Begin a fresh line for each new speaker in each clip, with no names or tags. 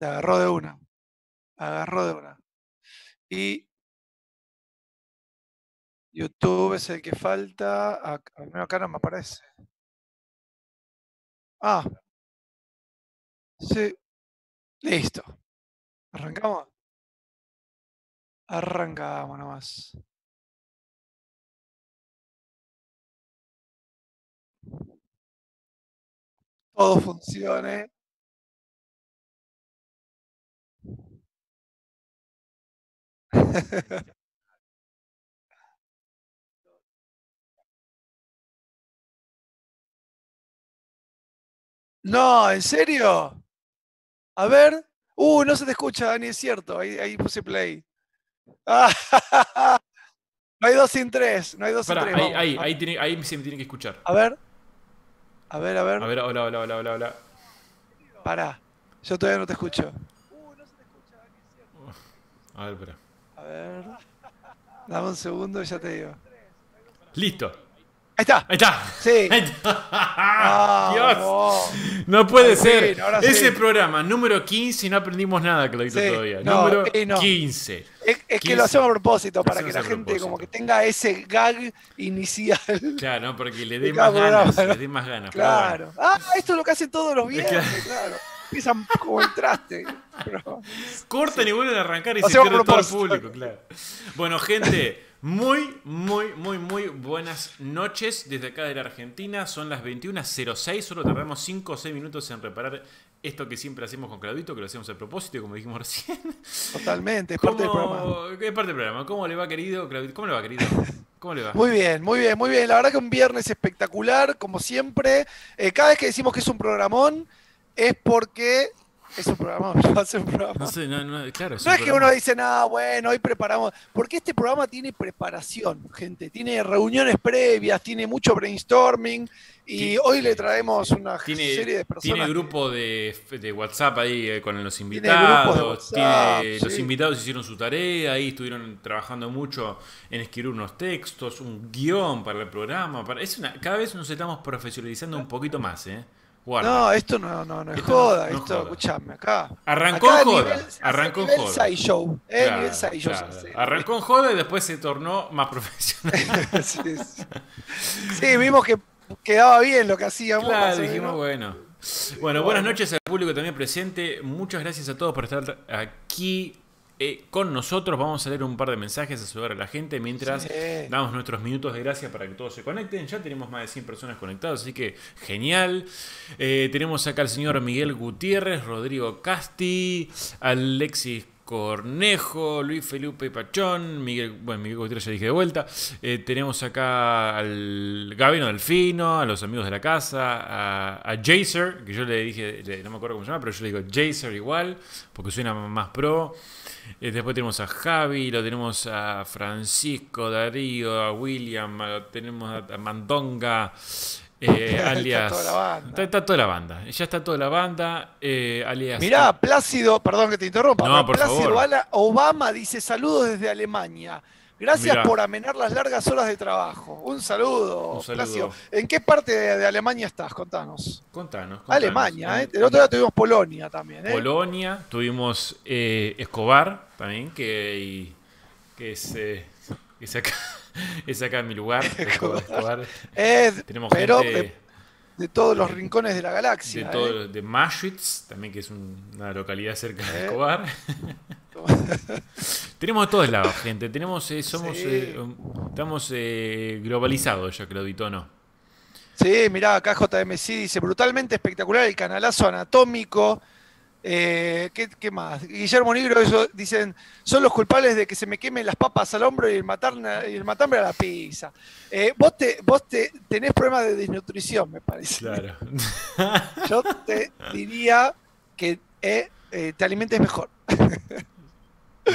Te agarró de una. Agarró de una. Y YouTube es el que falta. Acá, acá no me aparece. Ah. Sí. Listo. ¿Arrancamos? Arrancamos nomás. Todo funcione. No, ¿en serio? A ver. Uh, no se te escucha, Dani, es cierto. Ahí, ahí puse play. no hay dos sin tres. No hay dos sin tres.
Ahí, ahí, ahí, tiene, ahí se me tiene que escuchar.
A ver. A ver, a ver.
A ver, hola, hola, hola, hola, hola.
Pará. Yo todavía no te escucho.
A ver, espera.
Ver. Dame un segundo y ya te digo.
Listo.
Ahí está.
Ahí está.
Sí.
Ah, Dios. No puede ser. Ese programa número 15 y no aprendimos nada, que lo hizo todavía. número 15.
Es, que lo hacemos a propósito, para que la gente como que tenga ese gag inicial.
Claro, ¿no? porque le dé más ganas. Le dé más ganas.
Claro. Ah, esto es lo que hacen todos los viernes, claro. Empiezan como entraste.
Cortan y vuelven a arrancar y se pierde todo el público, claro. Bueno, gente. Muy, muy, muy, muy buenas noches desde acá de la Argentina. Son las 21.06, solo tardamos 5 o 6 minutos en reparar esto que siempre hacemos con Claudito, que lo hacemos a propósito, como dijimos recién.
Totalmente, es parte del programa.
Es parte del programa. ¿Cómo le va, querido Claudito? ¿Cómo le va, querido? ¿Cómo le va?
Muy bien, muy bien, muy bien. La verdad que un viernes espectacular, como siempre. Eh, cada vez que decimos que es un programón, es porque es un programa, un programa.
No sé, no, no, claro.
Es no es que uno dice, nada, bueno, hoy preparamos. Porque este programa tiene preparación, gente. Tiene reuniones previas, tiene mucho brainstorming. Y hoy le traemos una serie de personas.
Tiene grupo de, de WhatsApp ahí eh, con los invitados. Tiene los invitados hicieron su tarea, ahí estuvieron trabajando mucho en escribir unos textos, un guion para el programa. Para, es una, cada vez nos estamos profesionalizando un poquito más, ¿eh?
No, esto no, no, no es joda, esto, escuchame, acá.
Arrancó en joda, arrancó en joda.
show, eh, show.
Arrancó en joda y después se tornó más profesional.
sí, vimos que quedaba bien lo que hacíamos.
Claro, dijimos, bueno. Bueno, buenas noches al público también presente. Muchas gracias a todos por estar aquí eh, con nosotros. Vamos a leer un par de mensajes a saludar a la gente mientras damos nuestros minutos de gracia para que todos se conecten. Ya tenemos más de 100 personas conectadas, así que genial. Eh, tenemos acá al señor Miguel Gutiérrez, Rodrigo Casti, Alexis Cornejo, Luis Felipe Pachón, Miguel, bueno, Miguel Gutiérrez ya dije de vuelta. Eh, tenemos acá al Gabino Delfino, a los amigos de la casa, a, a que yo le dije, no me acuerdo cómo se llama, pero yo le digo Jacer igual, porque suena más pro. Eh, después tenemos a Javi, lo tenemos a Francisco, Darío, a William, tenemos a Mandonga, eh, alias. está, toda la banda. Está, toda la banda. Ya está toda la banda. Eh, alias.
Mirá, Plácido, perdón que te interrumpa. No, Plácido Obama dice saludos desde Alemania. Gracias por amenar las largas horas de trabajo. Un saludo, Un ¿En qué parte de, Alemania estás? Contanos.
Contanos.
Alemania, ¿eh? El otro día tuvimos Polonia también. ¿eh?
Polonia, tuvimos eh, Escobar también, que, que es, eh, es, acá, es, acá, en mi lugar. Escobar.
Tenemos pero gente, de, todos los rincones de la galaxia.
De, todo, de Maschwitz, también que es una localidad cerca de Escobar. Tenemos de todos lados, gente. Tenemos, eh, somos, eh, estamos eh, globalizados ya, Claudito, ¿no?
Sí, mirá, acá JMC dice, brutalmente espectacular el canalazo anatómico. ¿Qué, más? Guillermo Negro eso, dicen, son los culpables de que se me quemen las papas al hombro y el, y el matambre a la pizza. vos te, vos te, tenés problemas de desnutrición, me parece.
Claro.
Yo te diría que te alimentes mejor.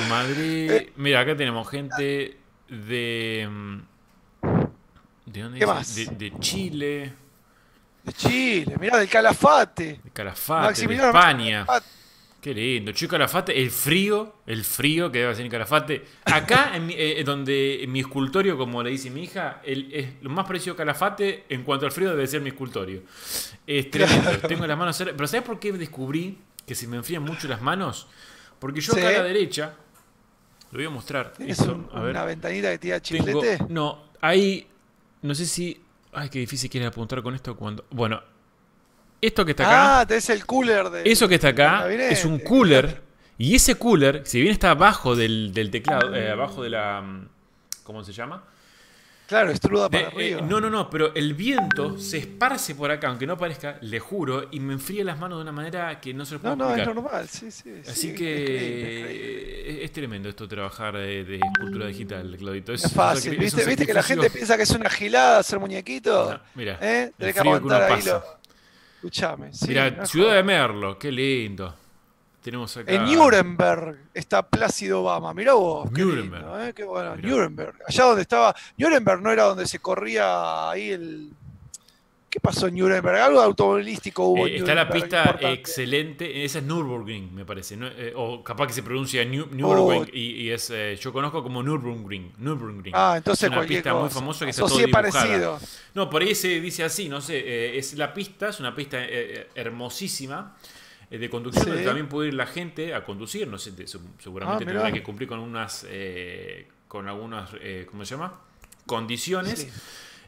Madrid. Eh. Mira, acá tenemos gente de. Mm, ¿De dónde
¿Qué más?
De, Chile.
De Chile, mirá, del Calafate.
De Calafate, de España. Qué lindo. Chico Calafate, el frío, el frío que debe hacer en Calafate. Acá, en eh, donde mi escultorio, como le dice mi hija, el, es lo más parecido a Calafate en cuanto al frío debe ser mi escultorio. Es tremendo. Tengo las manos. Pero ¿sabes por qué descubrí que se me enfrían mucho las manos. Porque yo acá a la derecha, lo voy a mostrar.
¿Es una ventanita que tira chiclete?
no, ahí, no sé si... Ay, qué difícil quiere apuntar con esto cuando... Bueno, esto que está acá...
Ah, es el cooler de...
Eso que está acá es un cooler. Y ese cooler, si bien está abajo del, teclado, eh, abajo de la... Mm, ¿Cómo se llama?
Claro, estruda para
eh,
arriba.
no, no, no, pero el viento se esparce por acá, aunque no parezca, le juro, y me enfría las manos de una manera que no se lo puedo
No, no, es normal, sí, sí.
Así que es, tremendo esto trabajar de, escultura digital, Claudito.
Es, fácil, ¿viste, ¿viste que la gente piensa que es una gilada hacer muñequito?
mira,
¿Eh? que aguantar ahí lo... Escuchame.
mira, Ciudad de Merlo, qué lindo. Tenemos acá...
En Nuremberg está Plácido Obama. Mirá vos. Nuremberg. ¿Eh? Qué bueno. Nuremberg. Allá donde estaba. Nuremberg no era donde se corría ahí el. ¿Qué pasó en Nuremberg? Algo automovilístico hubo.
Eh, está la pista excelente. Esa es Nürburgring, me parece. Eh, o capaz que se pronuncia Nürburgring. Oh. Y, es, yo conozco como Nürburgring. Nürburgring.
Ah, entonces
es una pista muy famosa que está todo parecido. No, por ahí se dice así, no sé. es la pista, es una pista hermosísima. Eh, de conducción donde también puede ir la gente a conducir. No sé, seguramente ah, tendrá que cumplir con unas, eh, con algunas, eh, ¿cómo se llama? Condiciones.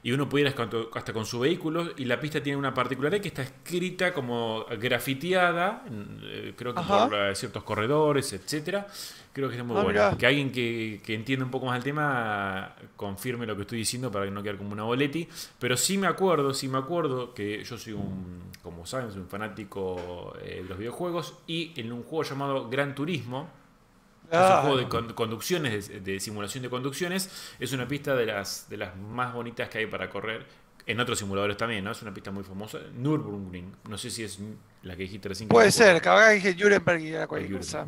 Y uno puede ir hasta con su vehículo y la pista tiene una particularidad que está escrita como grafiteada, creo que por ciertos corredores, etcétera. Creo que está muy ah, bueno. Que alguien que, que entienda un poco más el tema confirme lo que estoy diciendo para que no quede como una boletti. Pero sí me acuerdo, sí me acuerdo que yo soy un, como saben, soy un fanático eh, de los videojuegos y en un juego llamado Gran Turismo, es un juego de conducciones, de, simulación de conducciones. Es una pista de las, de las más bonitas que hay para correr en otros simuladores también, ¿no? Es una pista muy famosa. Nürburgring, no sé si es la que dijiste recién.
Puede ser, que acá dije Nuremberg y era cualquier cosa.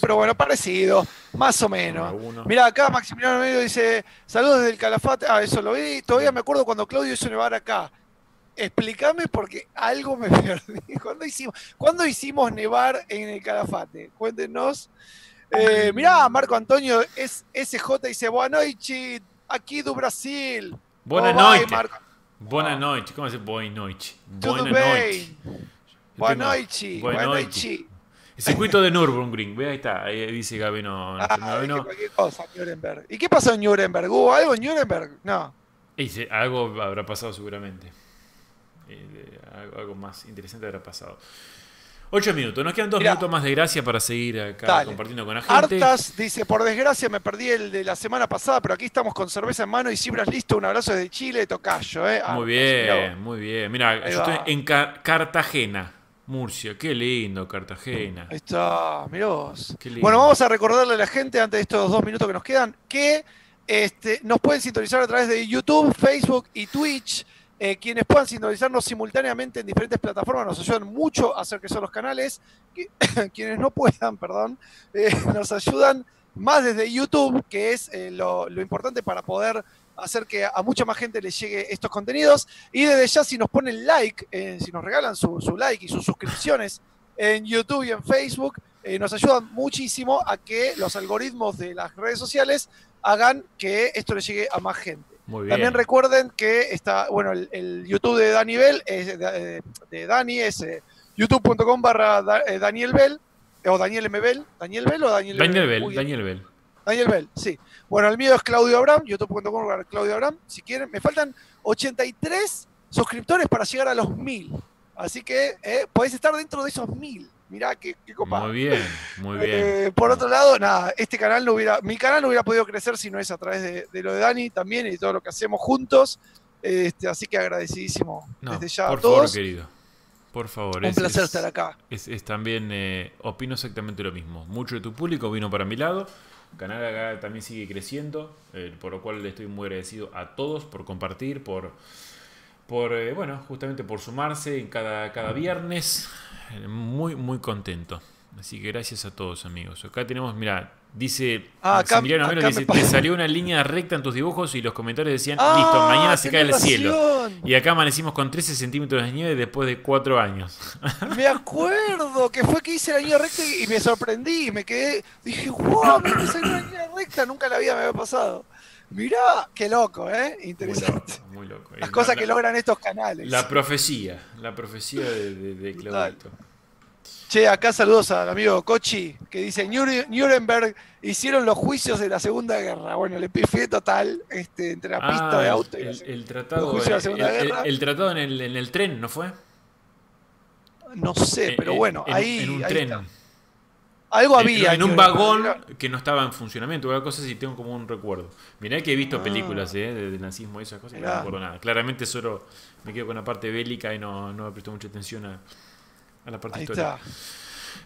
pero bueno, parecido, más o menos. Mira, acá Maximiliano Medio dice, saludos desde el Calafate. Ah, eso lo vi. Todavía me acuerdo cuando Claudio hizo nevar acá. Explícame porque algo me perdí. ¿Cuándo hicimos, ¿Cuándo hicimos nevar en el Calafate? Cuéntenos. Eh, mirá, Marco Antonio es SJ dice, boa noite, aquí do Brasil.
Buenas noches. Buenas noches. ¿Cómo se dice buenas noches?
Buenas noches. Buenas noches. Buenas noches.
El circuito de Nürburgring, ve ahí está, ahí dice Gabino.
Ah, Gabino. cosa, Nuremberg. ¿Y qué pasó en Nuremberg? ¿Hubo algo en Nuremberg? No.
Dice, algo habrá pasado seguramente. Eh, algo más interesante habrá pasado. Ocho minutos, nos quedan dos minutos más de gracia para seguir acá compartiendo con la gente.
Hartas dice, por desgracia me perdí el de la semana pasada, pero aquí estamos con cerveza en mano y cibras listo. Un abrazo desde Chile, Tocayo. ¿eh?
muy bien, muy bien. Mira, yo estoy en Cartagena, Murcia. Qué lindo, Cartagena.
Ahí está, mirá vos. Bueno, vamos a recordarle a la gente, antes de estos dos minutos que nos quedan, que este, nos pueden sintonizar a través de YouTube, Facebook y Twitch. Eh, quienes puedan sintonizarnos simultáneamente en diferentes plataformas nos ayudan mucho a hacer que son los canales. quienes no puedan, perdón, eh, nos ayudan más desde YouTube, que es eh, lo, importante para poder hacer que a mucha más gente les llegue estos contenidos. Y desde ya, si nos ponen like, si nos regalan su, su, like y sus suscripciones en YouTube y en Facebook, nos ayudan muchísimo a que los algoritmos de las redes sociales hagan que esto le llegue a más gente. También recuerden que está, bueno, el, YouTube de Dani Bell, es de, Dani es eh, youtube.com barra eh, Daniel Bell, o Daniel M. Bell, Daniel Bell o Daniel
Daniel Bell, Daniel Bell.
Daniel Bell, sí. Bueno, el mío es Claudio Abraham, youtube.com barra Claudio Abraham, si quieren. Me faltan 83 suscriptores para llegar a los 1000. Así que eh, podéis estar dentro de esos 1000 mirá qué, qué
Muy bien, muy bien.
Eh, por otro lado, nada, este canal no hubiera, mi canal no hubiera podido crecer si no es a través de, lo de Dani también y todo lo que hacemos juntos. Este, así que agradecidísimo desde ya
por
a todos.
Favor, querido. Por favor.
Un placer estar acá.
Es, también, eh, opino exactamente lo mismo. Mucho de tu público vino para mi lado. El canal acá también sigue creciendo, eh, por lo cual le estoy muy agradecido a todos por compartir, por, por bueno, justamente por sumarse en cada, cada viernes muy, muy contento. Así que gracias a todos, amigos. Acá tenemos, mira, dice
ah,
dice, te salió una línea recta en tus dibujos y los comentarios decían, ah, listo, mañana se cae el cielo. Y acá amanecimos con 13 centímetros de nieve después de 4 años.
Me acuerdo que fue que hice la línea recta y me sorprendí, me quedé, dije, wow, me salió una línea recta, nunca la vida me había pasado. Mirá, qué loco, ¿eh? Interesante.
Muy loco.
Las cosas que logran estos canales.
La profecía, la profecía de, de,
Che, acá saludos al amigo Kochi, que dice, Nuremberg hicieron los juicios de la Segunda Guerra. Bueno, le pifié total este, entre la ah, pista de auto y
el, tratado, de la Segunda Guerra. El, tratado en el, en el tren, ¿no fue?
No sé, pero bueno, ahí... En un tren. Algo había.
En, un vagón que no estaba en funcionamiento, o cosas y tengo como un recuerdo. Mirá que he visto ah. películas eh, de, nazismo y esas cosas y no me acuerdo nada. Claramente solo me quedo con la parte bélica y no, no me presto mucha atención a, a la parte Ahí Está.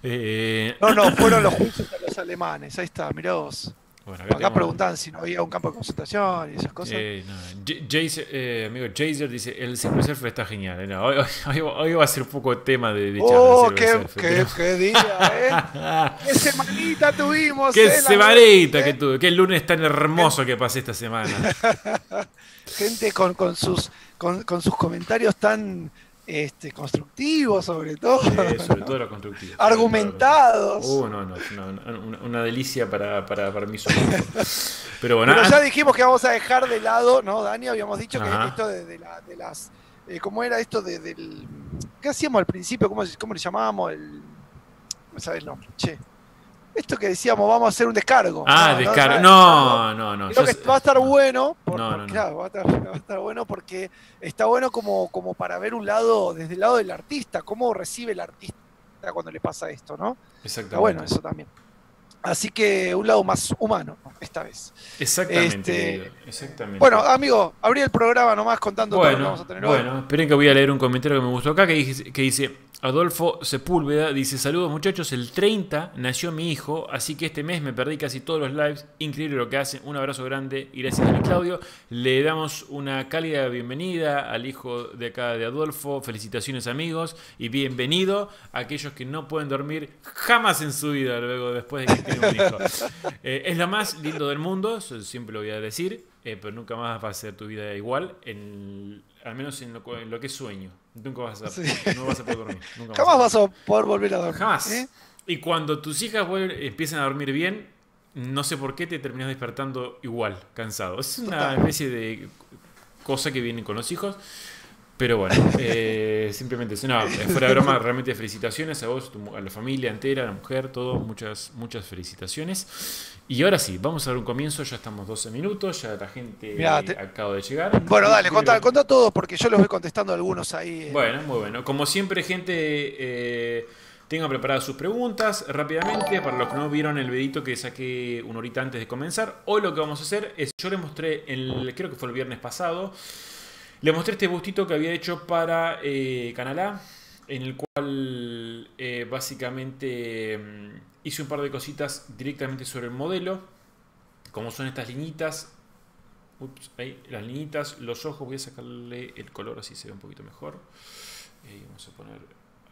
Eh, no, no, fueron los juicios de los alemanes. Ahí está, mirá vos. Acá, preguntan si no había un campo de concentración y esas cosas. Eh,
eh, amigo Jazer dice: el Silver Surfer está genial. hoy, va a ser un poco tema de, de
oh, qué, qué, día, ¿eh? ¡Qué semanita tuvimos!
¡Qué semanita que tuve! ¡Qué lunes tan hermoso que pasé esta semana!
Gente con, con sus, con, con sus comentarios tan este, constructivos sobre todo.
sobre todo los constructivos.
Argumentados.
Uh, no, no, una, delicia para, para, para mí Pero bueno.
Pero ya dijimos que vamos a dejar de lado, ¿no, Dani? Habíamos dicho que esto de, las... Eh, ¿Cómo era esto de, del... ¿Qué hacíamos al principio? ¿Cómo, cómo le llamábamos? El... No sabes el nombre, che esto que decíamos, vamos a hacer un descargo.
Ah, descargo. No, no, no.
Creo que va a estar bueno. claro, va a, estar, bueno porque está bueno como, como para ver un lado, desde el lado del artista, cómo recibe el artista cuando le pasa esto, ¿no?
Exactamente.
Está bueno eso también. Así que un lado más humano esta vez.
Exactamente, este, exactamente.
Bueno, amigo, abrí el programa nomás contando
todo
lo que vamos a tener
hoy. Bueno, esperen que voy a leer un comentario que me gustó acá que dice, que dice Adolfo Sepúlveda dice: Saludos muchachos, el 30 nació mi hijo, así que este mes me perdí casi todos los lives. Increíble lo que hacen. Un abrazo grande y gracias a Claudio. Le damos una cálida bienvenida al hijo de acá de Adolfo. Felicitaciones, amigos, y bienvenido a aquellos que no pueden dormir jamás en su vida luego después de que tienen un hijo. Eh, es lo más lindo del mundo, siempre lo voy a decir, eh, pero nunca más va a ser tu vida igual, al menos en lo que es sueño. Nunca vas a, no vas a poder dormir.
Jamás vas a poder volver a dormir.
Jamás. ¿eh? Y cuando tus hijas empiezan a dormir bien, no sé por qué te terminas despertando igual, cansado. Es una especie de cosa que viene con los hijos. Pero bueno, eh, simplemente, no, fuera de broma, realmente felicitaciones a vos, a la familia entera, a la mujer, todo, muchas, muchas felicitaciones. Y ahora sí, vamos a dar un comienzo, ya estamos 12 minutos, ya la gente acaba de llegar.
Bueno, dale, contá, contá todo porque yo los voy contestando algunos ahí.
Eh. Bueno, muy bueno. Como siempre, gente, eh, tengan preparadas sus preguntas rápidamente. Para los que no vieron el videito que saqué una horita antes de comenzar, hoy lo que vamos a hacer es, yo les mostré, el, creo que fue el viernes pasado, le mostré este bustito que había hecho para eh, Canal en el cual eh, básicamente mm, hice un par de cositas directamente sobre el modelo, como son estas liñitas. Ups, ahí, las liñitas, los ojos, voy a sacarle el color así se ve un poquito mejor. Eh, vamos a poner,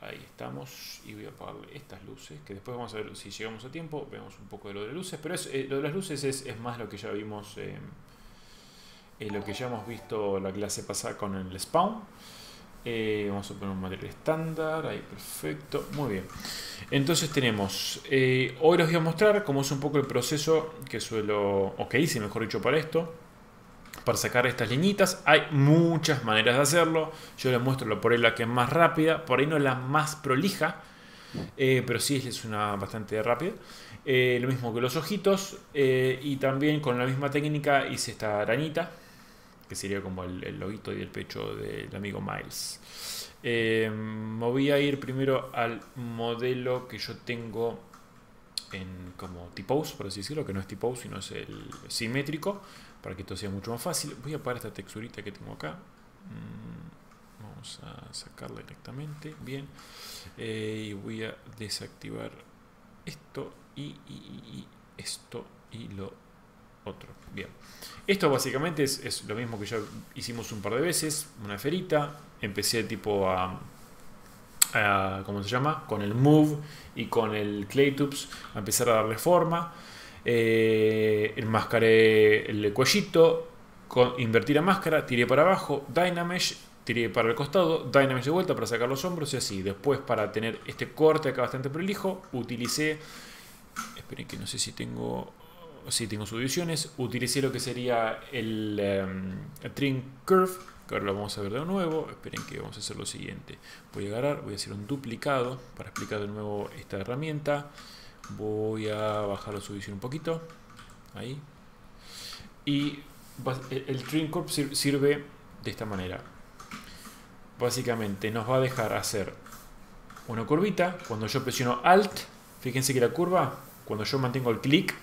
ahí estamos, y voy a apagarle estas luces, que después vamos a ver si llegamos a tiempo, vemos un poco de lo de luces, pero es, lo de las luces es, es más lo que ya vimos eh, lo que ya hemos visto la clase pasada con el spawn. Eh, vamos a poner un material estándar, ahí perfecto, muy bien. Entonces tenemos, eh, hoy les voy a mostrar cómo es un poco el proceso que suelo, o que hice mejor dicho para esto, para sacar estas liñitas. Hay muchas maneras de hacerlo, yo les muestro por ahí la que es más rápida, por ahí no la más prolija, pero sí es una bastante rápida. lo mismo que los ojitos y también con la misma técnica hice esta arañita sería como el, el loguito y el pecho del amigo Miles. Eh, me voy a ir primero al modelo que yo tengo en como T-Pose, por así decirlo, que no es T-Pose, sino es el simétrico, para que esto sea mucho más fácil. Voy a apagar esta texturita que tengo acá. Mm, vamos a sacarla directamente, bien. Eh, y voy a desactivar esto y esto y lo otro. Bien. Esto básicamente es, lo mismo que ya hicimos un par de veces, una ferita. Empecé tipo a, ¿cómo se llama? Con el Move y con el Claytubes a empezar a darle forma. Eh, enmascaré el cuellito, con, invertí la máscara, tiré para abajo, Dynamesh, tiré para el costado, Dynamesh de vuelta para sacar los hombros y así. Después para tener este corte acá bastante prolijo, utilicé... Esperen que no sé si tengo si tengo subdivisiones, utilicé lo que sería el, em, Trim Curve que ahora lo vamos a ver de nuevo. Esperen que vamos a hacer lo siguiente. Voy a agarrar, voy a hacer un duplicado para explicar de nuevo esta herramienta. Voy a bajar la subvisión un poquito. Ahí. Y el Trim Curve sirve de esta manera. Básicamente nos va a dejar hacer una curvita. Cuando yo presiono Alt, fíjense que la curva, cuando yo mantengo el clic,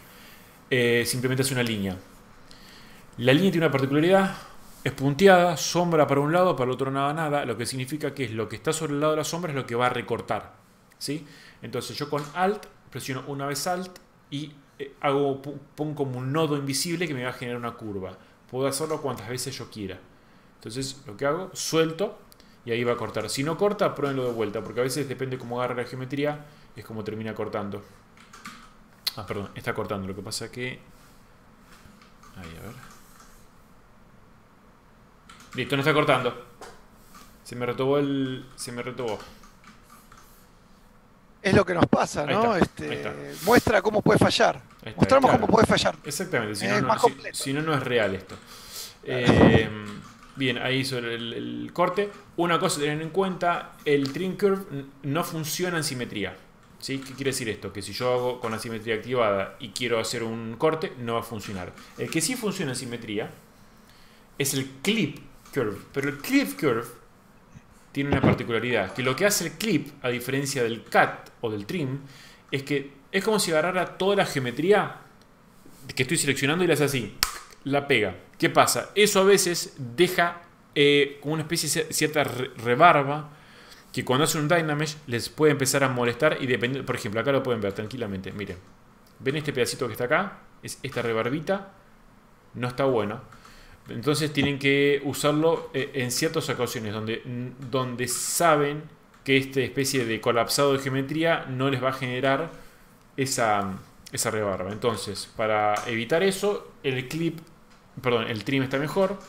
eh, simplemente es una línea. La línea tiene una particularidad, es punteada, sombra para un lado, para el otro nada, nada, lo que significa que es lo que está sobre el lado de la sombra es lo que va a recortar. ¿sí? Entonces yo con Alt presiono una vez Alt y eh, hago, pongo como un nodo invisible que me va a generar una curva. Puedo hacerlo cuantas veces yo quiera. Entonces lo que hago, suelto y ahí va a cortar. Si no corta, pruébenlo de vuelta, porque a veces depende cómo agarra la geometría, es como termina cortando. Ah, perdón, está cortando. Lo que pasa que... Ahí, a ver. Listo, no está cortando. Se me retobó el... Se me retobó.
Es lo que nos pasa, ¿no? este, muestra cómo puede fallar. Mostramos cómo puede fallar.
Exactamente, si, no, no, si, no, no es real esto. Eh, bien, ahí hizo el, corte. Una cosa a tener en cuenta, el trim curve no funciona en simetría. ¿Sí? ¿Qué quiere decir esto? Que si yo hago con la simetría activada y quiero hacer un corte, no va a funcionar. El que sí funciona en simetría es el clip curve. Pero el clip curve tiene una particularidad, que lo que hace el clip, a diferencia del cut o del trim, es que es como si agarrara toda la geometría que estoy seleccionando y la hace así, la pega. ¿Qué pasa? Eso a veces deja eh, como una especie de cierta rebarba que cuando hace un Dynamesh les puede empezar a molestar y depende, por ejemplo, acá lo pueden ver tranquilamente, miren. ¿Ven este pedacito que está acá? Es esta rebarbita. No está bueno. Entonces tienen que usarlo eh, en ciertas ocasiones donde, donde saben que esta especie de colapsado de geometría no les va a generar esa, esa rebarba. Entonces, para evitar eso, el clip, perdón, el trim está mejor.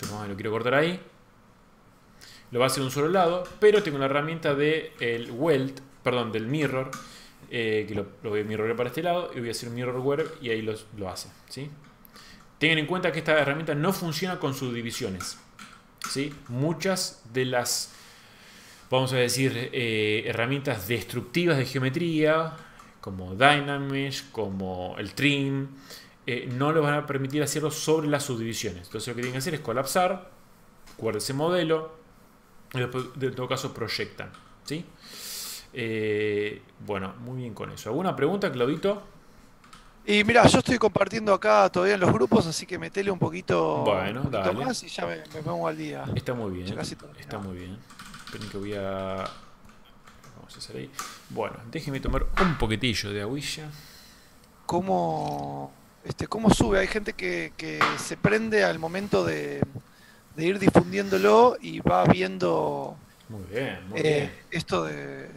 Yo lo quiero cortar ahí lo va a hacer un solo lado, pero tengo la herramienta de el weld, perdón, del mirror, eh, que lo, voy a mirrorar para este lado y voy a hacer un mirror web y ahí lo hace. ¿sí? Tengan en cuenta que esta herramienta no funciona con subdivisiones. ¿sí? Muchas de las, vamos a decir, eh, herramientas destructivas de geometría, como Dynamesh, como el Trim, eh, no le van a permitir hacerlo sobre las subdivisiones. Entonces lo que tienen que hacer es colapsar, guardar ese modelo, de todo caso proyectan. ¿sí? Eh, bueno, muy bien con eso. ¿Alguna pregunta, Claudito?
Y mira, yo estoy compartiendo acá todavía en los grupos, así que metele un poquito,
bueno,
más y ya me, pongo al día.
Está muy bien. Está muy bien. Esperen que voy a. Vamos a hacer ahí. Bueno, déjeme tomar un poquitillo de aguilla.
¿Cómo, este, cómo sube? Hay gente que, que se prende al momento de, de ir difundiéndolo y va viendo
muy bien, muy
eh, esto de,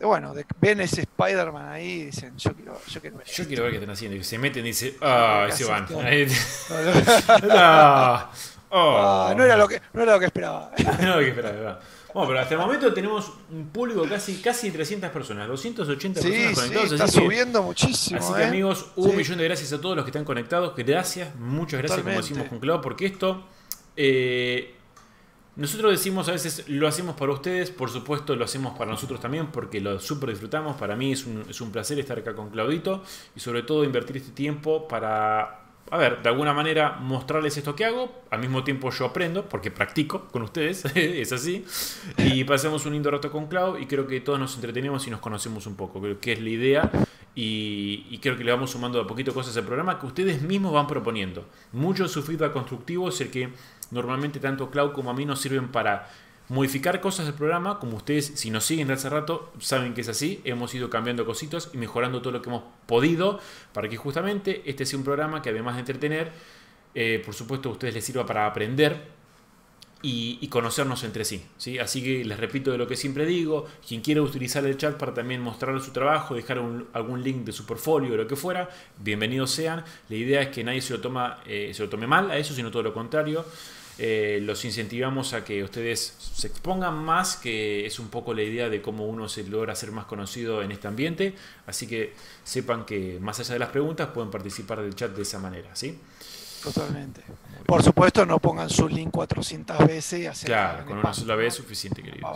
bueno, de, ven ese Spider-Man ahí y dicen, yo quiero, yo quiero ver.
Yo quiero ver qué están haciendo. Y se meten y dicen, ah, ese van.
Ah, no, era lo que, no era lo que esperaba.
no era lo que esperaba, bueno, pero hasta el momento tenemos un público casi casi 300 personas, 280 personas conectadas.
Sí, está subiendo muchísimo.
Así que, ¿eh? amigos, un millón de gracias a todos los que están conectados. Gracias, muchas gracias, como decimos con Clau, porque esto eh, nosotros decimos a veces lo hacemos para ustedes, por supuesto lo hacemos para nosotros también porque lo súper disfrutamos. Para mí es un, es un, placer estar acá con Claudito y sobre todo invertir este tiempo para, a ver, de alguna manera mostrarles esto que hago. Al mismo tiempo yo aprendo porque practico con ustedes, es así. Y pasamos un lindo rato con Clau y creo que todos nos entretenemos y nos conocemos un poco, creo que es la idea. Y, creo que le vamos sumando de a poquito cosas al programa que ustedes mismos van proponiendo. Mucho su feedback constructivo es el que normalmente tanto Cloud como a mí nos sirven para modificar cosas del programa, como ustedes si nos siguen de hace rato saben que es así, hemos ido cambiando cositas y mejorando todo lo que hemos podido para que justamente este sea un programa que además de entretener, eh, por supuesto a ustedes les sirva para aprender y, conocernos entre sí, sí. Así que les repito de lo que siempre digo, quien quiera utilizar el chat para también mostrarle su trabajo, dejar algún link de su portfolio o lo que fuera, bienvenidos sean. La idea es que nadie se lo, toma, eh, se lo tome mal a eso, sino todo lo contrario. Eh, los incentivamos a que ustedes se expongan más, que es un poco la idea de cómo uno se logra ser más conocido en este ambiente. Así que sepan que más allá de las preguntas pueden participar del chat de esa manera. ¿sí?
Totalmente. Por supuesto, no pongan su link 400 veces y hacen.
Claro, con una sola vez es suficiente, querido.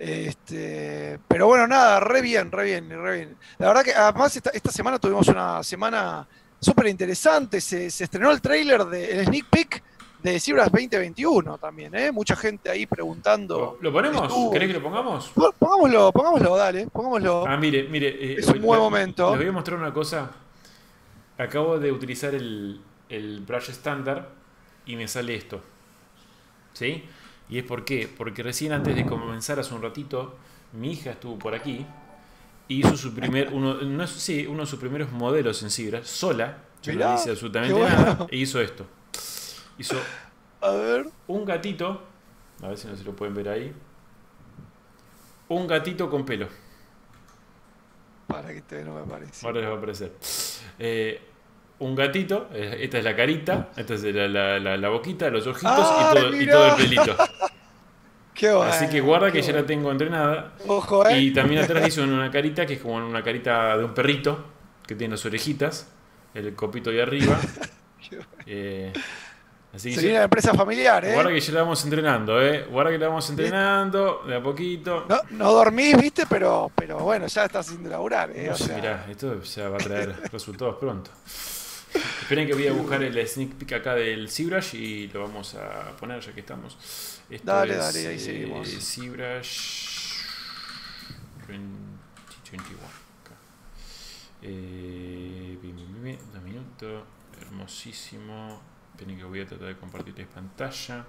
Este, pero bueno, nada, re bien, re bien, re bien. La verdad que además esta, esta semana tuvimos una semana súper interesante. Se, se, estrenó el trailer de el sneak peek de Cibras 2021 también, ¿eh? Mucha gente ahí preguntando.
¿Lo, ponemos? ¿Querés que lo pongamos?
Pongámoslo, pongámoslo, dale, pongámoslo.
Ah, mire, mire. Eh,
es un buen momento.
Les voy a mostrar una cosa. Acabo de utilizar el, el brush estándar y me sale esto. ¿Sí? ¿Y es por qué? Porque recién antes de comenzar hace un ratito, mi hija estuvo por aquí y hizo su primer, uno, no, sí, uno de sus primeros modelos en Cibra, sola, yo no hice absolutamente nada, e hizo esto. Hizo
a ver.
un gatito, a ver si no se lo pueden ver ahí, un gatito con pelo.
Para que te no me aparece.
Ahora les va a aparecer. Eh, un gatito, eh, esta es la carita, esta es la, la, la, boquita, los ojitos y, todo, y, todo, el pelito.
Qué bueno,
Así que guarda que ya la tengo entrenada.
Ojo, eh.
Y también atrás hizo una carita que es como una carita de un perrito que tiene las orejitas, el copito de arriba.
eh, así que Se viene la empresa familiar, ¿eh?
Guarda que ya la vamos entrenando, ¿eh? Guarda que la vamos entrenando de a poquito.
No, no dormís, ¿viste? Pero, pero bueno, ya estás sin laburar, ¿eh?
No, o sea... Mirá, esto ya va a traer resultados pronto. Esperen que voy a buscar el sneak peek acá del ZBrush y lo vamos a poner ya que estamos.
Esto dale, es, dale, ahí seguimos.
Eh, ZBrush 2021. Acá. Eh, bien, bien, bien, dos minutos. Hermosísimo. Esperen que voy a tratar de compartirles pantalla.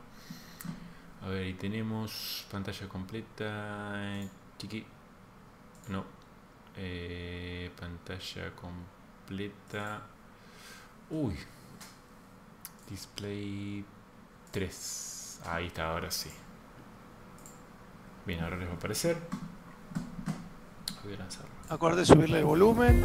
A ver, ahí tenemos pantalla completa. Chiqui. No. Eh, pantalla completa. Uy. Display 3. Ahí está, ahora sí. Bien, ahora les va a aparecer. Voy a lanzarlo.
Acuérdate de subirle el volumen.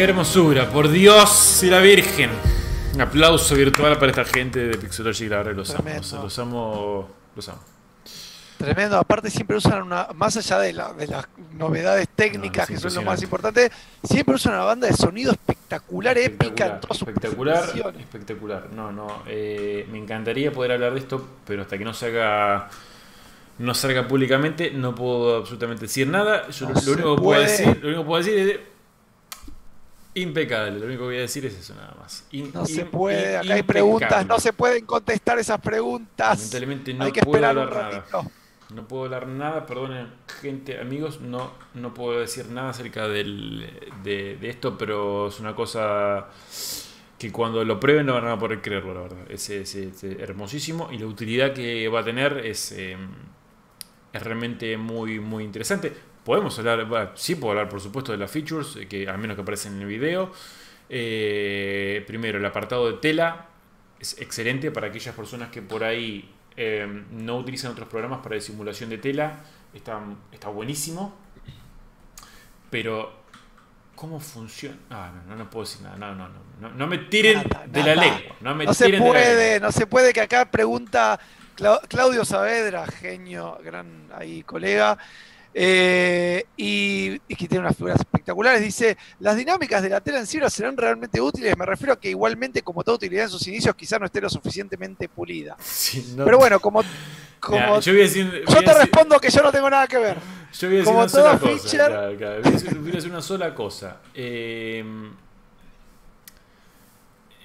Qué hermosura, por Dios y la Virgen. Un aplauso virtual para esta gente de Pixelogy, la verdad los amo. Los amo. Los amo.
Tremendo, aparte siempre usan una, más allá de, de las novedades técnicas que son lo más importante, siempre usan una banda de sonido espectacular, épica en todas
Espectacular, espectacular. No, no, eh, me encantaría poder hablar de esto, pero hasta que no se haga no salga públicamente, no puedo absolutamente decir nada. lo, único que puedo decir, lo único que puedo decir es impecable. Lo único que voy a decir es eso nada más.
no se puede, acá hay preguntas, no se pueden contestar esas preguntas.
Lamentablemente no puedo hablar nada. No puedo hablar nada, perdonen gente, amigos, no, no puedo decir nada acerca del, de, esto, pero es una cosa que cuando lo prueben no van a poder creerlo, la verdad. Es, hermosísimo y la utilidad que va a tener es... Em, es realmente muy, muy interesante. Podemos hablar, bueno, sí puedo hablar por supuesto de las features, eh, que al menos que aparecen en el video. Eh, primero, el apartado de tela es excelente para aquellas personas que por ahí eh, no utilizan otros programas para simulación de tela. Está, está buenísimo. Pero, ¿cómo funciona? Ah, no, no, puedo decir nada. No, no, no. No, me tiren de la lengua. No, me
se puede, no se puede que acá pregunta Claudio Saavedra, genio, gran ahí colega. Eh, y, que tiene unas figuras espectaculares. Dice, las dinámicas de la tela en Cibra serán realmente útiles. Me refiero a que igualmente, como toda utilidad en sus inicios, quizá no esté lo suficientemente pulida. Pero bueno, como, como yo, te respondo que yo no tengo nada que ver.
Yo voy a decir como una sola cosa. Voy a decir una sola cosa. Eh,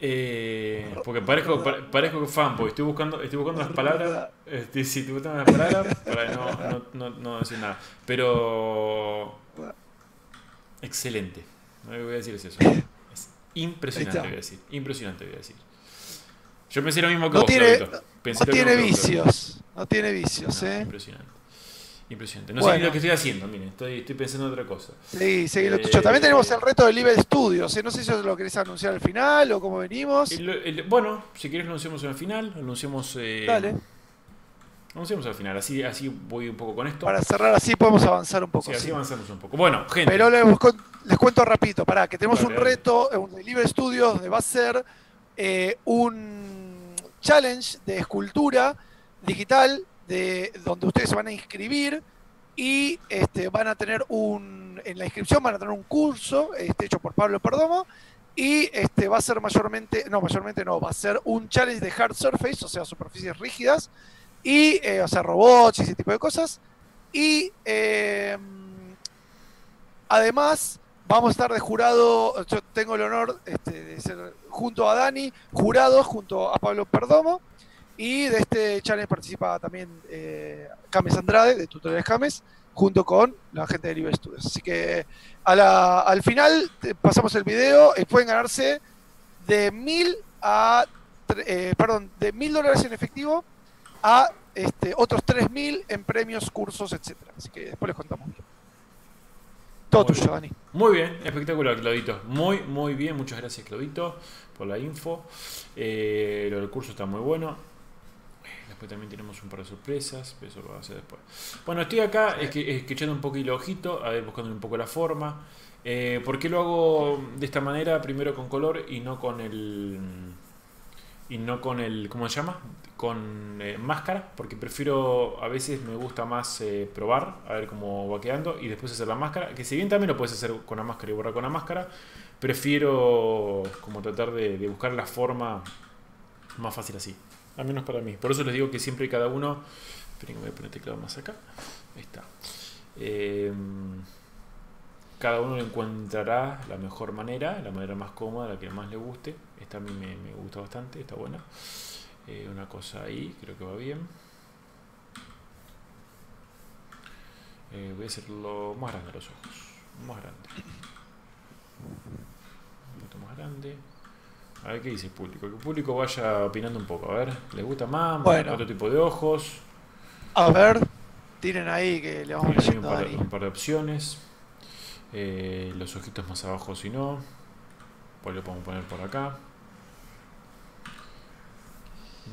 eh, porque parezco, parezco fanboy, estoy buscando, estoy buscando las palabras. Estoy, sí, estoy buscando las palabras para no, no, no, decir nada. Pero. Excelente. Lo que voy a decir es eso. Es impresionante, voy a decir. Impresionante, voy a decir. Yo pensé lo mismo que
no
vos,
Tiene, no tiene vicios. No tiene vicios, ¿eh?
Impresionante. Impresionante. No sé lo que estoy haciendo, miren, estoy, estoy pensando en otra cosa.
Sí, sí, lo tuyo. También tenemos el reto del Live Studios. No sé si lo querés anunciar al final o cómo venimos.
bueno, si querés lo anunciamos al final, lo anunciamos. Eh,
Dale.
Anunciamos al final, así, así voy un poco con esto.
Para cerrar así podemos avanzar un poco.
Sí, así avanzamos un poco. Bueno, gente.
Pero les, les cuento rapidito, pará, que tenemos un reto, un Live Studios, donde va a ser eh, un challenge de escultura digital de donde ustedes se van a inscribir y este, van a tener un, en la inscripción van a tener un curso este, hecho por Pablo Perdomo y este, va a ser mayormente, no, mayormente no, va a ser un challenge de hard surface, o sea, superficies rígidas, y, eh, o sea, robots y ese tipo de cosas. Y em, además vamos a estar de jurado, yo tengo el honor este, de ser junto a Dani, jurado junto a Pablo Perdomo. Y de este challenge participa también eh, James Andrade, de Tutoriales James, junto con la gente de Libre Studios. Así que al final pasamos el video y pueden ganarse de mil a eh, perdón, de mil dólares en efectivo a este, otros tres mil en premios, cursos, etcétera. Así que después les contamos. Todo tuyo, Dani.
Muy bien, espectacular, Claudito. Muy, muy bien. Muchas gracias, Claudito, por la info. Eh, lo del curso está muy bueno. Después también tenemos un par de sorpresas, pero eso lo va a hacer después. Bueno, estoy acá es que, echando un poquito el ojito, a ver, buscando un poco la forma. Eh, ¿Por qué lo hago de esta manera? Primero con color y no con el. Y no con el. ¿Cómo se llama? Con eh, máscara, porque prefiero. A veces me gusta más eh, probar, a ver cómo va quedando, y después hacer la máscara. Que si bien también lo puedes hacer con la máscara y borrar con la máscara, prefiero como tratar de, de buscar la forma más fácil así al menos para mí. Por eso les digo que siempre cada uno. Esperen, voy a poner el teclado más acá. Ahí está. Em, cada uno encontrará la mejor manera, la manera más cómoda, la que más le guste. Esta a mí me, gusta bastante, está buena. Eh, una cosa ahí, creo que va bien. Eh, voy a hacerlo más grande los ojos. Más grande. Un poquito más grande. A ver qué dice el público. Que el público vaya opinando un poco. A ver, ¿les gusta más? Bueno. ¿Otro tipo de ojos?
A ver, tienen ahí que le vamos a
un, par un par de opciones. Eh, los ojitos más abajo si no. Pues lo podemos poner por acá.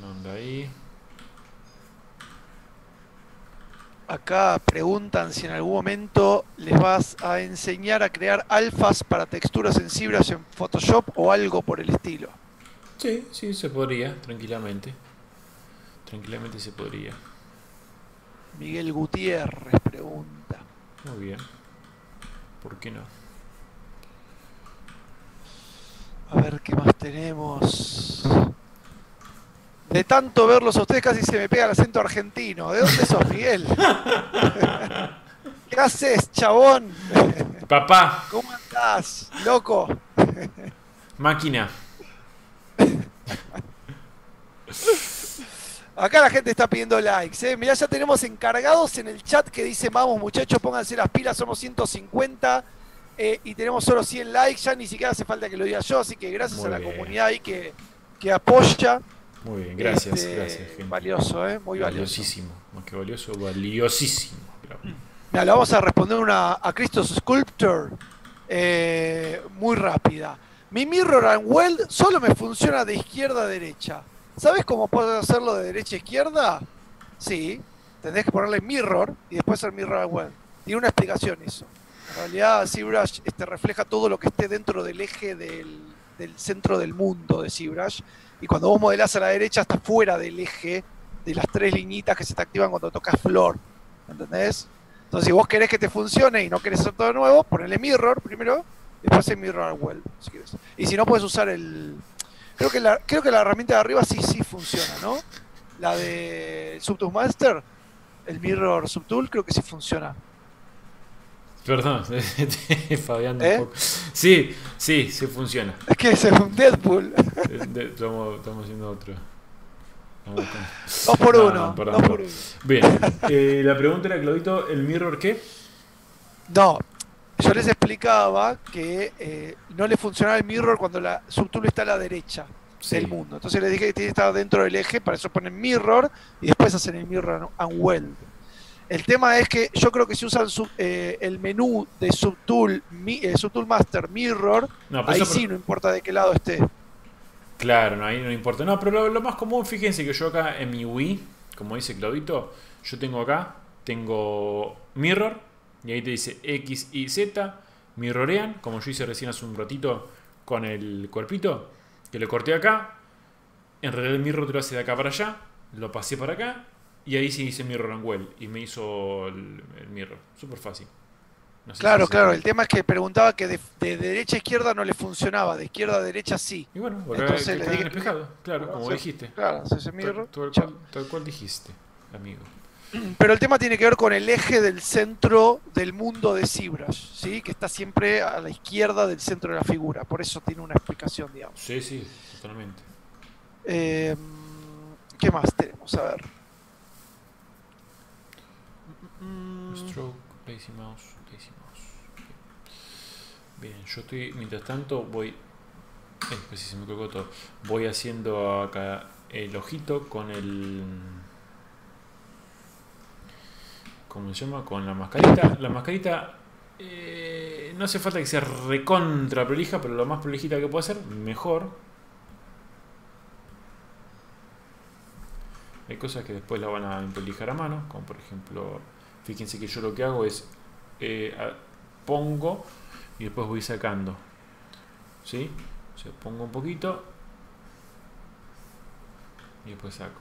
Manda ahí.
Acá preguntan si en algún momento les vas a enseñar a crear alfas para texturas sensibles en Photoshop o algo por el estilo.
Sí, sí, se podría, tranquilamente. Tranquilamente se podría.
Miguel Gutiérrez pregunta.
Muy bien. ¿Por qué no?
A ver qué más tenemos. De tanto verlos a ustedes casi se me pega el acento argentino. ¿De dónde sos, Miguel? ¿Qué haces, chabón?
Papá.
¿Cómo andás, loco?
Máquina.
Acá la gente está pidiendo likes. ¿eh? Mirá, ya tenemos encargados en el chat que dice, vamos muchachos, pónganse las pilas, somos 150 eh, y tenemos solo 100 likes, ya ni siquiera hace falta que lo diga yo, así que gracias a la comunidad ahí que, que apoya.
Muy bien, gracias,
Este,
gracias, gente.
Valioso, ¿eh? Muy valioso.
Valiosísimo. Más que valioso, valiosísimo.
Mira, le vamos a responder una, a Christos Sculptor eh, muy rápida. Mi Mirror and Weld solo me funciona de izquierda a derecha. ¿Sabes cómo puedo hacerlo de derecha a izquierda? Sí, tendrás que ponerle Mirror y después el Mirror and Weld. Tiene una explicación eso. En realidad, ZBrush este, refleja todo lo que esté dentro del eje del, del centro del mundo de ZBrush. Y cuando vos modelás a la derecha, está fuera del eje de las tres liñitas que se te activan cuando tocas Flor. ¿Entendés? Entonces, si vos querés que te funcione y no querés hacer todo de nuevo, ponele mirror primero, después el mirror weld, si querés. Y si no, puedes usar el. Creo que la, creo que la herramienta de arriba sí, sí funciona, ¿no? La de Subtool Master, el mirror subtool, creo que sí funciona.
Perdón, Fabián. un
¿Eh?
poco. Sí, sí, sí funciona.
Es que ese es un Deadpool.
De- Estamos, estamos haciendo otro. Vamos con-
dos por
No,
uno.
no, perdón,
dos por
perdón.
uno.
Bien, eh, la pregunta era, Claudito, ¿el mirror qué?
No, yo les explicaba que eh, no le funcionaba el mirror cuando la subtool está a la derecha
Sí.
del mundo. Entonces les dije que tiene que estar dentro del eje, para eso ponen mirror y después hacen el mirror and weld. El tema es que yo creo que si usan eh, el menú de subtool, mi- eh, subtool master mirror,
No,
ahí sí no importa de qué lado esté.
Claro, no, ahí no importa. No, pero lo, lo más común, fíjense que yo acá en mi Wii, como dice Claudito, yo tengo acá, tengo mirror, y ahí te dice X, Y, Z, mirrorean, como yo hice recién hace un ratito con el cuerpito, que le corté acá, en realidad el mirror te lo hace de acá para allá, lo pasé para acá, y ahí sí hice mirror and well, y me hizo el, el mirror. Súper fácil. No sé
Claro,
si se-
claro. El tema es que preguntaba que de, de derecha a izquierda no le funcionaba, de izquierda a derecha sí.
Y bueno,
Entonces le dije-
claro, como
Sí,
dijiste.
Claro,
Tal,
mirror.
tal cual, tal cual dijiste, amigo.
Pero el tema tiene que ver con el eje del centro del mundo de ZBrush, ¿sí? que está siempre a la izquierda del centro de la figura. Por eso tiene una explicación, digamos.
Sí, sí, totalmente.
Eh, ¿Qué más tenemos? A ver. Mm,
Stroke, lazy mouse, lazy mouse. Bien, yo estoy, mientras tanto, voy. Eh, pues todo. Voy haciendo acá el ojito con el. ¿Cómo se llama? Con la mascarita. La mascarita. eh, no hace falta que sea recontra prolija, pero lo más prolijita que pueda ser, mejor. Hay cosas que después la van a prolijar a mano, como por ejemplo, fíjense que yo lo que hago es eh, pongo y después voy sacando. ¿Sí? O pongo un poquito y después saco.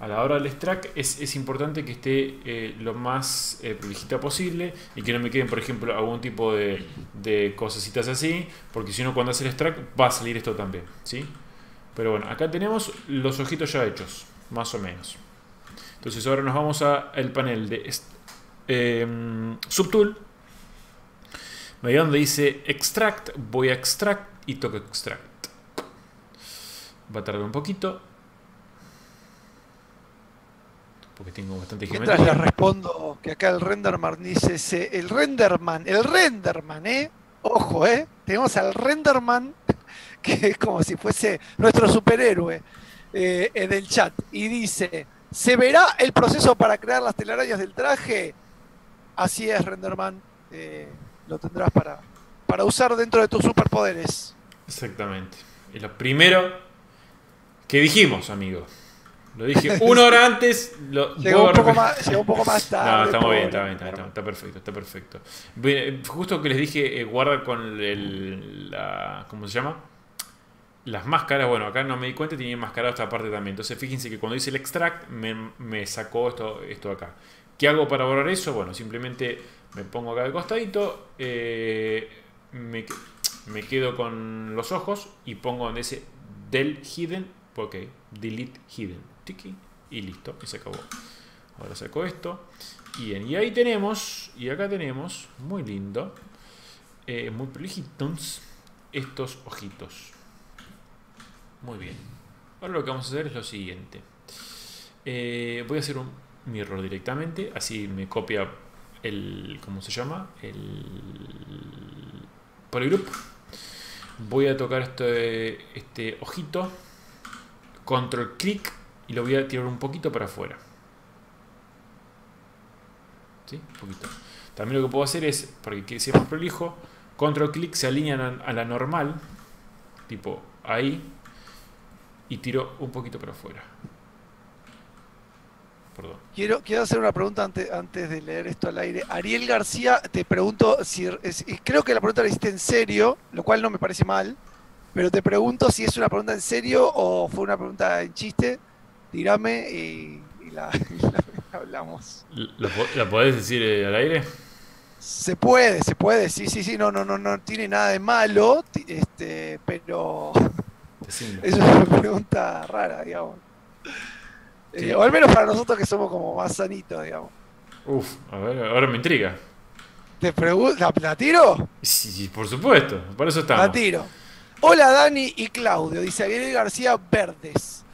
A la hora del extract es, es importante que esté eh, lo más eh, prolijita posible y que no me queden, por ejemplo, algún tipo de, de cosecitas así, porque si no cuando hace el extract va a salir esto también. ¿sí? Pero bueno, acá tenemos los ojitos ya hechos, más o menos. Entonces ahora nos vamos al panel de em, Subtool. Me donde dice Extract, voy a Extract y toco Extract. Va a tardar un poquito. Porque tengo bastante
Mientras le respondo que acá el Renderman dice, se- el Renderman, el Renderman, ¿eh? Ojo, ¿eh? Tenemos al Renderman, que es como si fuese nuestro superhéroe eh, eh, del chat, y dice, ¿se verá el proceso para crear las telarañas del traje? Así es, Renderman, eh, lo tendrás para, para usar dentro de tus superpoderes.
Exactamente. Y lo primero que dijimos, amigo. Lo dije una hora antes. Lo,
Llegó un poco más, llegó un poco más tarde.
No, estamos bien, está bien, está, bien, está perfecto, está perfecto. Bien, justo que les dije, eh, guarda con el, la, ¿cómo se llama? Las máscaras, bueno, acá no me di cuenta, tenía enmascarado esta parte también. Entonces fíjense que cuando hice el extract me, sacó esto, esto acá. ¿Qué hago para borrar eso? Bueno, simplemente me pongo acá de costadito, eh, me, me, quedo con los ojos y pongo donde dice del hidden, ok, delete hidden, tiki, y listo, y se acabó. Ahora saco esto. Y, y ahí tenemos, y acá tenemos, muy lindo, eh, muy prolijitos, estos ojitos. Muy bien. Ahora lo que vamos a hacer es lo siguiente. Eh, voy a hacer un mirror directamente, así me copia el, ¿cómo se llama? El polygroup. Voy a tocar este, este ojito, control clic y lo voy a tirar un poquito para afuera. ¿Sí? Un poquito. También lo que puedo hacer es, para que sea más prolijo, control clic se alinean a la normal, tipo ahí, y tiro un poquito para afuera.
Perdón. Quiero, quiero hacer una pregunta antes, antes de leer esto al aire. Ariel García, te pregunto si creo que la pregunta la hiciste en serio, lo cual no me parece mal, pero te pregunto si es una pregunta en serio o fue una pregunta en chiste. Tírame y, la, hablamos.
¿La, podés decir eh, al aire?
Se puede, se puede, sí, sí, sí, no, no, no, no tiene nada de malo, este, pero es una pregunta rara, digamos. Eh, o al menos para nosotros que somos como más sanitos, digamos.
Uf, a ver, ahora me intriga.
¿Te pregunto, ¿la, tiro?
Sí, por supuesto, por eso estamos.
La tiro. Hola Dani y Claudio, dice Ariel García Verdes.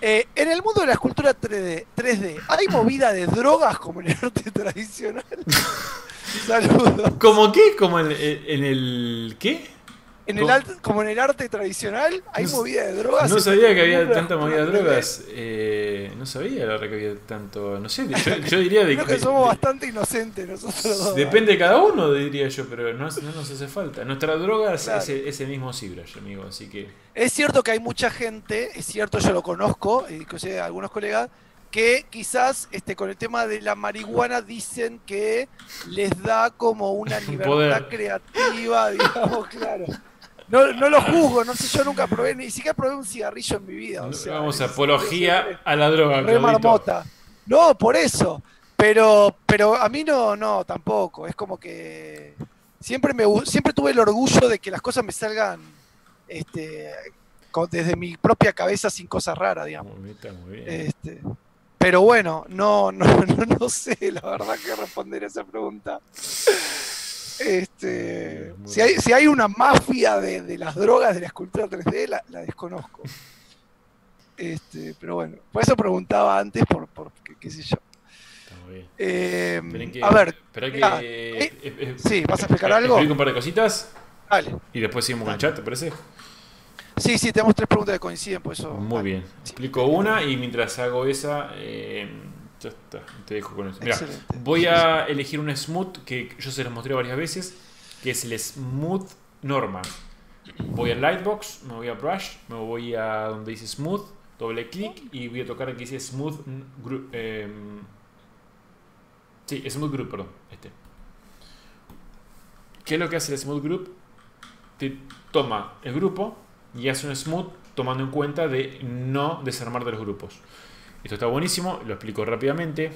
Eh, en el mundo de la escultura 3D, 3D, ¿hay movida de drogas como en el arte tradicional?
Saludos. ¿Cómo qué? ¿Como en, en el qué?
En el como en el arte tradicional, hay movida de drogas.
No sabía que había tanta movida de drogas. Eh, no sabía la verdad que había tanto. No sé, yo, diría de
Creo que somos bastante inocentes nosotros
Depende de cada uno, diría yo, pero no, no nos hace falta. Nuestra droga es ese, mismo Cibrash, amigo, así que.
Es cierto que hay mucha gente, es cierto, yo lo conozco, inclusive algunos colegas, que quizás este, con el tema de la marihuana dicen que les da como una libertad creativa, digamos, claro. No, no lo juzgo, no sé, yo nunca probé, ni siquiera probé un cigarrillo en mi vida.
Vamos, apología a la droga.
marmota. No, por eso. Pero, pero a mí no, no, tampoco. Es como que siempre me siempre tuve el orgullo de que las cosas me salgan este, desde mi propia cabeza sin cosas raras, digamos. Muy bien, muy bien. Este, pero bueno, no, no, no, no sé la verdad que responder a esa pregunta. Este, si, hay, si hay una mafia de, las drogas de la escultura 3D, la, desconozco. Este, pero bueno, por eso preguntaba antes, por, por qué, sé yo. Eh, a ver,
ah, eh,
eh, sí, ¿vas a explicar algo?
Explico un par de cositas. Dale. Y después seguimos con el chat, ¿te parece?
Sí, sí, tenemos tres preguntas que coinciden, por eso.
Muy bien. Explico una y mientras hago esa, ya está, te dejo con eso. Mira, voy a elegir un smooth que yo se los mostré varias veces, que es el smooth normal. Voy a Lightbox, me voy a Brush, me voy a donde dice smooth, doble clic y voy a tocar aquí dice smooth group. Em, sí, smooth group, perdón, este. ¿Qué es lo que hace el smooth group? Te toma el grupo y hace un smooth tomando en cuenta de no desarmar de los grupos. Esto está buenísimo, lo explico rápidamente.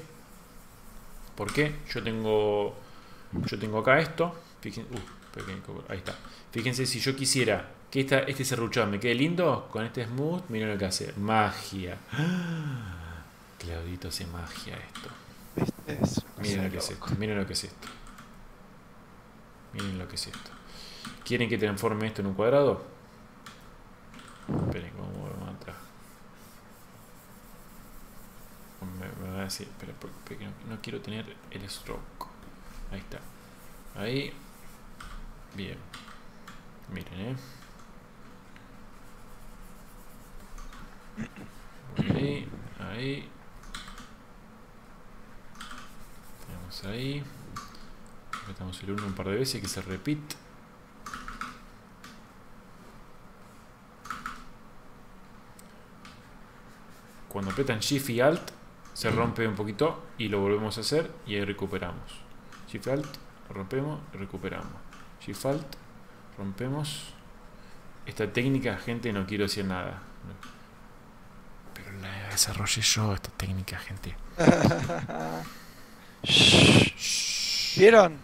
¿Por qué? Yo tengo, yo tengo acá esto. Fíjense, uh, ahí está. Fíjense, si yo quisiera que esta, este serruchado me quede lindo, con este smooth, miren lo que hace. Magia. Claudito hace magia esto. miren lo que es esto. Miren lo que es esto. Miren lo que es esto. ¿Quieren que transforme esto en un cuadrado? Esperen, cómo vamos atrás me, va a decir, pero porque no, quiero tener el stroke. Ahí está. Ahí. Bien. Miren, ¿eh? Ahí, ahí. Tenemos ahí. Apretamos el 1 un par de veces que se repite. Cuando apretan Shift y Alt se rompe un poquito y lo volvemos a hacer y ahí recuperamos. Shift Alt, rompemos, recuperamos. Shift Alt, rompemos esta técnica, gente, no quiero decir nada. Pero la desarrollé yo, esta técnica, gente.
¿Vieron?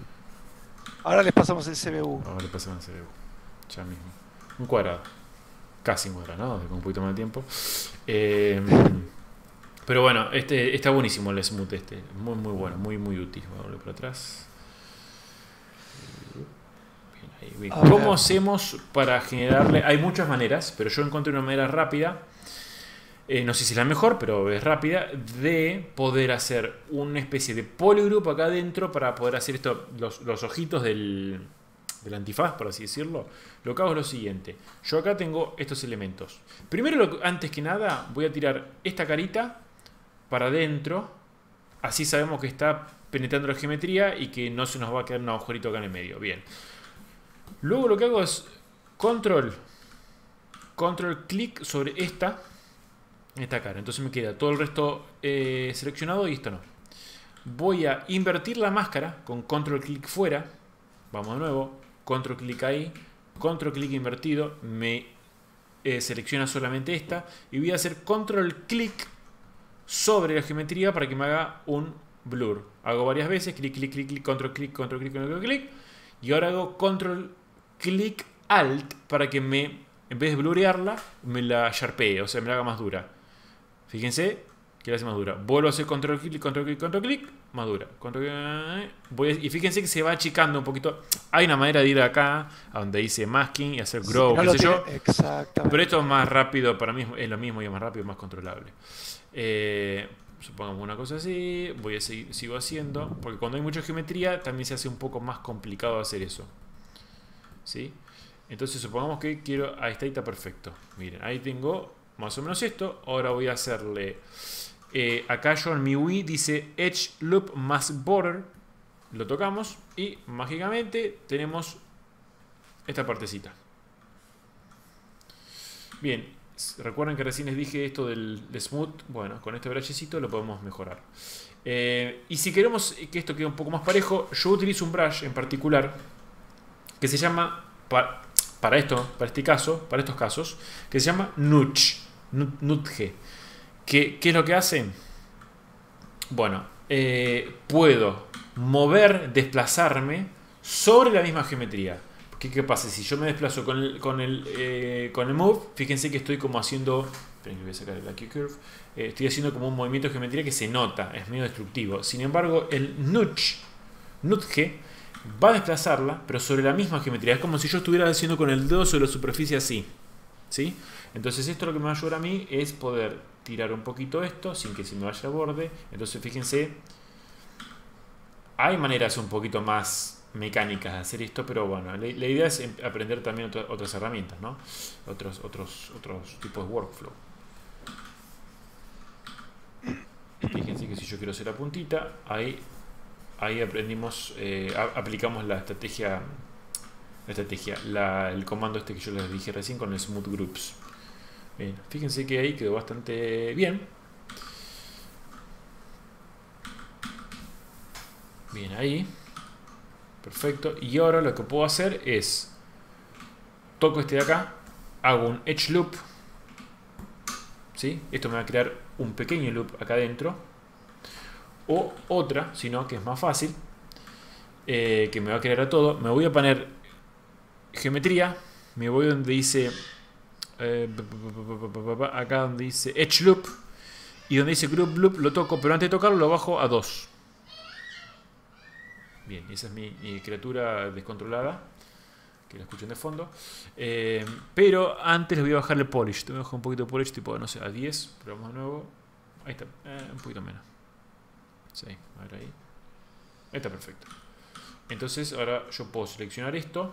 Ahora les pasamos el CBU.
Ahora les pasamos el CBU. Ya mismo. Un cuadrado. Casi un cuadrado, ¿no? Con un poquito más de tiempo. Eh, pero bueno, este está buenísimo el smooth este. Muy, muy bueno. Muy, muy útil. Voy a volver para atrás. ¿Cómo hacemos para generarle? Hay muchas maneras, pero yo encontré una manera rápida. Eh, no sé si es la mejor, pero es rápida, de poder hacer una especie de polygroup acá adentro para poder hacer esto, los, ojitos del, antifaz, por así decirlo. Lo que hago es lo siguiente. Yo acá tengo estos elementos. Primero, antes que nada, voy a tirar esta carita para adentro. Así sabemos que está penetrando la geometría y que no se nos va a quedar un agujerito acá en el medio. Bien. Luego lo que hago es control, control clic sobre esta, esta cara. Entonces me queda todo el resto eh, seleccionado y esto no. Voy a invertir la máscara con control clic fuera. Vamos de nuevo. Control clic ahí. Control clic invertido. Me eh, selecciona solamente esta. Y voy a hacer control clic sobre la geometría para que me haga un blur. Hago varias veces. Clic, clic, clic, clic, control clic, control clic, control clic. Y ahora hago control clic alt para que me, en vez de blurearla, me la sharpee, o sea, me la haga más dura. Fíjense que la hace más dura. Vuelvo a hacer control clic, control clic, control clic, más dura. voy y fíjense que se va achicando un poquito. Hay una manera de ir acá, a donde dice masking y hacer grow, qué sé yo. Pero esto es más rápido, para mí es lo mismo y es más rápido y más controlable. Eh, supongamos una cosa así, voy a seguir, sigo haciendo, porque cuando hay mucha geometría también se hace un poco más complicado hacer eso. ¿sí? Entonces supongamos que quiero, ahí está, ahí está perfecto. Miren, ahí tengo más o menos esto. Ahora voy a hacerle, eh, acá yo en mi Wii dice Edge Loop más Border. Lo tocamos y mágicamente tenemos esta partecita. Bien, recuerden que recién les dije esto del smooth. Bueno, con este brashecito lo podemos mejorar. Eh, y si queremos que esto quede un poco más parejo, yo utilizo un brush en particular que se llama, para, esto, para este caso, para estos casos, que se llama Nudge. Nudge. ¿Qué, ¿Qué es lo que hace? Bueno, eh, puedo mover, desplazarme sobre la misma geometría. ¿Qué, ¿Qué, pasa? Si yo me desplazo con el, con el, eh, con el move, fíjense que estoy como haciendo. Esperen voy a sacar el aquí curve. Eh, estoy haciendo como un movimiento de geometría que se nota, es medio destructivo. Sin embargo, el nudge, nudge va a desplazarla, pero sobre la misma geometría. Es como si yo estuviera haciendo con el dedo sobre la superficie así. ¿Sí? Entonces esto lo que me va a ayudar a mí es poder tirar un poquito esto sin que se me vaya a borde. Entonces fíjense, hay maneras un poquito más mecánicas de hacer esto, pero bueno, la, idea es em, aprender también otras herramientas, ¿no? Otros, otros, otros tipos de workflow. Fíjense que si yo quiero hacer la puntita, ahí ahí aprendimos, eh, aplicamos la estrategia, la estrategia, el comando este que yo les dije recién con el Smooth Groups. Bien, fíjense que ahí quedó bastante bien. Bien, ahí. Perfecto. Y ahora lo que puedo hacer es, toco este de acá, hago un Edge Loop. ¿Sí? Esto me va a crear un pequeño loop acá adentro o otra, sino que es más fácil, eh, que me va a crear a todo. Me voy a poner geometría, me voy donde dice, eh, acá donde dice Edge Loop, y donde dice Group Loop lo toco, pero antes de tocarlo lo bajo a 2. Bien, esa es mi, criatura descontrolada, que la escuchen de fondo. Eh, pero antes les voy a bajar el polish. Te voy a bajar un poquito de polish, tipo, no sé, a 10, pero vamos de nuevo. Ahí está, un poquito menos. Sí, a ver ahí. Está perfecto. Entonces ahora yo puedo seleccionar esto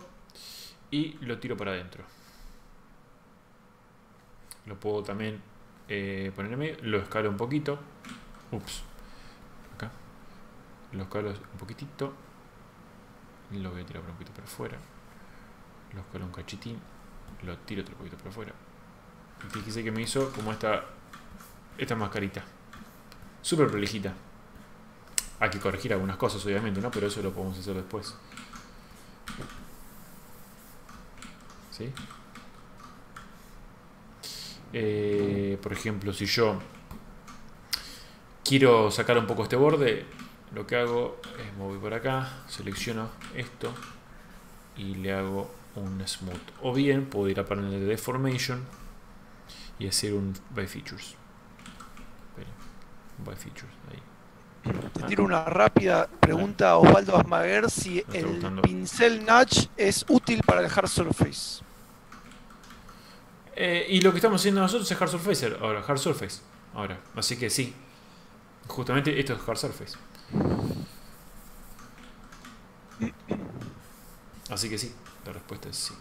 y lo tiro para adentro. Lo puedo también eh, poner en medio, lo escalo un poquito. Ups. Acá. Lo escalo un poquitito. Lo voy a tirar un poquito para afuera. Lo escalo un cachitín. Lo tiro otro poquito para afuera. Y fíjese que me hizo como esta, esta mascarita. Súper prolijita. Hay que corregir algunas cosas, obviamente, ¿no? Pero eso lo podemos hacer después. ¿Sí? Eh, por ejemplo, si yo quiero sacar un poco este borde, lo que hago es mover por acá, selecciono esto y le hago un smooth. O bien puedo ir a panel de deformation y hacer un by features.
By features, ahí. Te tiro una rápida pregunta a Osvaldo Asmaguer si el pincel nudge es útil para el hard surface.
Eh, y lo que estamos haciendo nosotros es hard surface ahora, hard surface ahora. Así que sí. Justamente esto es hard surface. Así que sí, la respuesta es sí.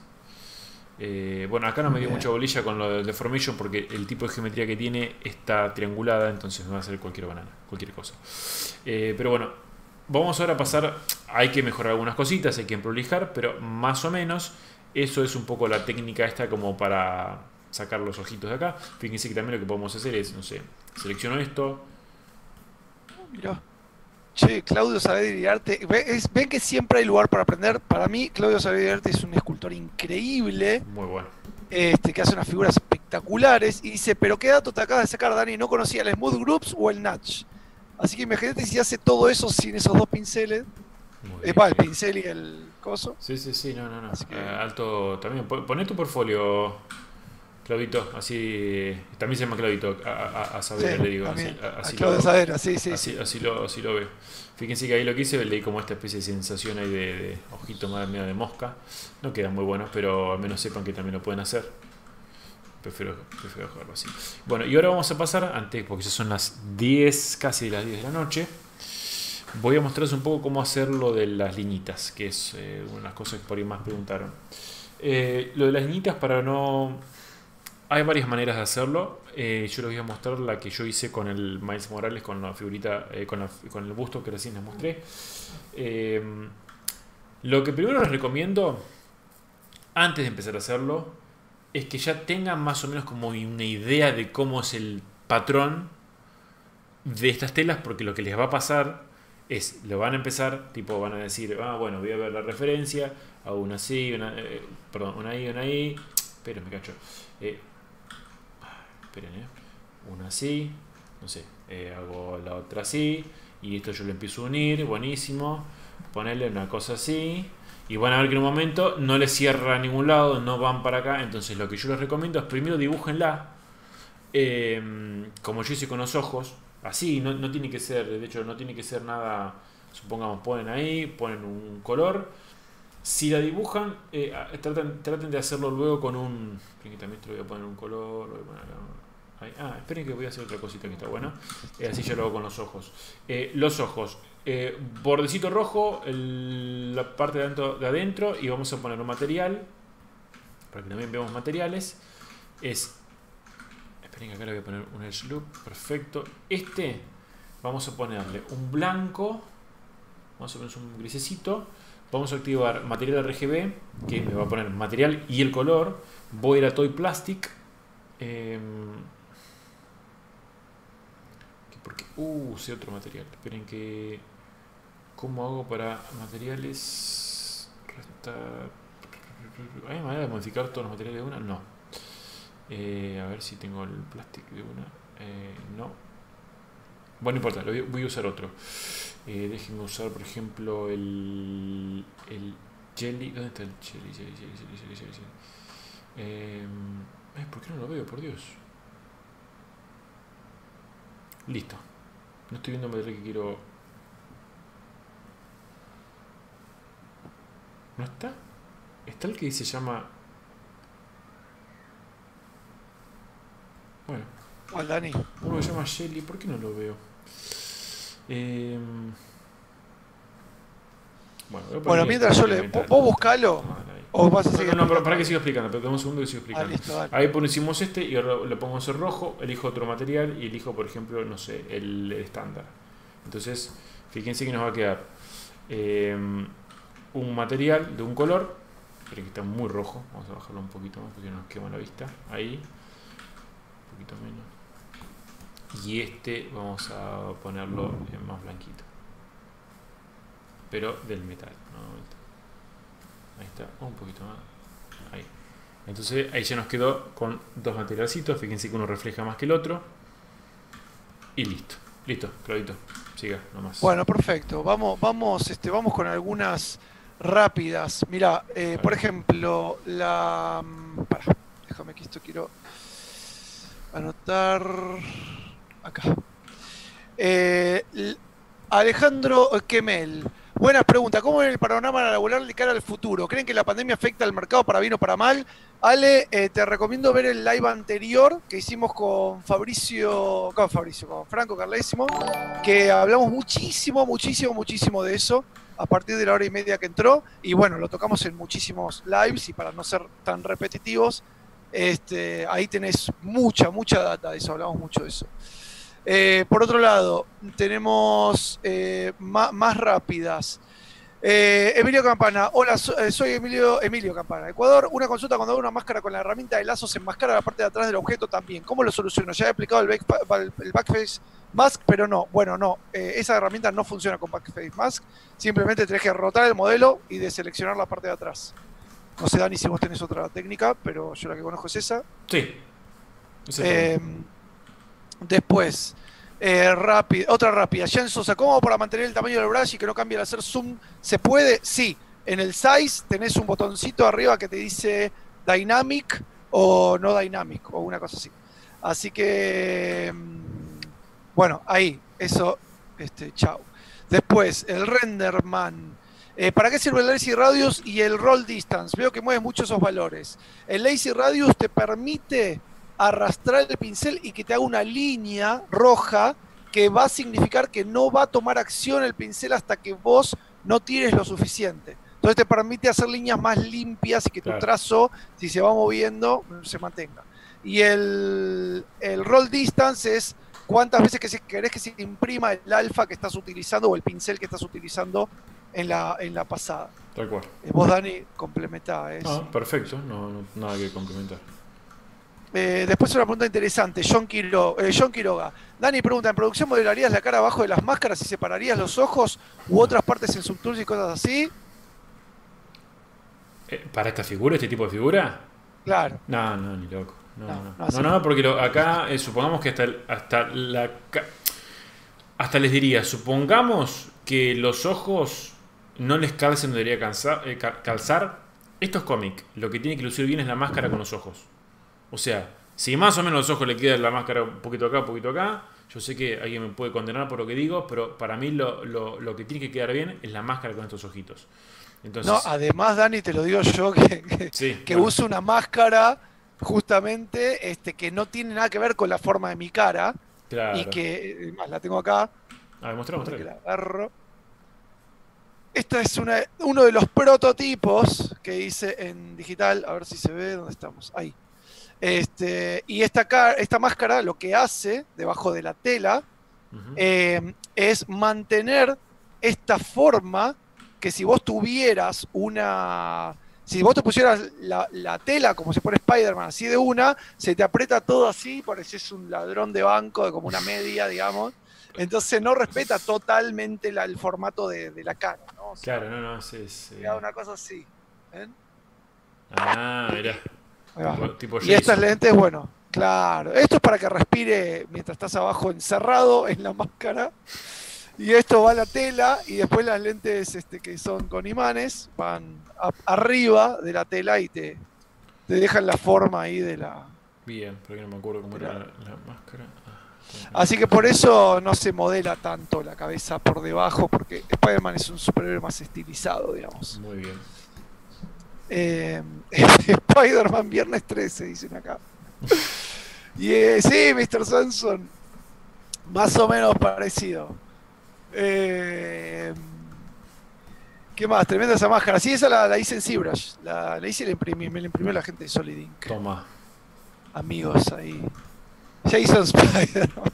Eh, bueno, acá no me dio mucha bolilla con lo de deformation porque el tipo de geometría que tiene está triangulada, entonces me va a hacer cualquier banana, cualquier cosa. Eh, pero bueno, vamos ahora a pasar. Hay que mejorar algunas cositas, hay que prolijar, pero más o menos eso es un poco la técnica esta como para sacar los ojitos de acá. Fíjense que también lo que podemos hacer es, no sé, selecciono esto.
Mira. Che, Claudio Saavedra Ven que siempre hay lugar para aprender. Para mí, Claudio Saavedra es un escultor increíble.
Muy bueno.
Este, que hace unas figuras espectaculares. Y dice, pero ¿qué dato te acabas de sacar, Dani? ¿No conocía el Smooth Groups o el Natch? Así que imagínate si hace todo eso sin esos dos pinceles. Es el pincel y el coso.
Sí, sí, sí, no, no, no. Eh, alto también. Poné tu portfolio, Claudito, así. También se llama Claudito, a, a, saber, le digo. Así,
así, lo, saber, sí, sí.
Así, lo, así lo veo. Fíjense que ahí lo que hice, leí como esta especie de sensación ahí de, ojito más medio de mosca. No quedan muy buenos, pero al menos sepan que también lo pueden hacer. Prefiero, prefiero dejarlo así. Bueno, y ahora vamos a pasar, antes, porque ya son las 10, casi las 10 de la noche voy a mostrarles un poco cómo hacer lo de las liñitas, que es eh, una de las cosas que por ahí más preguntaron. Eh, lo de las liñitas para no... Hay varias maneras de hacerlo. Eh, yo les voy a mostrar la que yo hice con el Miles Morales, con la figurita, con, con, el busto que recién les mostré. lo que primero les recomiendo, antes de empezar a hacerlo, es que ya tengan más o menos como una idea de cómo es el patrón de estas telas, porque lo que les va a pasar es, lo van a empezar, tipo van a decir, ah, bueno, voy a ver la referencia, una así, una, eh, perdón, una ahí, una ahí, pero me cacho, eh, esperen, eh, una así, no sé, eh, hago la otra así, y esto yo lo empiezo a unir, buenísimo, ponerle una cosa así, y van a ver que en un momento no le cierra a ningún lado, no van para acá, entonces lo que yo les recomiendo es primero dibújenla, como yo hice con los ojos, así, no, no, tiene que ser, de hecho no tiene que ser nada, supongamos, ponen ahí, ponen un color. Si la dibujan, eh, traten, traten, de hacerlo luego con un... También te voy a poner un color. Ah, esperen que voy a hacer otra cosita que está buena. Eh, así yo lo hago con los ojos. Eh, los ojos. bordecito rojo, la parte de adentro, de adentro y vamos a poner un material. Para que también veamos materiales. Es acá le voy a poner un edge loop, perfecto. Este vamos a ponerle un blanco, vamos a poner un grisecito, vamos a activar material RGB, que me va a poner material y el color, voy a ir a Toy Plastic, eh, porque, uh, sé otro material, esperen que, ¿cómo hago para materiales? ¿Hay manera de modificar todos los materiales de una? No. Eh, a ver si tengo el plástico de una. Eh, no. Bueno, no importa, voy, a usar otro. Eh, déjenme usar, por ejemplo, el, el jelly. ¿Dónde está el jelly? jelly, jelly, jelly, jelly, jelly. Eh, ¿Por qué no lo veo? Por Dios. Listo. No estoy viendo el que quiero. ¿No está? Está el que se llama Bueno.
¿Cuál, Dani?
Uno que se llama Shelly, ¿por qué no lo veo? Eh...
Bueno, bueno mientras yo le. ¿Vos buscalo? ¿O vas a seguir
no, no, para que siga explicando, pero un segundo que sigo explicando. Ah, listo, Ahí ponemos este y ahora le pongo ese rojo, elijo otro material y elijo, por ejemplo, no sé, el estándar. Entonces, fíjense que nos va a quedar eh, un material de un color, pero que está muy rojo. Vamos a bajarlo un poquito más porque nos quema la vista. Ahí poquito menos. Y este vamos a ponerlo más blanquito. Pero del metal. Ahí está, un poquito más. Ahí. Entonces ahí ya nos quedó con dos materialcitos. Fíjense que uno refleja más que el otro. Y listo. Listo, Claudito. Siga nomás.
Bueno, perfecto. Vamos, vamos, este, vamos con algunas rápidas. Mira, eh, por ejemplo, la. Mm, para, déjame que esto quiero anotar. Acá. Eh, Alejandro Kemel. Buenas preguntas. ¿Cómo ven el panorama laboral de cara al futuro? ¿Creen que la pandemia afecta al mercado para bien o para mal? Ale, eh, te recomiendo ver el live anterior que hicimos con Fabricio, con Fabricio, con Franco Carlésimo, que hablamos muchísimo, muchísimo, muchísimo de eso a partir de la hora y media que entró. Y bueno, lo tocamos en muchísimos lives y para no ser tan repetitivos, este, ahí tenés mucha, mucha data de eso, hablamos mucho de eso. Eh, por otro lado, tenemos eh, más, rápidas. Eh, Emilio Campana, hola, soy Emilio, Emilio Campana, Ecuador. Una consulta cuando hago una máscara con la herramienta de lazo se enmascara la parte de atrás del objeto también. ¿Cómo lo soluciono? Ya he aplicado el, el backface mask, pero no. Bueno, no. esa herramienta no funciona con backface mask. Simplemente tenés que rotar el modelo y deseleccionar la parte de atrás. No sé, Dani, si vos tenés otra técnica, pero yo la que conozco es esa.
Sí.
Después, eh, otra rápida. Jen Sosa, ¿cómo para mantener el tamaño del brush y que no cambie al hacer zoom? ¿Se puede? Sí. En el size tenés un botoncito arriba que te dice Dynamic o no Dynamic o una cosa así. Así que, mm, bueno, ahí, eso, este, chao. Después, el Renderman. Eh, ¿Para qué sirve el Lazy Radius y el Roll Distance? Veo que mueve mucho esos valores. El Lazy Radius te permite arrastrar el pincel y que te haga una línea roja que va a significar que no va a tomar acción el pincel hasta que vos no tires lo suficiente. Entonces te permite hacer líneas más limpias y que tu trazo, si se va moviendo, se mantenga. Y el, roll distance es cuántas veces que querés que se imprima el alfa que estás utilizando o el pincel que estás utilizando en la, en la pasada.
Tal cual.
Eh, vos, Dani, complementá.
eso. Ah, perfecto, no, no, nada que complementar.
Eh, después una pregunta interesante, John, eh, John, Quiroga. Dani pregunta, ¿en producción modelarías la cara abajo de las máscaras y separarías los ojos u otras partes en subtools y cosas así?
Eh, ¿Para esta figura, este tipo de figura?
Claro.
No, no, ni loco. No, no, no, no, porque acá supongamos que hasta, hasta la... Hasta les diría, supongamos que los ojos no les calcen donde debería calzar. Esto es cómic. Lo que tiene que lucir bien es la máscara con los ojos. O sea, si más o menos los ojos le queda la máscara un poquito acá, un poquito acá, yo sé que alguien me puede condenar por lo que digo, pero para mí lo, que tiene que quedar bien es la máscara con estos ojitos.
Entonces, no, además, Dani, te lo digo yo, que, que, uso una máscara justamente este, que no tiene nada que ver con la forma de mi cara. Y que, más, la tengo acá.
A ver, mostrá, mostrá.
la agarro. Esta es una, uno de los prototipos que hice en digital. A ver si se ve dónde estamos. Ahí. Este, y esta, esta máscara lo que hace debajo de la tela eh, es mantener esta forma que si vos tuvieras una... Si vos te pusieras la, tela como se pone Spider-Man así de una, se te aprieta todo así, pareces un ladrón de banco, de como una media, digamos. Entonces no respeta totalmente el formato de, la cara, ¿no?
claro, no, no, sí, sí.
Una cosa así.
Ah, mira
y estas lentes, bueno, claro. Esto es para que respire mientras estás abajo encerrado en la máscara. Y esto va a la tela y después las lentes este, que son con imanes van arriba de la tela y te, te dejan la forma ahí de la...
Bien, pero no me acuerdo cómo era la, máscara.
Ah, Así que por eso no se modela tanto la cabeza por debajo, porque Spider-Man es un superhéroe más estilizado, digamos.
Muy bien.
Eh, Spider-Man viernes 13, dicen acá. Y eh, sí, Mr. Sanson, más o menos parecido. Eh, ¿Qué más? Tremenda esa máscara. Sí, esa la, hice en ZBrush. La, hice y la imprimí, me la imprimió la gente de Solid Ink.
Toma.
Amigos ahí. Jason Spider-Man.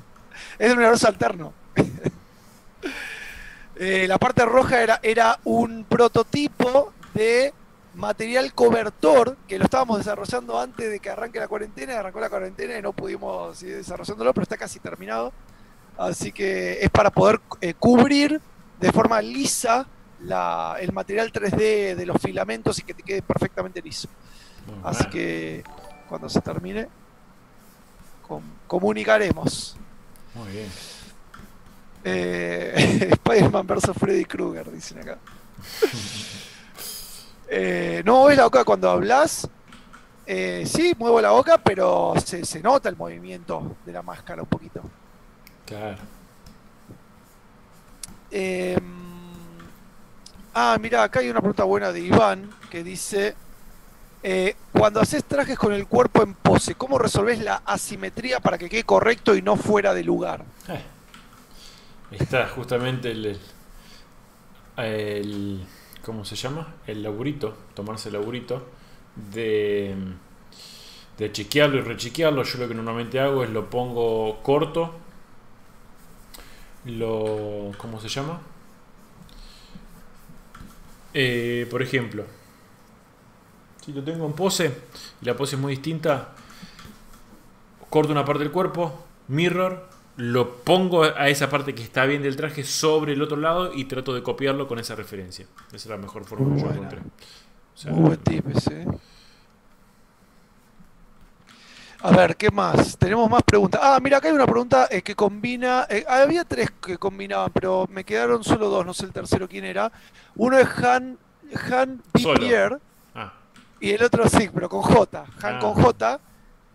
Es un universo alterno. la parte roja era, era un prototipo de material cobertor que lo estábamos desarrollando antes de que arranque la cuarentena, arrancó la cuarentena y no pudimos seguir desarrollándolo, pero está casi terminado. Así que es para poder eh, cubrir de forma lisa el material 3D de los filamentos y que te quede perfectamente liso. Así que cuando se termine, comunicaremos.
Muy bien.
Eh, Spider-Man vs Freddy Krueger, dicen acá. eh, no ves la boca cuando hablas. Eh, sí, muevo la boca, pero se, se nota el movimiento de la máscara un poquito.
Claro.
Eh, ah, mira, acá hay una pregunta buena de Iván que dice: eh, Cuando haces trajes con el cuerpo en pose, ¿cómo resolves la asimetría para que quede correcto y no fuera de lugar?
Eh, está justamente el, el, ¿Cómo se llama? El laburito, tomarse el laburito de, chequearlo y rechequearlo. Yo lo que normalmente hago es lo pongo corto lo... ¿Cómo se llama? Eh, por ejemplo, si lo tengo en pose y la pose es muy distinta, corto una parte del cuerpo, mirror, lo pongo a esa parte que está bien del traje sobre el otro lado y trato de copiarlo con esa referencia. Esa es la mejor forma que yo encontré.
buen tip ese. A ver, ¿qué más? Tenemos más preguntas. Ah, mira, acá hay una pregunta eh, que combina. Eh, había tres que combinaban, pero me quedaron solo dos, no sé el tercero quién era. Uno es Han, Han Pierre. Ah. Y el otro sí, pero con J. Han ah. con J.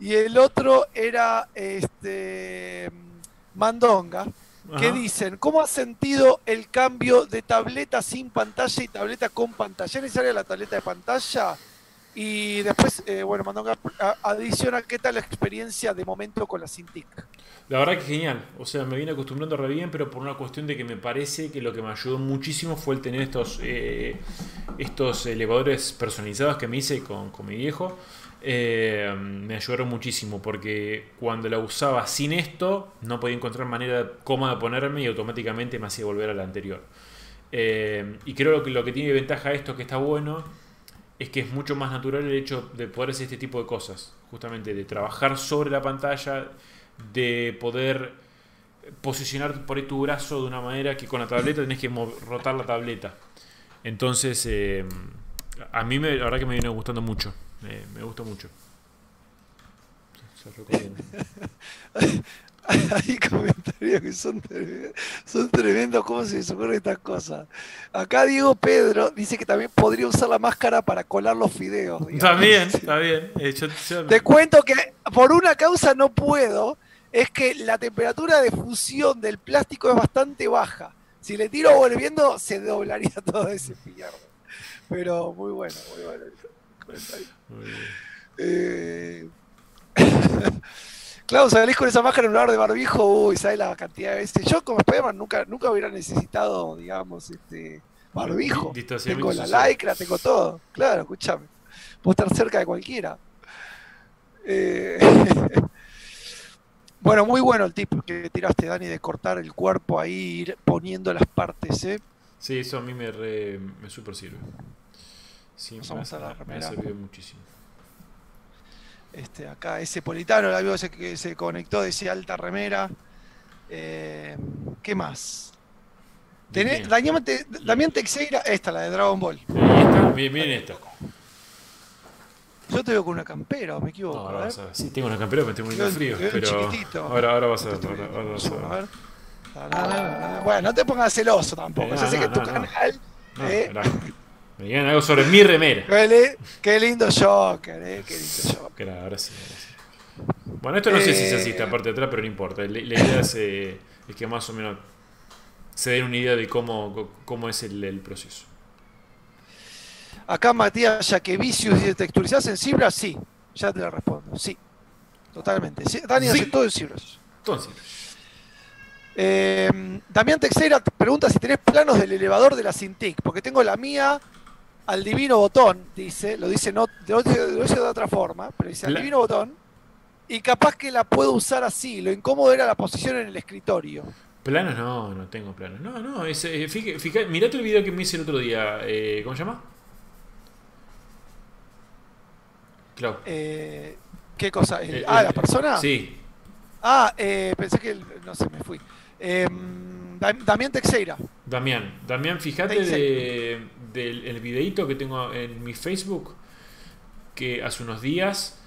Y el otro era este Mandonga. Que dicen, ¿cómo ha sentido el cambio de tableta sin pantalla y tableta con pantalla? ¿Es necesaria la tableta de pantalla? Y después, eh, bueno, Mandonga adiciona qué tal la experiencia de momento con la Cintiq.
La verdad que genial. O sea, me vine acostumbrando re bien, pero por una cuestión de que me parece que lo que me ayudó muchísimo fue el tener estos, eh, estos elevadores personalizados que me hice con, mi viejo. Eh, me ayudaron muchísimo porque cuando la usaba sin esto no podía encontrar manera cómoda de ponerme y automáticamente me hacía volver a la anterior. y creo que lo que tiene ventaja esto que está bueno es que es mucho más natural el hecho de poder hacer este tipo de cosas, justamente de trabajar sobre la pantalla, de poder posicionar por ahí tu brazo de una manera que con la tableta tenés que rotar la tableta. Entonces, eh, a mí me, la verdad que me viene gustando mucho, me gusta mucho.
Hay comentarios que son, son tremendos. ¿Cómo se les ocurren estas cosas? Acá Diego Pedro dice que también podría usar la máscara para colar los fideos.
También, está bien. Eh,
Te cuento que por una causa no puedo. Es que la temperatura de fusión del plástico es bastante baja. Si le tiro volviendo, se doblaría todo ese fierro. Pero muy bueno, muy bueno. Bien. Eh... Claro, salís con esa máscara en lugar de barbijo, uy, ¿sabes la cantidad de veces? Yo como Spider-Man nunca, nunca hubiera necesitado, digamos, este barbijo. Tengo la lycra, tengo todo. Claro, escúchame. Puedo estar cerca de cualquiera. Eh, bueno, muy bueno el tip que tiraste, Dani, de cortar el cuerpo ahí, ir poniendo las partes, ¿eh?
Sí, eso a mí me, me super sirve. Sí, me, me ha servido muchísimo.
Este, acá ese Politano, el amigo que se conectó, decía alta remera. Eh, ¿Qué más? Tenés, Damián, Teixeira, esta, la de Dragon Ball.
bien, bien esta.
Yo te veo con una campera, me equivoco. No,
ahora Sí, tengo una campera, pero tengo muy frío. Pero Ahora, ahora vas a ver. Ahora,
a ver. Bueno, no te pongas celoso tampoco. Yo sé que tu canal. Eh,
me digan algo sobre mi remera.
Qué, lindo Joker, eh, qué lindo Joker.
ahora sí, Bueno, esto no sé si es así, esta eh, parte de atrás, pero no importa. La, idea eh, es, que más o menos se den una idea de cómo, cómo es el, proceso.
Acá Matías ya que Vicious dice texturizar en Cibra, sí. Ya te lo respondo, sí. Totalmente. Dani hace todo en Cibras.
Todo en Cibras.
Eh, Damián Texera pregunta si tenés planos del elevador de la Cintiq, porque tengo la mía al divino botón, dice, lo dice no, de, de otra forma, pero dice al divino botón, y capaz que la puedo usar así, lo incómodo era la posición en el escritorio.
Planos no, no tengo planos. No, no, es, eh, mirate el video que me hice el otro día, eh, ¿cómo se llama?
Claro. Eh, ¿Qué cosa? ah, ¿la persona?
Sí.
Ah, pensé que, no sé, me fui. Em, Damián Texeira.
Damián, Damián, fíjate del de, videito que tengo en mi Facebook. que hace unos días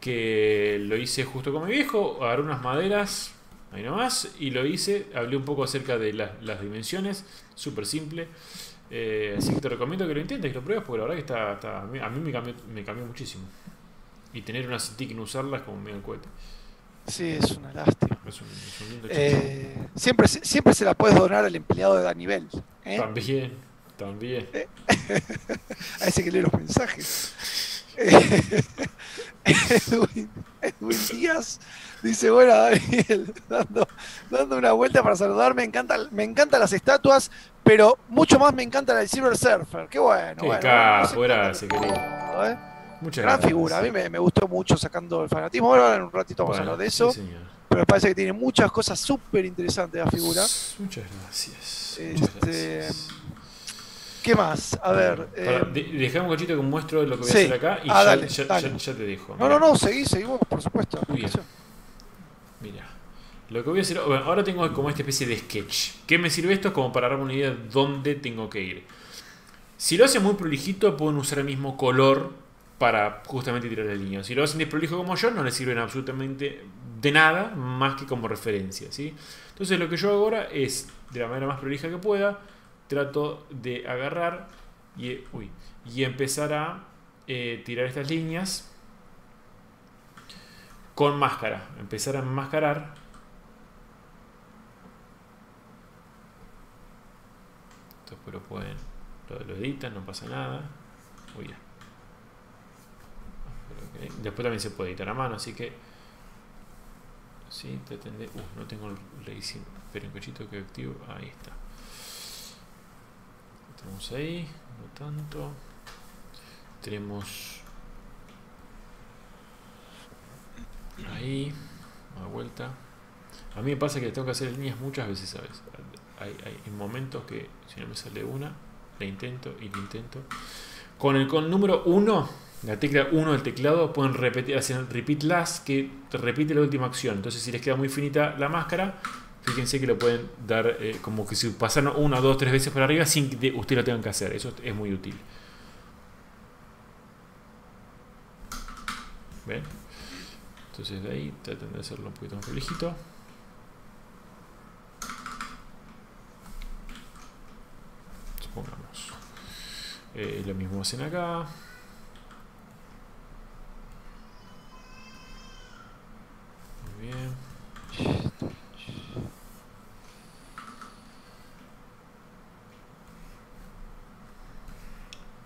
que lo hice justo con mi viejo, agarré unas maderas, ahí nomás, y lo hice, hablé un poco acerca de las dimensiones, súper simple. Eh, así que te recomiendo que lo intentes, que lo pruebes, porque la verdad que está, está a mí me cambió, me cambió muchísimo. Y tener una CT y no usarla es como medio el cohete.
Sí, es una lástima. eh, siempre, siempre se la puedes donar al empleado de Danivel.
¿eh? También, también. Eh,
a ese que lee los mensajes. Edwin, Díaz dice, bueno, Daniel, dando, dando una vuelta para saludar, me encantan me encantan las estatuas, pero mucho más me encanta la del Silver Surfer. Qué bueno. Qué bueno,
capo, querido.
Muchas Gran figura, a mí me, gustó mucho sacando el fanatismo. Ahora en un ratito vamos a hablar de eso. pero me parece que tiene muchas cosas súper interesantes la figura.
Muchas gracias.
Este, ¿Qué más? A ver.
Eh, dejame un cachito que muestro lo que voy a hacer acá y ah, ya, ya, te dejo.
No, no, no, seguí, seguimos, por supuesto.
Mira. Lo que voy a hacer. ahora tengo como esta especie de sketch. ¿Qué me sirve esto? Como para darme una idea de dónde tengo que ir. Si lo hace muy prolijito, pueden usar el mismo color para justamente tirar la línea. Si lo hacen desprolijo como yo, no les sirven absolutamente de nada más que como referencia. ¿sí? Entonces lo que yo hago ahora es, de la manera más prolija que pueda, trato de agarrar y, empezar a eh, tirar estas líneas con máscara. Empezar a enmascarar. Después lo pueden, lo, editan, no pasa nada. Uy, ya. Después también se puede editar a mano, así que. Sí, te tendré. Uh, no tengo el racing. Pero un cochito que activo. Ahí está. Tenemos ahí, no tanto. Tenemos. Ahí, a vuelta. A mí me pasa que tengo que hacer líneas muchas veces, ¿sabes? Hay, hay momentos que si no me sale una, la intento y la intento. Con el, con número 1 la tecla 1 del teclado pueden repetir, hacer repeat last, que repite la última acción. Entonces, si les queda muy finita la máscara, fíjense que lo pueden dar eh, como que si pasaron una, dos, tres veces por arriba sin que usted lo tengan que hacer. Eso es muy útil. ¿Ven? Entonces de ahí traten de hacerlo un poquito más prolijito. Supongamos. Eh, lo mismo hacen acá. Bien.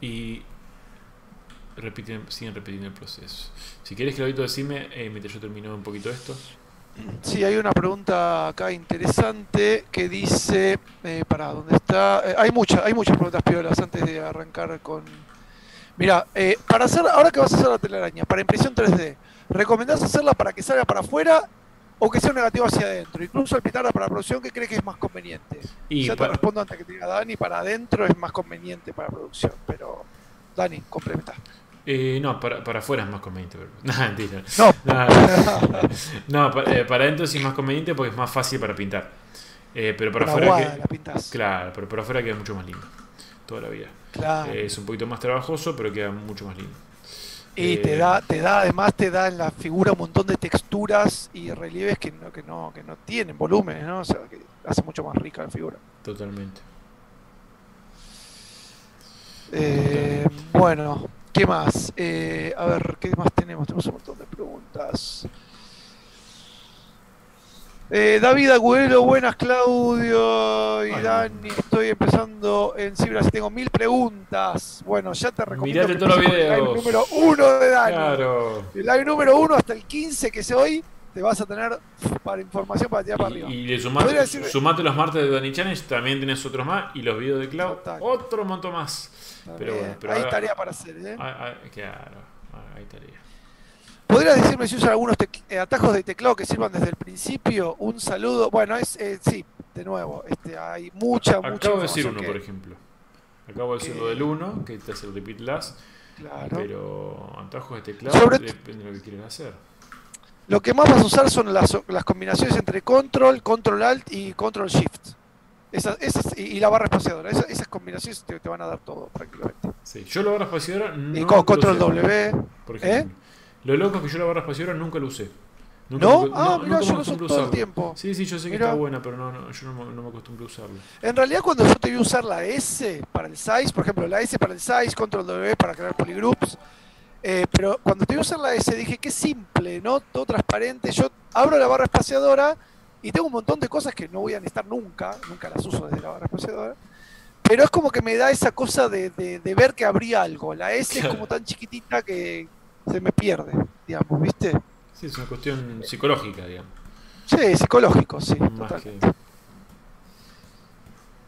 Y repiten, siguen repitiendo el proceso. Si quieres, Claudito, decime eh, mientras yo termino un poquito esto.
Sí, hay una pregunta acá interesante que dice, eh, para dónde está, eh, hay muchas, hay muchas preguntas piolas antes de arrancar con. Mira, eh, para hacer, ahora que vas a hacer la telaraña, para impresión 3D, ¿Recomendás hacerla para que salga para afuera o que sea negativo hacia adentro? Incluso al pitarla para producción, ¿qué crees que es más conveniente? Y ya te respondo antes que te diga Dani, para adentro es más conveniente para producción, pero Dani, complementa.
Eh, no, para, para afuera es más conveniente.
No,
no, eh, para, adentro sí es más conveniente porque es más fácil para pintar. Eh, pero para afuera. claro, pero para afuera queda mucho más lindo. Toda la vida. es un poquito más trabajoso, pero queda mucho más lindo.
Y te da, te da, además te da en la figura un montón de texturas y relieves que no, que no, que no tienen volúmenes, ¿no? O sea, que hace mucho más rica la figura.
Totalmente.
Eh, bueno, ¿qué más? Eh, a ver, ¿qué más tenemos? Tenemos un montón de preguntas. Eh, David Agüero, buenas Claudio y Dani. Estoy empezando en Cibras y tengo mil preguntas. Bueno, ya te recomiendo.
Mirate todos los videos.
El live número uno de Dani. Claro. El live número uno hasta el 15 que es hoy. Te vas a tener para información para tirar para arriba.
Y le sumate, sumate los martes de Dani Challenge, también tenés otros más. Y los videos de Clau, otro montón más.
Pero bueno, pero hay tarea para hacer, ¿eh?
claro, hay tarea.
¿Podrías decirme si usan algunos eh, atajos de teclado que sirvan desde el principio? Un saludo. Bueno, es eh, sí, de nuevo, este, hay mucha, mucha.
Acabo de decir uno, por ejemplo. Acabo de decir lo del 1, que te hace el repeat last. Claro. Pero atajos de teclado depende de lo que quieres hacer.
Lo que más vas a usar son las, las combinaciones entre control, control alt y control shift. Esas, esas, y, la barra espaciadora. Esas, esas combinaciones te, te, van a dar todo prácticamente.
Sí, yo la barra espaciadora no.
Y con control W.
por ejemplo. Lo loco es que yo la barra espaciadora nunca lo usé.
¿No? ah, mira, yo lo uso todo el tiempo.
Sí, sí, yo sé que está buena, pero no, no yo no, no, me acostumbro a usarla.
En realidad, cuando yo te vi usar la S para el size, por ejemplo, la S para el size, control W para crear polygroups, eh, pero cuando te vi usar la S dije, qué simple, ¿no? Todo transparente. Yo abro la barra espaciadora y tengo un montón de cosas que no voy a necesitar nunca, nunca las uso desde la barra espaciadora. Pero es como que me da esa cosa de, de, ver que habría algo. La S es como tan chiquitita que se me pierde, digamos, ¿viste?
Sí, es una cuestión psicológica, digamos.
Sí, psicológico, sí.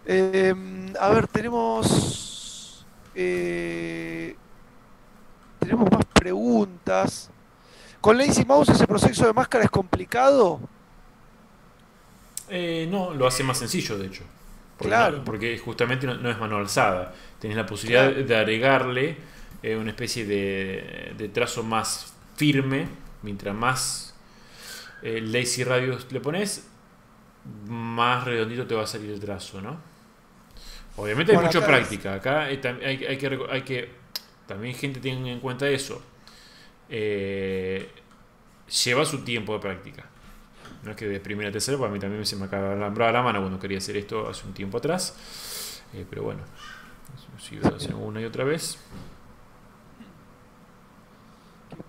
Em, a ver, tenemos. Eh, tenemos más preguntas. ¿Con Lazy Mouse ese proceso de máscara es complicado?
Eh, no, lo hace más sencillo, de hecho.
claro.
porque justamente no, es mano alzada. Tienes la posibilidad de agregarle eh, una especie de, de trazo más firme mientras más eh, lazy radios le pones, más redondito te va a salir el trazo, ¿no? Obviamente hay mucha práctica. Acá hay, que, hay que. También gente tiene en cuenta eso. Eh, lleva su tiempo de práctica. No es que de primera a tercera, para mí también se me acaba alambrada la mano cuando quería hacer esto hace un tiempo atrás. Eh, pero bueno, si lo hacen una y otra vez,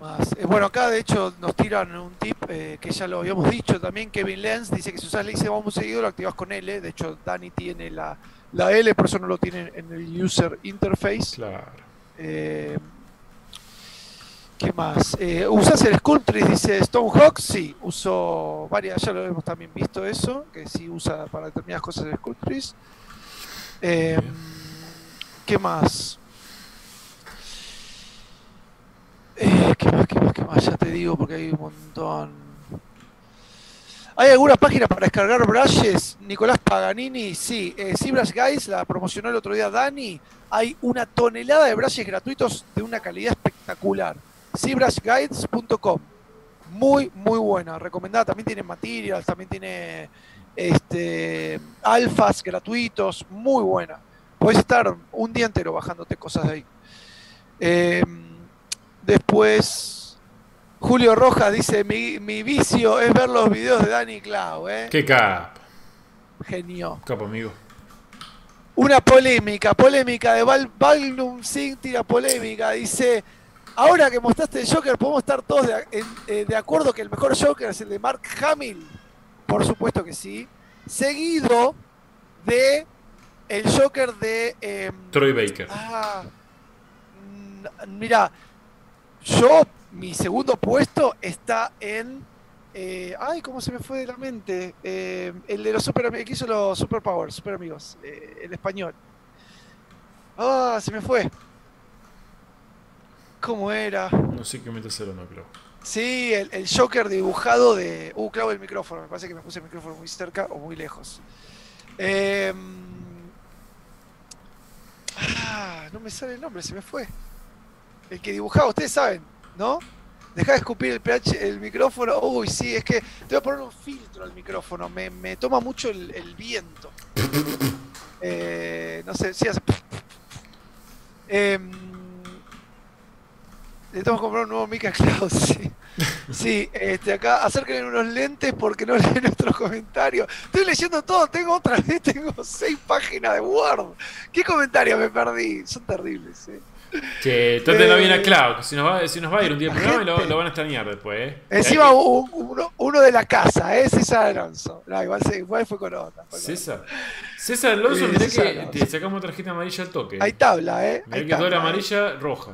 eh, bueno, acá de hecho nos tiran un tip eh, que ya lo habíamos dicho también. Kevin Lenz dice que si usas dice vamos seguido lo activas con L. De hecho, Dani tiene la, la L, por eso no lo tiene en el user interface.
Claro.
Eh, ¿Qué más? ¿Usas el Sculptris? Dice Stonehawk. Sí, uso varias, ya lo hemos también visto eso, que sí usa para determinadas cosas el Sculptris. ¿Qué más? Eh, ¿Qué más, qué más, qué más? Ya te digo porque hay un montón. ¿Hay alguna página para descargar brushes? Nicolás Paganini, sí. Eh, ZBrush Guys, la promocionó el otro día Dani. Hay una tonelada de brushes gratuitos de una calidad espectacular. ZBrushGuides.com. Muy, muy buena. Recomendada. También tiene materials, también tiene este, alfas gratuitos. Muy buena. Puedes estar un día entero bajándote cosas de ahí. Eh, Después, Julio Rojas dice, mi, vicio es ver los videos de Dani Clau, ¿eh?
Qué cap.
Genio.
Capo, amigo.
Una polémica, polémica de Val, Valnum Sin tira polémica. Dice, ahora que mostraste el Joker, ¿podemos estar todos de, eh, de, acuerdo que el mejor Joker es el de Mark Hamill? Por supuesto que sí. Seguido de el Joker de... Em,
Troy Baker.
Ah, mira, yo, mi segundo puesto está en. Eh, ay, ¿cómo se me fue de la mente? Eh, el de los super que hizo los Superpowers, Super Amigos, eh, el español. Ah, se me fue. ¿Cómo era?
No sé qué metes o no, creo.
Sí, el, el, Joker dibujado de. Uh, clavo el micrófono. Me parece que me puse el micrófono muy cerca o muy lejos. Em, ah, no me sale el nombre, se me fue. El que dibujaba, ustedes saben, ¿no? Deja de escupir el pH, el micrófono. Uy, sí, es que te voy a poner un filtro al micrófono. Me, toma mucho el, viento. Eh, no sé, sí hace. Le tengo que comprar un nuevo Cloud, sí. Sí, este, acá acérquenle unos lentes porque no leen nuestros comentarios. Estoy leyendo todo, tengo otra vez, tengo seis páginas de Word. ¿Qué comentarios me perdí? Son terribles, ¿eh?
Que traten bien a eh, Cloud, si nos, va, si nos va a ir un día el programa y lo, van a extrañar después. ¿eh?
Encima uno, uno, de la casa, ¿eh? César Alonso. No, igual, igual, fue con otra.
César. César Alonso, mirá que te sacamos tarjeta amarilla al toque.
Hay tabla, ¿eh?
Mirá que tabla, amarilla, roja.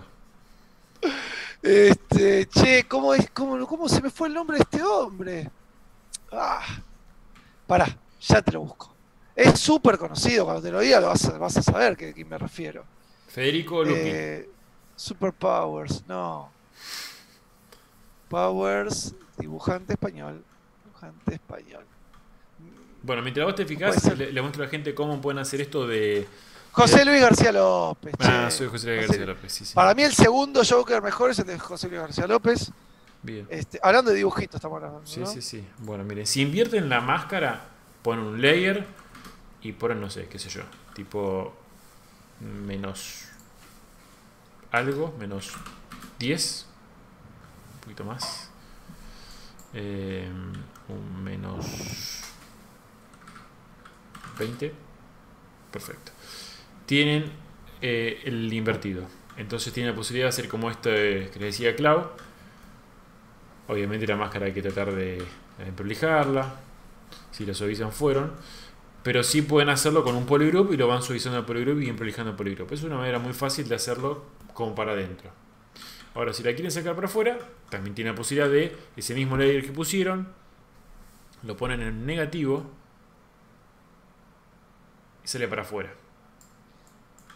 Este, che, ¿cómo, es, cómo, ¿cómo se me fue el nombre de este hombre? Ah, pará, ya te lo busco. Es súper conocido, cuando te lo diga lo vas a, vas a saber a quién me refiero.
Federico Lupi. Eh,
Superpowers, no. Powers, dibujante español. Dibujante español.
Bueno, mientras vos te fijas, le, muestro a la gente cómo pueden hacer esto de.
José Luis García López.
Ah, soy José Luis García López, sí, sí.
Para mí el segundo Joker mejor es el de José Luis García López.
Bien.
Este, hablando de dibujitos, estamos hablando.
Sí, sí, sí. Bueno, miren, si invierten la máscara, ponen un layer y ponen, no sé, qué sé yo, tipo menos algo, menos 10, poquito más. Eh, un menos 20. Perfecto. Tienen eh, el invertido. Entonces tienen la posibilidad de hacer como este que les decía Clau. Obviamente la máscara hay que tratar de, de. Si la suavizan fueron. Pero sí pueden hacerlo con un polygroup y lo van suavizando el polygroup y prolijando el polygroup. Es una manera muy fácil de hacerlo como para adentro. Ahora, si la quieren sacar para afuera, también tiene la posibilidad de ese mismo layer que pusieron, lo ponen en negativo y sale para afuera.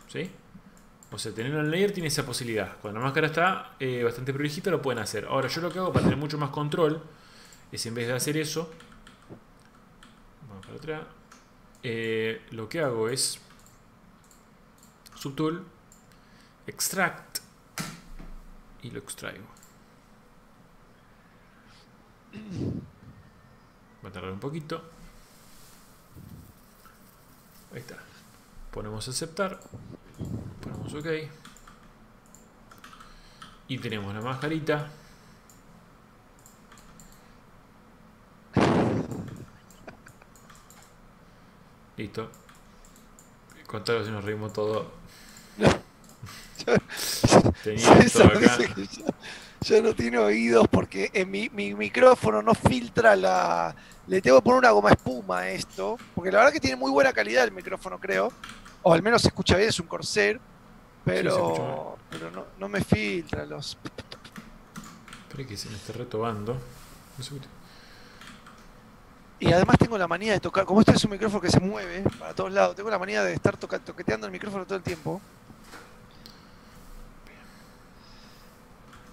¿Sí? O sea, tener un layer tiene esa posibilidad. Cuando la máscara está eh, bastante prolijita, lo pueden hacer. Ahora, yo lo que hago para tener mucho más control es en vez de hacer eso, vamos para atrás, eh, lo que hago es subtool, extract y lo extraigo. Va a tardar un poquito. Ahí está. Ponemos aceptar. Ponemos OK. Y tenemos la mascarita. Listo. Contalo si nos reímos todo.
Tenía acá. Yo, no tiene oídos porque en mi, mi, micrófono no filtra la. Le tengo que poner una goma espuma a esto. Porque la verdad que tiene muy buena calidad el micrófono, creo. O al menos se escucha bien, es un Corsair. Pero, pero no, no, me filtra los.
Espera que se me esté retobando.
Y además tengo la manía de tocar, como este es un micrófono que se mueve para todos lados, tengo la manía de estar toqueteando el micrófono todo el tiempo.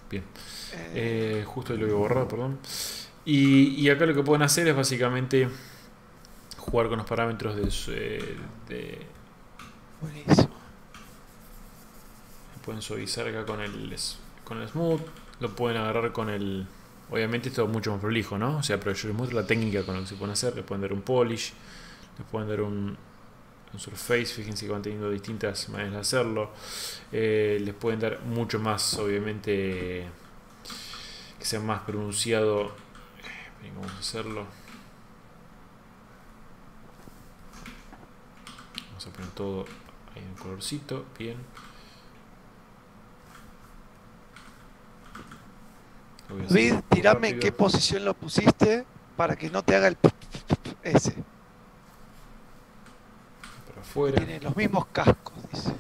Bien. Eh, justo ahí lo voy a borrar, perdón. Y, acá lo que pueden hacer es básicamente jugar con los parámetros de... de Buenísimo. Pueden suavizar acá con el, con el smooth. Lo pueden agarrar con el... Obviamente esto es mucho más prolijo, ¿no? O sea, pero yo les muestro la técnica con lo que se pueden hacer. Le pueden dar un polish. Les pueden dar un, surface, fíjense que van teniendo distintas maneras de hacerlo. Eh, les pueden dar mucho más, obviamente, que sea más pronunciado. vamos a hacerlo. Vamos a poner todo ahí en colorcito, bien.
David, tirame en qué posición lo pusiste para que no te haga el ese. Tiene los mismos cascos, dice.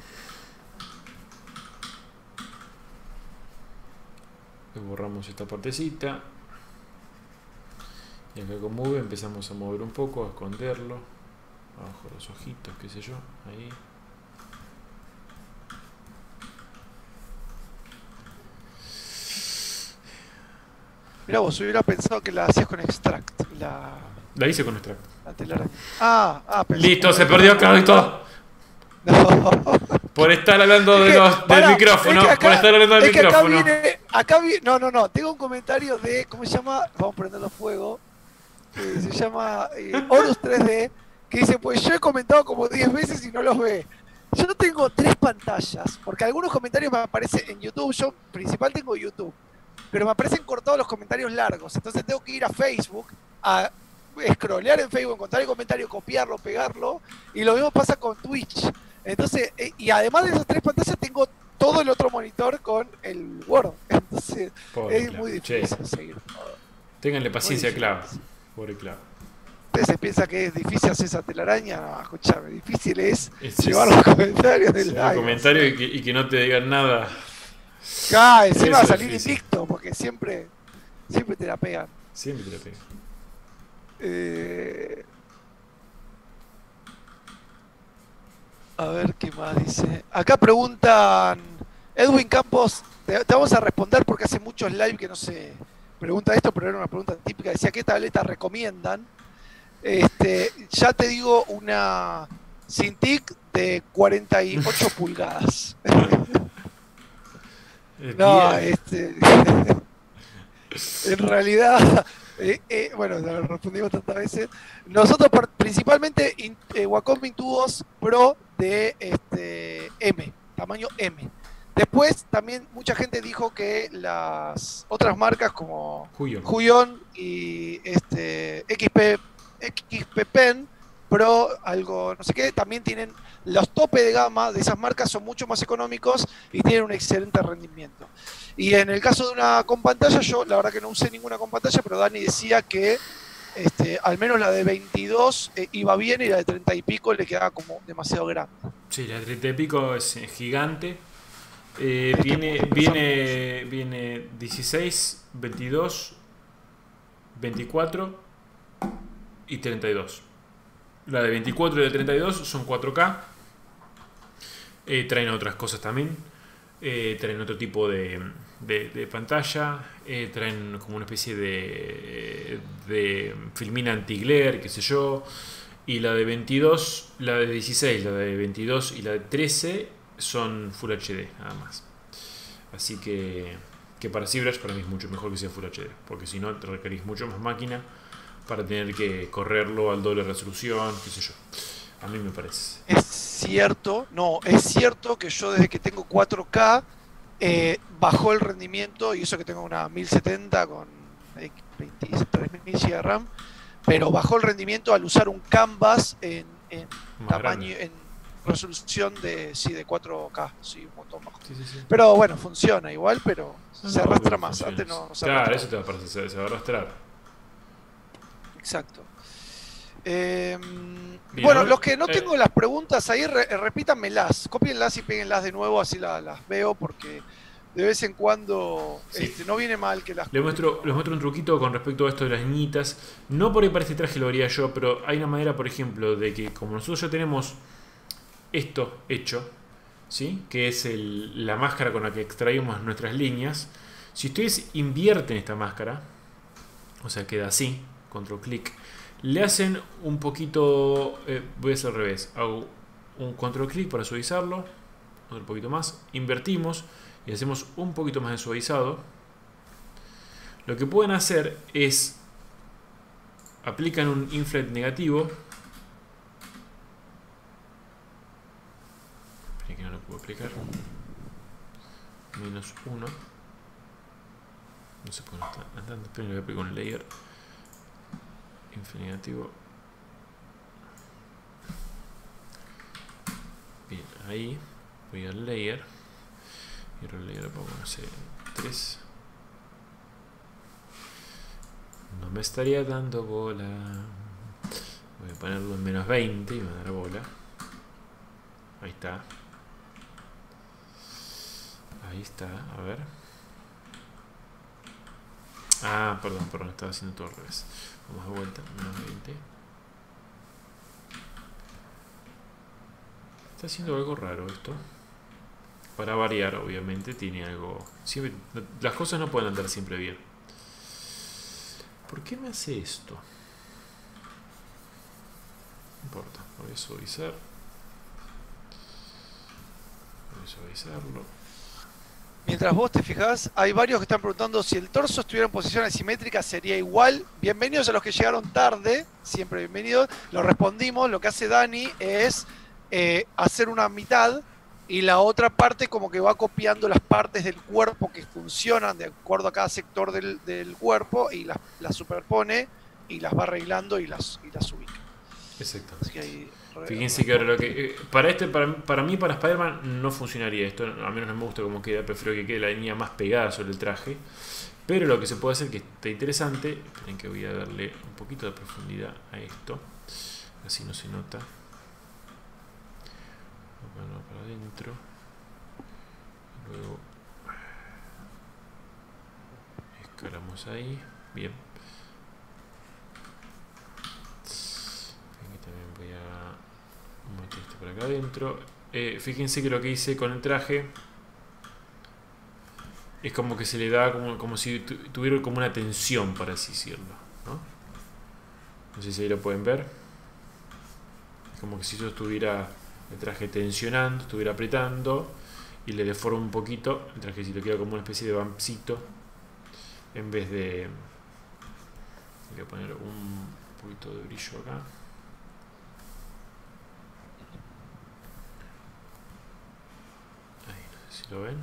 Le borramos esta partecita. Y acá con Move empezamos a mover un poco, a esconderlo. Abajo los ojitos, qué sé yo. Ahí.
Mira vos, hubiera pensado que la hacías con extract. La,
la hice con extract.
Ah, ah,
Listo, se perdió todo. No. Por estar hablando de los, del micrófono. por estar hablando del micrófono.
Acá viene, no, no, no. Tengo un comentario de. ¿Cómo se llama? Vamos prendiendo fuego. Eh, se llama eh, Horus 3D. Que dice: Pues yo he comentado como 10 veces y no los ve. Yo no tengo tres pantallas. Porque algunos comentarios me aparecen en YouTube. Yo principal tengo YouTube. Pero me aparecen cortados los comentarios largos. Entonces tengo que ir a Facebook a scrollear en Facebook, encontrar el comentario, copiarlo, pegarlo, y lo mismo pasa con Twitch. Entonces, eh, y además de esas tres pantallas, tengo todo el otro monitor con el Word. Entonces, es muy difícil seguir.
Ténganle paciencia, Clav. Pobre Clav.
Ustedes se piensa que es difícil hacer esa telaraña, no, escuchame, difícil es, llevar los comentarios del live.
comentarios y que, y que, no te digan nada.
Ah, encima va a salir invicto, porque siempre, siempre te la pegan.
Siempre te la pegan.
Eh, a ver qué más dice. Acá preguntan, Edwin Campos, te, vamos a responder porque hace muchos live que no se pregunta esto, pero era una pregunta típica. Decía, ¿qué tableta recomiendan? Este, ya te digo una Cintiq de 48 pulgadas. no, este, en realidad eh, eh, bueno, lo respondimos tantas veces. Nosotros principalmente eh, Wacom Tubos Pro de este, M, tamaño M. Después también mucha gente dijo que las otras marcas como
Huion
y este XP, XP Pen Pro, algo no sé qué, también tienen los tope de gama de esas marcas son mucho más económicos y tienen un excelente rendimiento. Y en el caso de una con pantalla, yo la verdad que no usé ninguna con pantalla, pero Dani decía que este, al menos la de 22 eh, iba bien y la de 30 y pico le quedaba como demasiado grande.
Sí, la de 30 y pico es eh, gigante. Eh, viene, viene, viene 16, 22, 24 y 32. La de 24 y la de 32 son 4K. traen otras cosas también. traen otro tipo de, de, pantalla, eh, traen como una especie de, de filmina anti-glare, qué sé yo, y la de 22, la de 16, la de 22 y la de 13 son Full HD, nada más. Así que, que para ZBrush para mí es mucho mejor que sea Full HD, porque si no te requerís mucho más máquina para tener que correrlo al doble resolución, qué sé yo. A mí me parece.
Es cierto, no, es cierto que yo desde que tengo 4K eh, bajó el rendimiento y eso que tengo una 1070 con 23.000 de RAM, pero bajó el rendimiento al usar un canvas en, tamaño, en resolución de, sí, de 4K, sí, un montón bajo. Pero bueno, funciona igual, pero se arrastra más. Antes no,
se Claro, eso te va a parecer, se va a arrastrar.
Exacto. Em, bueno, los que no eh, tengo las preguntas ahí, repítanmelas, copienlas y péguenlas de nuevo, así las veo, porque de vez en cuando este, no viene mal que las...
Les muestro, les muestro un truquito con respecto a esto de las niñitas. No porque para este traje lo haría yo, pero hay una manera, por ejemplo, de que como nosotros ya tenemos esto hecho, ¿sí? que es la máscara con la que extraímos nuestras líneas, si ustedes invierten esta máscara, o sea, queda así, control clic, le hacen un poquito, eh, voy a hacer al revés, hago un control clic para suavizarlo, otro poquito más, invertimos, y hacemos un poquito más de suavizado, lo que pueden hacer es aplican un inflate negativo. que no lo puedo aplicar. Menos 1. No se puede estar andando. Esperen, voy a aplicar un layer. Inflate negativo. Bien, ahí voy al layer y le pongo, no sé, 3. No me estaría dando bola. Voy a ponerlo en menos 20 y me va a dar bola. Ahí está. Ahí está, a ver. Ah, perdón, perdón, estaba haciendo todo al revés. Vamos de vuelta, menos 20. Está haciendo algo raro esto para variar, obviamente, tiene algo... las cosas no pueden andar siempre bien. ¿Por qué me hace esto? No importa, voy a suavizar. Voy a suavizarlo.
Mientras vos te fijas, hay varios que están preguntando si el torso estuviera en posición asimétrica sería igual. Bienvenidos a los que llegaron tarde, siempre bienvenidos. Lo respondimos, lo que hace Dani es eh, hacer una mitad y la otra parte como que va copiando las partes del cuerpo que funcionan de acuerdo a cada sector del, cuerpo y las, superpone y las va arreglando y las, y las ubica.
Exacto. Fíjense que ahora lo que. Eh, para este, para, para mí, para Spider-Man, no funcionaría esto. A mí no me gusta cómo queda, prefiero que quede la línea más pegada sobre el traje. Pero lo que se puede hacer que esté interesante. Esperen que voy a darle un poquito de profundidad a esto. Así no se nota bueno, para adentro luego escalamos ahí bien aquí también voy a meter por acá adentro. Eh, fíjense que lo que hice con el traje es como que se le da como, como si tuviera como una tensión para así decirlo ¿no? no sé si ahí lo pueden ver. Como que si yo estuviera el traje tensionando, estuviera apretando y le deformo un poquito, el traje si lo queda como una especie de vampcito en vez de voy a poner un poquito de brillo acá ahí no sé si lo ven.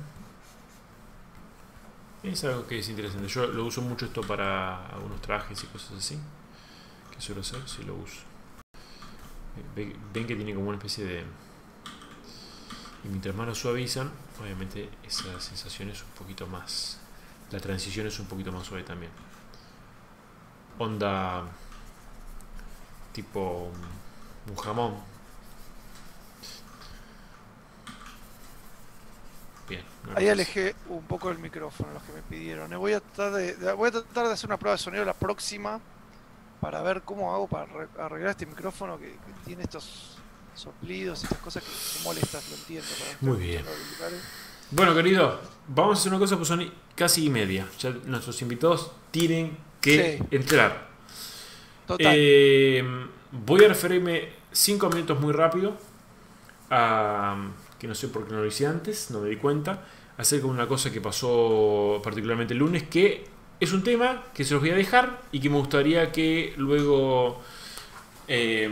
Es algo que es interesante. Yo lo uso mucho esto para algunos trajes y cosas así. Que suelo hacer si lo uso. Ven que tiene como una especie de... Y mientras más lo suavizan, obviamente esa sensación es un poquito más... La transición es un poquito más suave también. Onda... Tipo un jamón.
Bien. Ahí alejé un poco el micrófono, los que me pidieron. Eh, voy a, tratar de, voy a tratar de hacer una prueba de sonido la próxima para ver cómo hago para arreglar este micrófono que, tiene estos soplidos y estas cosas que, molestan, lo entiendo.
Muy bien. Bueno, querido, vamos a hacer una cosa, pues son casi y media. Ya nuestros invitados tienen que entrar. Total. Eh, voy a referirme cinco minutos muy rápido a que no sé por qué no lo hice antes, no me di cuenta, acerca de una cosa que pasó particularmente el lunes, que es un tema que se los voy a dejar y que me gustaría que luego... Eh,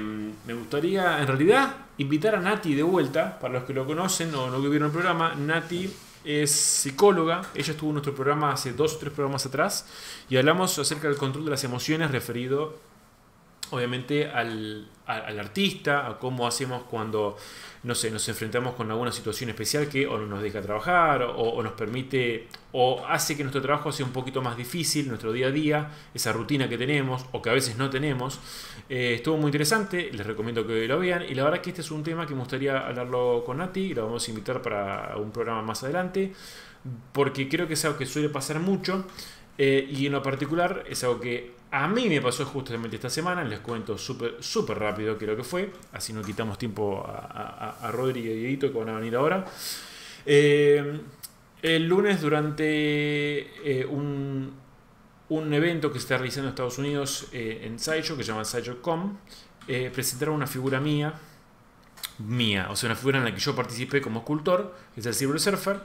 me gustaría, en realidad, invitar a Nati de vuelta, para los que lo conocen o no que vieron el programa. Nati es psicóloga, ella estuvo en nuestro programa hace dos o tres programas atrás y hablamos acerca del control de las emociones referido obviamente al, al, artista, a cómo hacemos cuando no sé, nos enfrentamos con alguna situación especial que o no nos deja trabajar o, nos permite o hace que nuestro trabajo sea un poquito más difícil, nuestro día a día, esa rutina que tenemos o que a veces no tenemos. Eh, estuvo muy interesante, les recomiendo que lo vean y la verdad que este es un tema que me gustaría hablarlo con Nati y lo vamos a invitar para un programa más adelante porque creo que es algo que suele pasar mucho eh, y en lo particular es algo que a mí me pasó justamente esta semana, les cuento súper super rápido lo que fue, así no quitamos tiempo a, a, y a Dieguito que van a venir ahora. Eh, el lunes durante eh, un, un, evento que se está realizando en Estados Unidos en Sideshow, que se llama Sideshow.com, presentaron una figura mía, mía, o sea, una figura en la que yo participé como escultor, que es el Silver Surfer,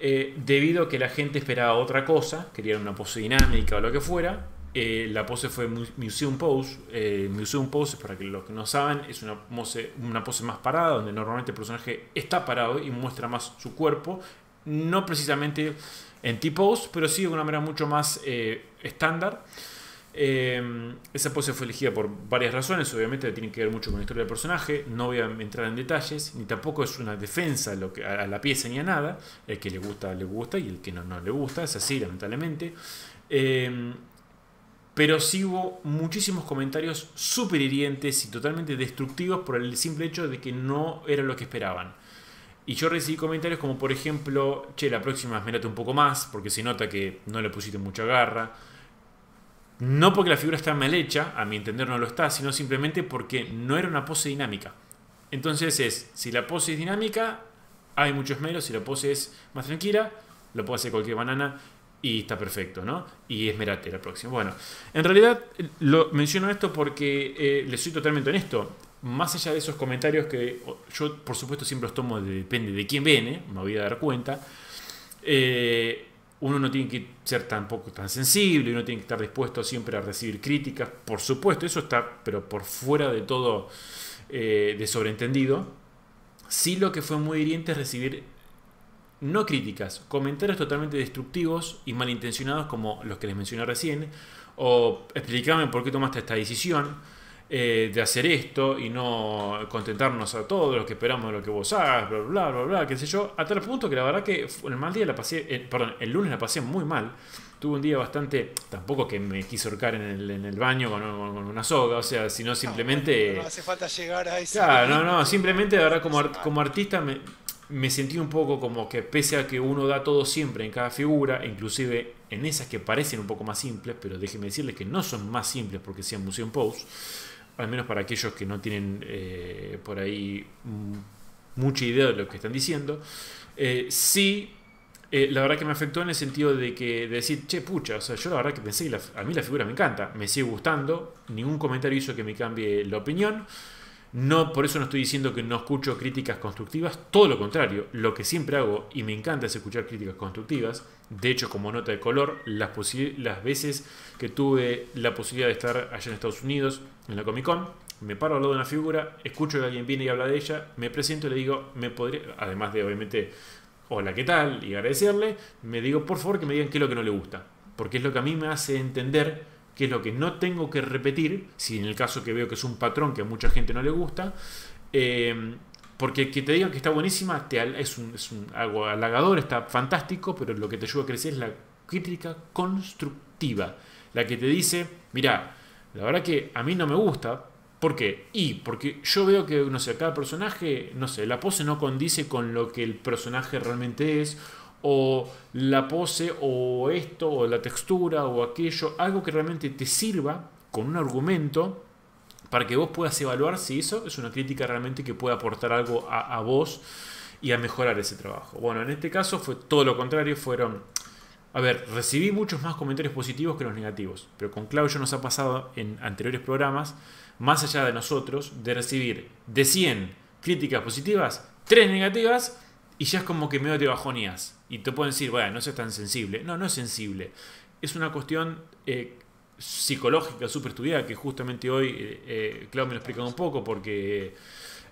debido a que la gente esperaba otra cosa, querían una pose dinámica o lo que fuera, eh, la pose fue Museum Pose. Eh, Museum Pose, para que los que no saben, es una pose, una pose más parada, donde normalmente el personaje está parado y muestra más su cuerpo. No precisamente en T-Pose, pero sí de una manera mucho más estándar. esa pose fue elegida por varias razones, obviamente tiene que ver mucho con la historia del personaje, no voy a entrar en detalles, ni tampoco es una defensa lo que, a, la pieza ni a nada, el que le gusta le gusta y el que no, no le gusta, es así lamentablemente. Pero sí hubo muchísimos comentarios súper hirientes y totalmente destructivos por el simple hecho de que no era lo que esperaban. Y yo recibí comentarios como por ejemplo, che, la próxima esmerate un poco más, porque se nota que no le pusiste mucha garra. No porque la figura está mal hecha, a mi entender no lo está, sino simplemente porque no era una pose dinámica. Entonces es, si la pose es dinámica, hay mucho esmero, si la pose es más tranquila, lo puede hacer cualquier banana y está perfecto, ¿no? Y Esmerate la próxima. Bueno, en realidad lo menciono esto porque eh, les soy totalmente honesto. Más allá de esos comentarios que yo, por supuesto, siempre los tomo, depende de quién viene, me voy a dar cuenta. Eh, uno no tiene que ser tampoco tan sensible, uno tiene que estar dispuesto siempre a recibir críticas, por supuesto, eso está, pero por fuera de todo eh, de sobreentendido. Sí lo que fue muy hiriente es recibir no críticas, comentarios totalmente destructivos y malintencionados como los que les mencioné recién, o explícame por qué tomaste esta decisión eh, de hacer esto y no contentarnos a todos los que esperamos de lo que vos hagas, bla, bla, bla, bla, qué sé yo, a tal punto que la verdad que el mal día la pasé, eh, perdón, el lunes la pasé muy mal. Tuve un día bastante, tampoco que me quise horcar en el, en el baño con, una soga, o sea, sino simplemente...
No, hace falta llegar a ese...
Claro, no, no, simplemente de verdad como, como artista me, me sentí un poco como que pese a que uno da todo siempre en cada figura, inclusive en esas que parecen un poco más simples, pero déjenme decirles que no son más simples porque sean Museum Pose, al menos para aquellos que no tienen eh, por ahí mucha idea de lo que están diciendo, eh, sí, eh, la verdad que me afectó en el sentido de que de decir, che, pucha, o sea, yo la verdad que pensé que a mí la figura me encanta, me sigue gustando, ningún comentario hizo que me cambie la opinión. No, por eso no estoy diciendo que no escucho críticas constructivas, todo lo contrario, lo que siempre hago y me encanta es escuchar críticas constructivas. De hecho, como nota de color, las, las veces que tuve la posibilidad de estar allá en Estados Unidos, en la Comic Con, me paro al lado de una figura, escucho que alguien viene y habla de ella, me presento y le digo, me podría, además de obviamente hola, ¿qué tal? Y agradecerle, me digo, por favor, que me digan qué es lo que no le gusta. Porque es lo que a mí me hace entender qué es lo que no tengo que repetir, si en el caso que veo que es un patrón que a mucha gente no le gusta. Eh, porque que te digan que está buenísima es, un, es un, algo halagador, está fantástico, pero lo que te ayuda a crecer es la crítica constructiva. La que te dice, mira, la verdad que a mí no me gusta. ¿Por qué? Y porque yo veo que, no sé, cada personaje, no sé, la pose no condice con lo que el personaje realmente es, o la pose, o esto, o la textura, o aquello, algo que realmente te sirva con un argumento para que vos puedas evaluar si eso es una crítica realmente que puede aportar algo a, a vos y a mejorar ese trabajo. Bueno, en este caso fue todo lo contrario, fueron a ver, recibí muchos más comentarios positivos que los negativos, pero con Claudio nos ha pasado en anteriores programas, más allá de nosotros, de recibir de 100 críticas positivas, 3 negativas, y ya es como que medio te bajonías. Y te pueden decir, bueno, no seas tan sensible. No, no es sensible. Es una cuestión eh, psicológica súper estudiada, que justamente hoy eh, eh, Clau me lo explica un poco, porque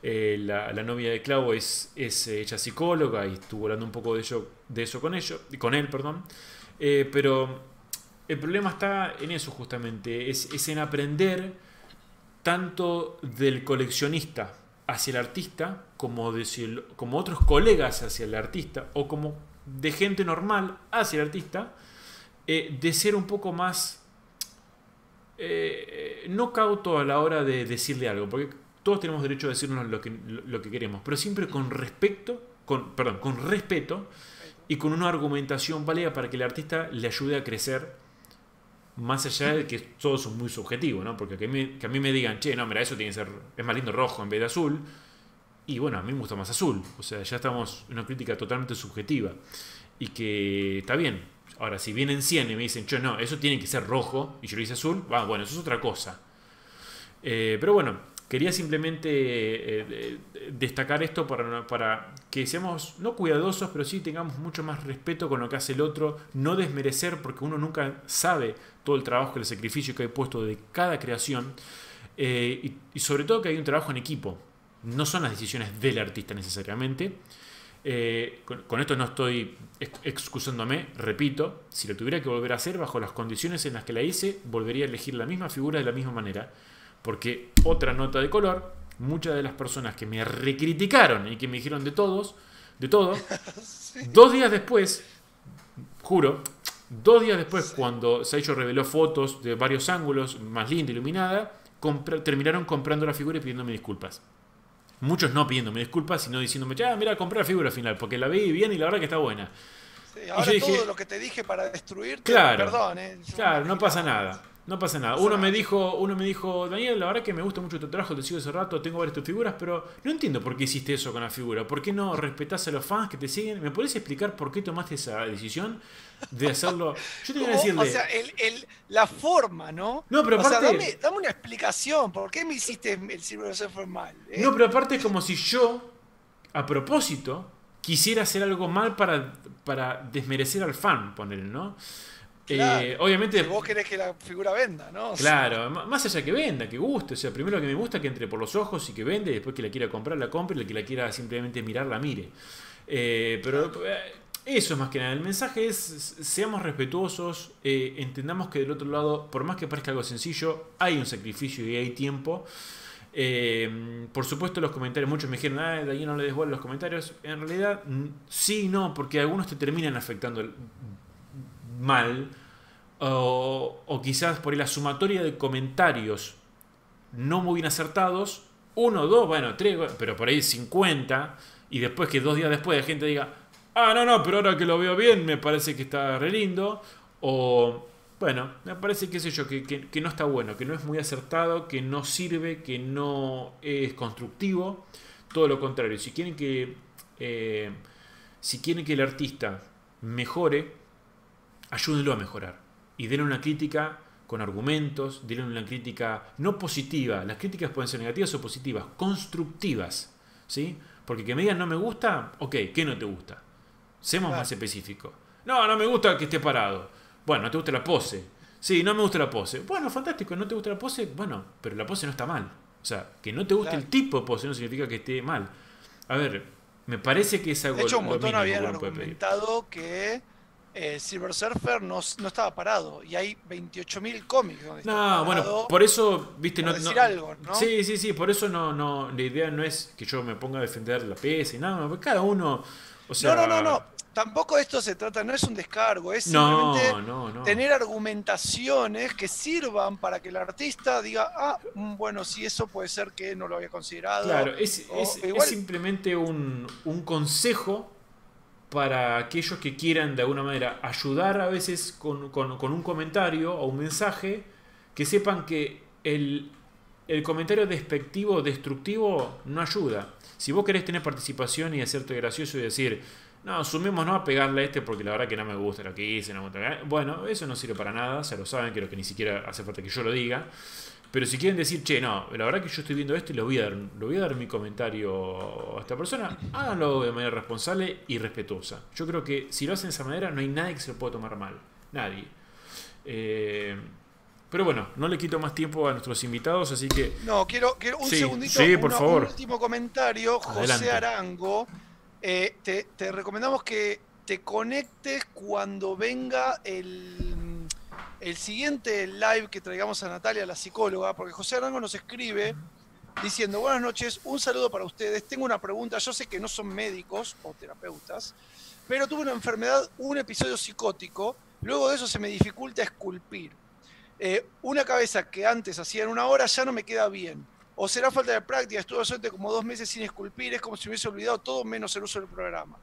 la, novia de Clau es, es ella psicóloga y estuvo hablando un poco de, ello, de eso con, ello, con él, perdón. Eh, pero el problema está en eso justamente, es, en aprender tanto del coleccionista hacia el artista, como, de, como otros colegas hacia el artista, o como de gente normal hacia el artista, eh, de ser un poco más eh, no cauto a la hora de decirle algo, porque todos tenemos derecho a decirnos lo que, queremos, pero siempre con respeto, con, perdón, con respeto y con una argumentación válida para que el artista le ayude a crecer más allá de que todo es muy subjetivo, ¿no? Porque que, a mí me digan, che, no, mira, eso tiene que ser, es más lindo rojo en vez de azul. Y bueno, a mí me gusta más azul. O sea, ya estamos en una crítica totalmente subjetiva. Y que está bien. Ahora, si vienen 100 y me dicen, che, no, eso tiene que ser rojo, y yo lo hice azul, va, bueno, eso es otra cosa. Eh, pero bueno, Quería simplemente eh, eh, destacar esto para, para, que seamos no cuidadosos, pero sí tengamos mucho más respeto con lo que hace el otro, no desmerecer, porque uno nunca sabe todo el trabajo, el sacrificio que hay puesto de cada creación, eh, y, sobre todo que hay un trabajo en equipo, no son las decisiones del artista necesariamente. con, con, esto no estoy excusándome, repito, si lo tuviera que volver a hacer bajo las condiciones en las que la hice, volvería a elegir la misma figura de la misma manera porque otra nota de color, muchas de las personas que me recriticaron y que me dijeron de todos, de todo, dos días después, juro, dos días después, cuando Saicho reveló fotos de varios ángulos, más linda, iluminada, terminaron comprando la figura y pidiéndome disculpas. Muchos no pidiéndome disculpas, sino diciéndome, ya, mira, compré la figura al final, porque la vi bien y la verdad que está buena.
ahora todo lo que te dije para destruirte,
claro,
perdón. ¿eh?
Claro, no pasa nada. No pasa nada. Uno me dijo, uno me dijo, Daniel, la verdad que me gusta mucho tu trabajo, te sigo hace rato, tengo varias tus figuras, pero no entiendo por qué hiciste eso con la figura. ¿Por qué no respetás a los fans que te siguen? ¿Me puedes explicar por qué tomaste esa decisión de hacerlo?
Yo te decirle. O sea, la forma, ¿no?
No, pero aparte.
O sea, dame, una explicación. ¿Por qué me hiciste el círculo de formal?
Eh? No, pero aparte es como si yo, a propósito, quisiera hacer algo mal para, para desmerecer al fan, poner, ¿no?
Eh, obviamente. vos querés que la figura venda, ¿no?
claro, más allá que venda, que guste. O sea, primero que me gusta que entre por los ojos y que vende, después que la quiera comprar, la compre, y el que la quiera simplemente mirar, la mire. Eh, pero eh, eso es más que nada. El mensaje es: seamos respetuosos, entendamos que del otro lado, por más que parezca algo sencillo, hay un sacrificio y hay tiempo. por supuesto, los comentarios, muchos me dijeron, ah, de ahí no le des los comentarios. En realidad, sí y no, porque algunos te terminan afectando mal, o, quizás por la sumatoria de comentarios no muy bien acertados, uno, dos, bueno, tres, pero por ahí 50, y después que dos días después la gente diga, ah, no, no, pero ahora que lo veo bien me parece que está re lindo, o bueno, me parece, qué sé yo, que, que, no está bueno, que no es muy acertado, que no sirve, que no es constructivo, todo lo contrario, si quieren que, eh, si quieren que el artista mejore, ayúdenlo a mejorar. Y denle una crítica con argumentos, denle una crítica no positiva, las críticas pueden ser negativas o positivas, constructivas, ¿sí? Porque que me digan no me gusta, ok, ¿qué no te gusta? Seamos más específicos. No, no me gusta que esté parado. Bueno, no te gusta la pose. Sí, no me gusta la pose. Bueno, fantástico, no te gusta la pose, bueno, pero la pose no está mal. O sea, que no te guste el tipo de pose no significa que esté mal. A ver, Me parece que es algo
De hecho, un montón habían argumentado que eh, Silver Surfer no, no, estaba parado y hay 28.000 cómics donde
No, bueno, por eso, viste,
no, decir algo, ¿no?
Sí, sí, sí, por eso no, no, la idea no es que yo me ponga a defender la PS y nada, cada uno, o sea,
no, no, no, no, tampoco esto se trata, no es un descargo, es simplemente tener argumentaciones que sirvan para que el artista diga, ah, mm, bueno, si eso puede ser que no lo había considerado.
Claro, es, es simplemente un, un consejo para aquellos que quieran de alguna manera ayudar a veces con, un comentario o un mensaje, que sepan que el, comentario despectivo destructivo no ayuda. Si vos querés tener participación y hacerte gracioso y decir, no, sumemos no a pegarle a este porque la verdad que no me gusta lo que hice, no bueno, eso no sirve para nada, ya lo saben, creo que ni siquiera hace falta que yo lo diga. Pero si quieren decir, che, no, la verdad que yo estoy viendo esto y le voy a dar, le voy a dar mi comentario a esta persona, háganlo de manera responsable y respetuosa. Yo creo que si lo hacen de esa manera, no hay nadie que se lo pueda tomar mal. Nadie. Eh, pero bueno, no le quito más tiempo a nuestros invitados, así que.
No, quiero, quiero un segundito.
Sí, por favor. Un
último comentario. José Arango. Eh, te, te recomendamos que te conectes cuando venga el el siguiente live que traigamos a Natalia, la psicóloga, porque José Arango nos escribe diciendo, buenas noches, un saludo para ustedes, tengo una pregunta, yo sé que no son médicos o terapeutas, pero tuve una enfermedad, un episodio psicótico, luego de eso se me dificulta esculpir. Eh, una cabeza que antes hacía en una hora ya no me queda bien. O será falta de práctica, estuve suerte como dos meses sin esculpir, es como si hubiese olvidado todo menos el uso del programa.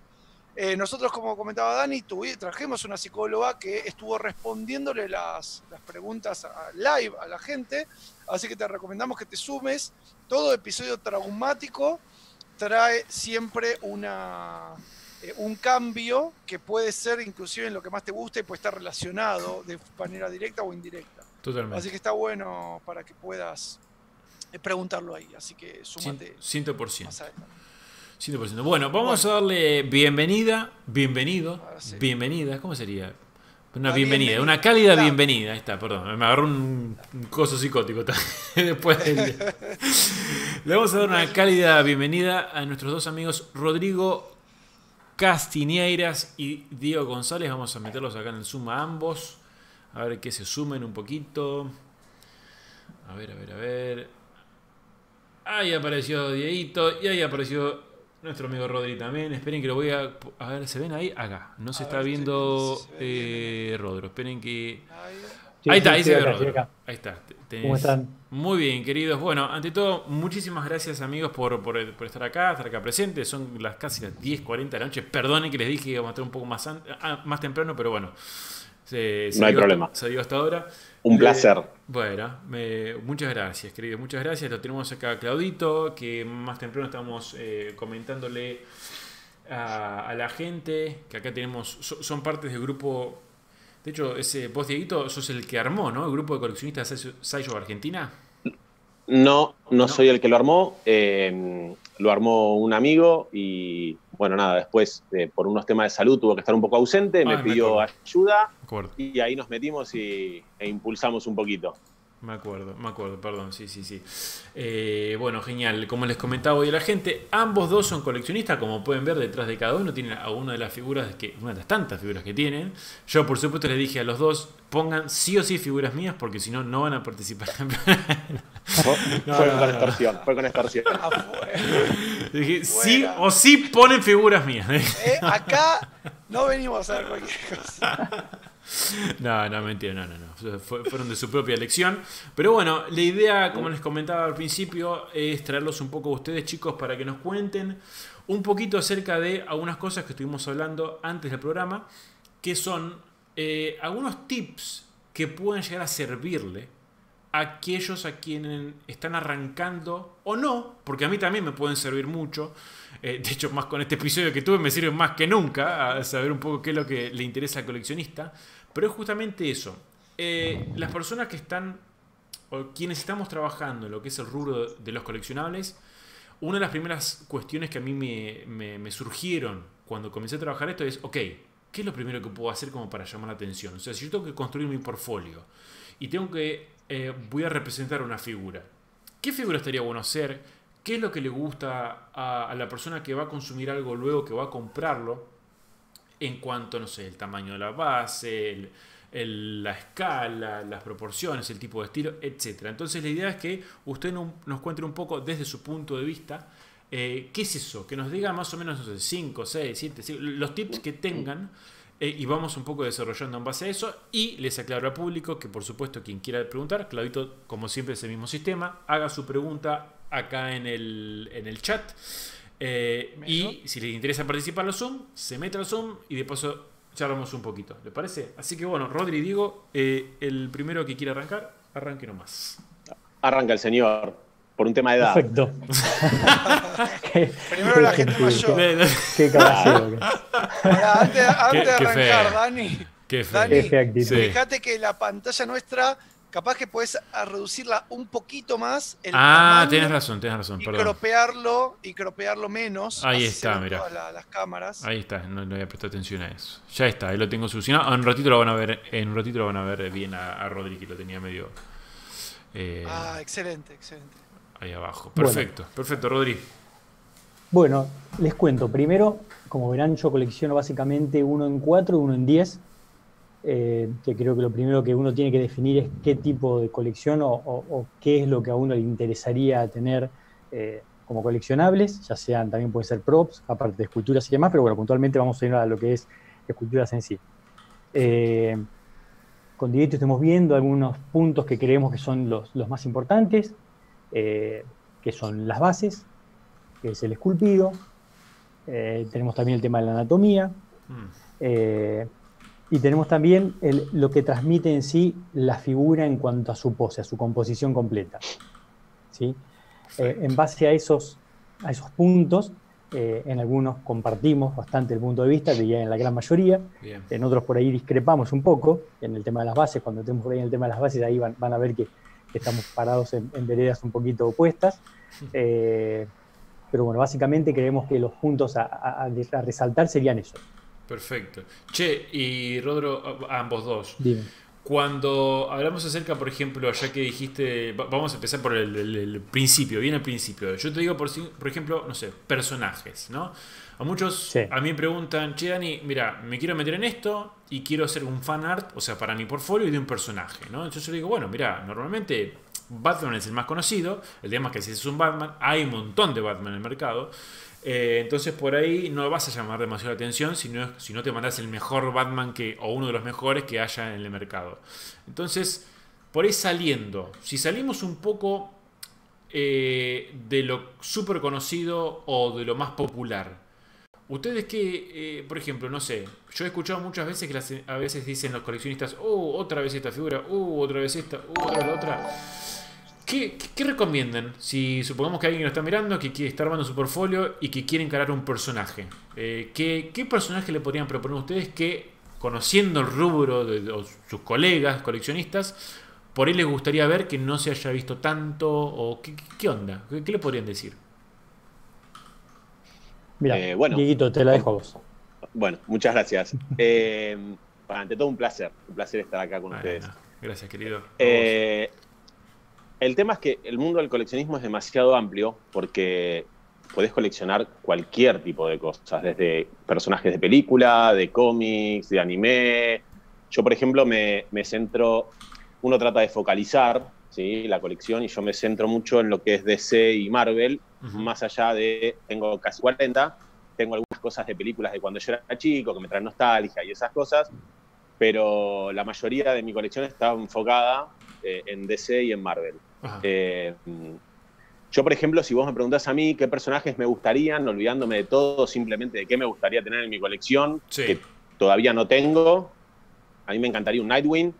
Eh, nosotros, como comentaba Dani, trajimos una psicóloga que estuvo respondiéndole las, preguntas live a la gente, así que te recomendamos que te sumes. Todo episodio traumático trae siempre una, eh, un cambio que puede ser inclusive en lo que más te gusta y puede estar relacionado de manera directa o indirecta.
Totalmente.
Así que está bueno para que puedas eh, preguntarlo ahí. Así que súmate
100%. Más adelante. 100%. Bueno, vamos a darle bienvenida, bienvenido, bienvenida, ¿cómo sería? Una bienvenida, una cálida bienvenida. Ahí está, perdón, me agarró un, coso psicótico después Le vamos a dar una cálida bienvenida a nuestros dos amigos Rodrigo Castiñeiras y Diego González. Vamos a meterlos acá en el Zoom a ambos. A ver que se sumen un poquito. A ver, a ver, a ver. Ahí apareció Dieguito y ahí apareció nuestro amigo Rodri también. Esperen que lo voy a. A ver, ¿se ven ahí? Acá. No se está viendo eh, Rodro. Esperen que. ahí está, ahí se ve Rodro. Ahí está.
¿Cómo están?
Muy bien, queridos. Bueno, ante todo, muchísimas gracias, amigos, por, por, estar acá, estar acá presentes. Son las casi las 10.40 de la noche. Perdonen que les dije que íbamos a estar un poco más, ah, más temprano, pero bueno.
no hay problema.
Se dio hasta ahora.
Un placer.
bueno, muchas gracias, querido. Muchas gracias. Lo tenemos acá a Claudito, que más temprano estamos eh, comentándole a, la gente, que acá tenemos, son partes del grupo. De hecho, ese vos, Dieguito, sos el que armó, ¿no? El grupo de coleccionistas Sayo Argentina.
No, no, soy el que lo armó. Eh, lo armó un amigo y bueno, nada, después eh, por unos temas de salud tuvo que estar un poco ausente, me ah, pidió ayuda y ahí nos metimos y, e impulsamos un poquito.
Me acuerdo, me acuerdo, perdón, sí, sí, sí. Eh, bueno, genial. Como les comentaba hoy a la gente, ambos dos son coleccionistas, como pueden ver detrás de cada uno tienen a una de las figuras, que, una de las tantas figuras que tienen. Yo, por supuesto, les dije a los dos, pongan sí o sí figuras mías, porque si no, no van a participar.
fue con extorsión, fue con extorsión.
dije, sí o sí ponen figuras mías.
Eh, acá no venimos a ver cualquier cosa.
No, no, mentira, no, no, no. fueron de su propia elección. Pero bueno, la idea, como les comentaba al principio, es traerlos un poco a ustedes, chicos, para que nos cuenten un poquito acerca de algunas cosas que estuvimos hablando antes del programa, que son eh, algunos tips que pueden llegar a servirle aquellos a quienes están arrancando o no, porque a mí también me pueden servir mucho. Eh, de hecho, más con este episodio que tuve, me sirven más que nunca a saber un poco qué es lo que le interesa al coleccionista. Pero es justamente eso. Eh, las personas que están, o quienes estamos trabajando en lo que es el rubro de los coleccionables, una de las primeras cuestiones que a mí me, surgieron cuando comencé a trabajar esto es, ok, ¿qué es lo primero que puedo hacer como para llamar la atención? O sea, si yo tengo que construir mi portfolio y tengo que, eh, voy a representar una figura, ¿qué figura estaría bueno hacer? qué es lo que le gusta a, la persona que va a consumir algo luego, que va a comprarlo, en cuanto, no sé, el tamaño de la base, la escala, las proporciones, el tipo de estilo, etc. Entonces la idea es que usted nos cuente un poco desde su punto de vista eh, qué es eso, que nos diga más o menos 5, 6, 7, los tips que tengan eh, y vamos un poco desarrollando en base a eso. Y les aclaro al público que, por supuesto, quien quiera preguntar, Clavito, como siempre, es el mismo sistema, haga su pregunta acá en el, en el chat. Eh, y si les interesa participar al Zoom, se mete al Zoom y de paso charlamos un poquito. ¿Le parece? Así que bueno, Rodri, digo, eh, el primero que quiera arrancar, arranque nomás.
Arranca el señor por un tema de edad.
Perfecto.
Primero la gente mayor. Qué caballero. antes, antes de arrancar, Dani. Qué Dani, fíjate que la pantalla nuestra, capaz que puedes reducirla un poquito más.
El ah, tienes razón, tienes razón.
Y cropearlo, y cropearlo menos.
Ahí está, mira.
las cámaras.
Ahí está, no, le había prestado atención a eso. Ya está, ahí lo tengo solucionado. En un ratito lo van a ver, en un ratito lo van a ver bien a, a Rodri, que lo tenía medio.
Eh, ah, excelente, excelente
ahí abajo. Perfecto, perfecto, Rodri.
Bueno, les cuento. Primero, como verán, yo colecciono básicamente uno en cuatro y uno en diez. Eh, que creo que lo primero que uno tiene que definir es qué tipo de colección o, qué es lo que a uno le interesaría tener eh, como coleccionables, ya sean, también pueden ser props, aparte de esculturas y demás, pero bueno, puntualmente vamos a ir a lo que es esculturas en sí. Eh, con Directo estamos viendo algunos puntos que creemos que son los, los más importantes. Eh, que son las bases, que es el esculpido. Eh, tenemos también el tema de la anatomía. Mm. Eh, y tenemos también lo que transmite en sí la figura en cuanto a su pose, a su composición completa. ¿sí? en base a esos, a esos puntos, en algunos compartimos bastante el punto de vista, diría en la gran mayoría. En otros por ahí discrepamos un poco. En el tema de las bases, cuando estemos por ahí en el tema de las bases, ahí van a ver que estamos parados en, veredas un poquito opuestas. Eh, pero bueno, básicamente creemos que los puntos a, resaltar serían esos.
Perfecto. Che, y Rodro, ambos dos. Cuando hablamos acerca, por ejemplo, ya que dijiste, vamos a empezar por el, principio, bien al principio. Yo te digo, por, por ejemplo, no sé, personajes, ¿no? A muchos a mí me preguntan, che Dani, mira, me quiero meter en esto y quiero hacer un fan art, o sea, para mi portfolio y de un personaje, ¿no? Entonces yo digo, bueno, mira, normalmente Batman es el más conocido, el tema es que si es un Batman, hay un montón de Batman en el mercado. Eh, entonces por ahí no vas a llamar demasiado la atención si no, si no te mandas el mejor Batman que, o uno de los mejores que haya en el mercado. Entonces, por ahí saliendo, si salimos un poco eh, de lo súper conocido o de lo más popular, Ustedes que, eh, por ejemplo, no sé, yo he escuchado muchas veces que a veces dicen los coleccionistas, oh, otra vez esta figura, oh, otra vez esta, oh, otra vez otra. ¿Qué, recomiendan si supongamos que alguien lo está mirando, que quiere estar armando su portfolio y que quiere encarar un personaje? Eh, ¿qué, personaje le podrían proponer a ustedes que, conociendo el rubro de, sus colegas coleccionistas, por ahí les gustaría ver que no se haya visto tanto? ¿O qué, onda? ¿Qué le podrían decir?
Mira, eh, bueno, Dieguito, te la dejo a vos.
Bueno, muchas gracias. Eh, ante todo, un placer. Un placer estar acá con ustedes.
Gracias, querido.
Eh, el tema es que el mundo del coleccionismo es demasiado amplio porque podés coleccionar cualquier tipo de cosas, desde personajes de película, de cómics, de anime. Yo, por ejemplo, me, centro, uno trata de focalizar ¿sí? la colección y yo me centro mucho en lo que es DC y Marvel, más allá de, tengo casi 40, tengo algunas cosas de películas de cuando yo era chico que me traen nostalgia y esas cosas, pero la mayoría de mi colección está enfocada eh, en DC y en Marvel. Eh, yo, por ejemplo, si vos me preguntás a mí qué personajes me gustarían, olvidándome de todo, simplemente de qué me gustaría tener en mi colección, que todavía no tengo, a mí me encantaría un Nightwing.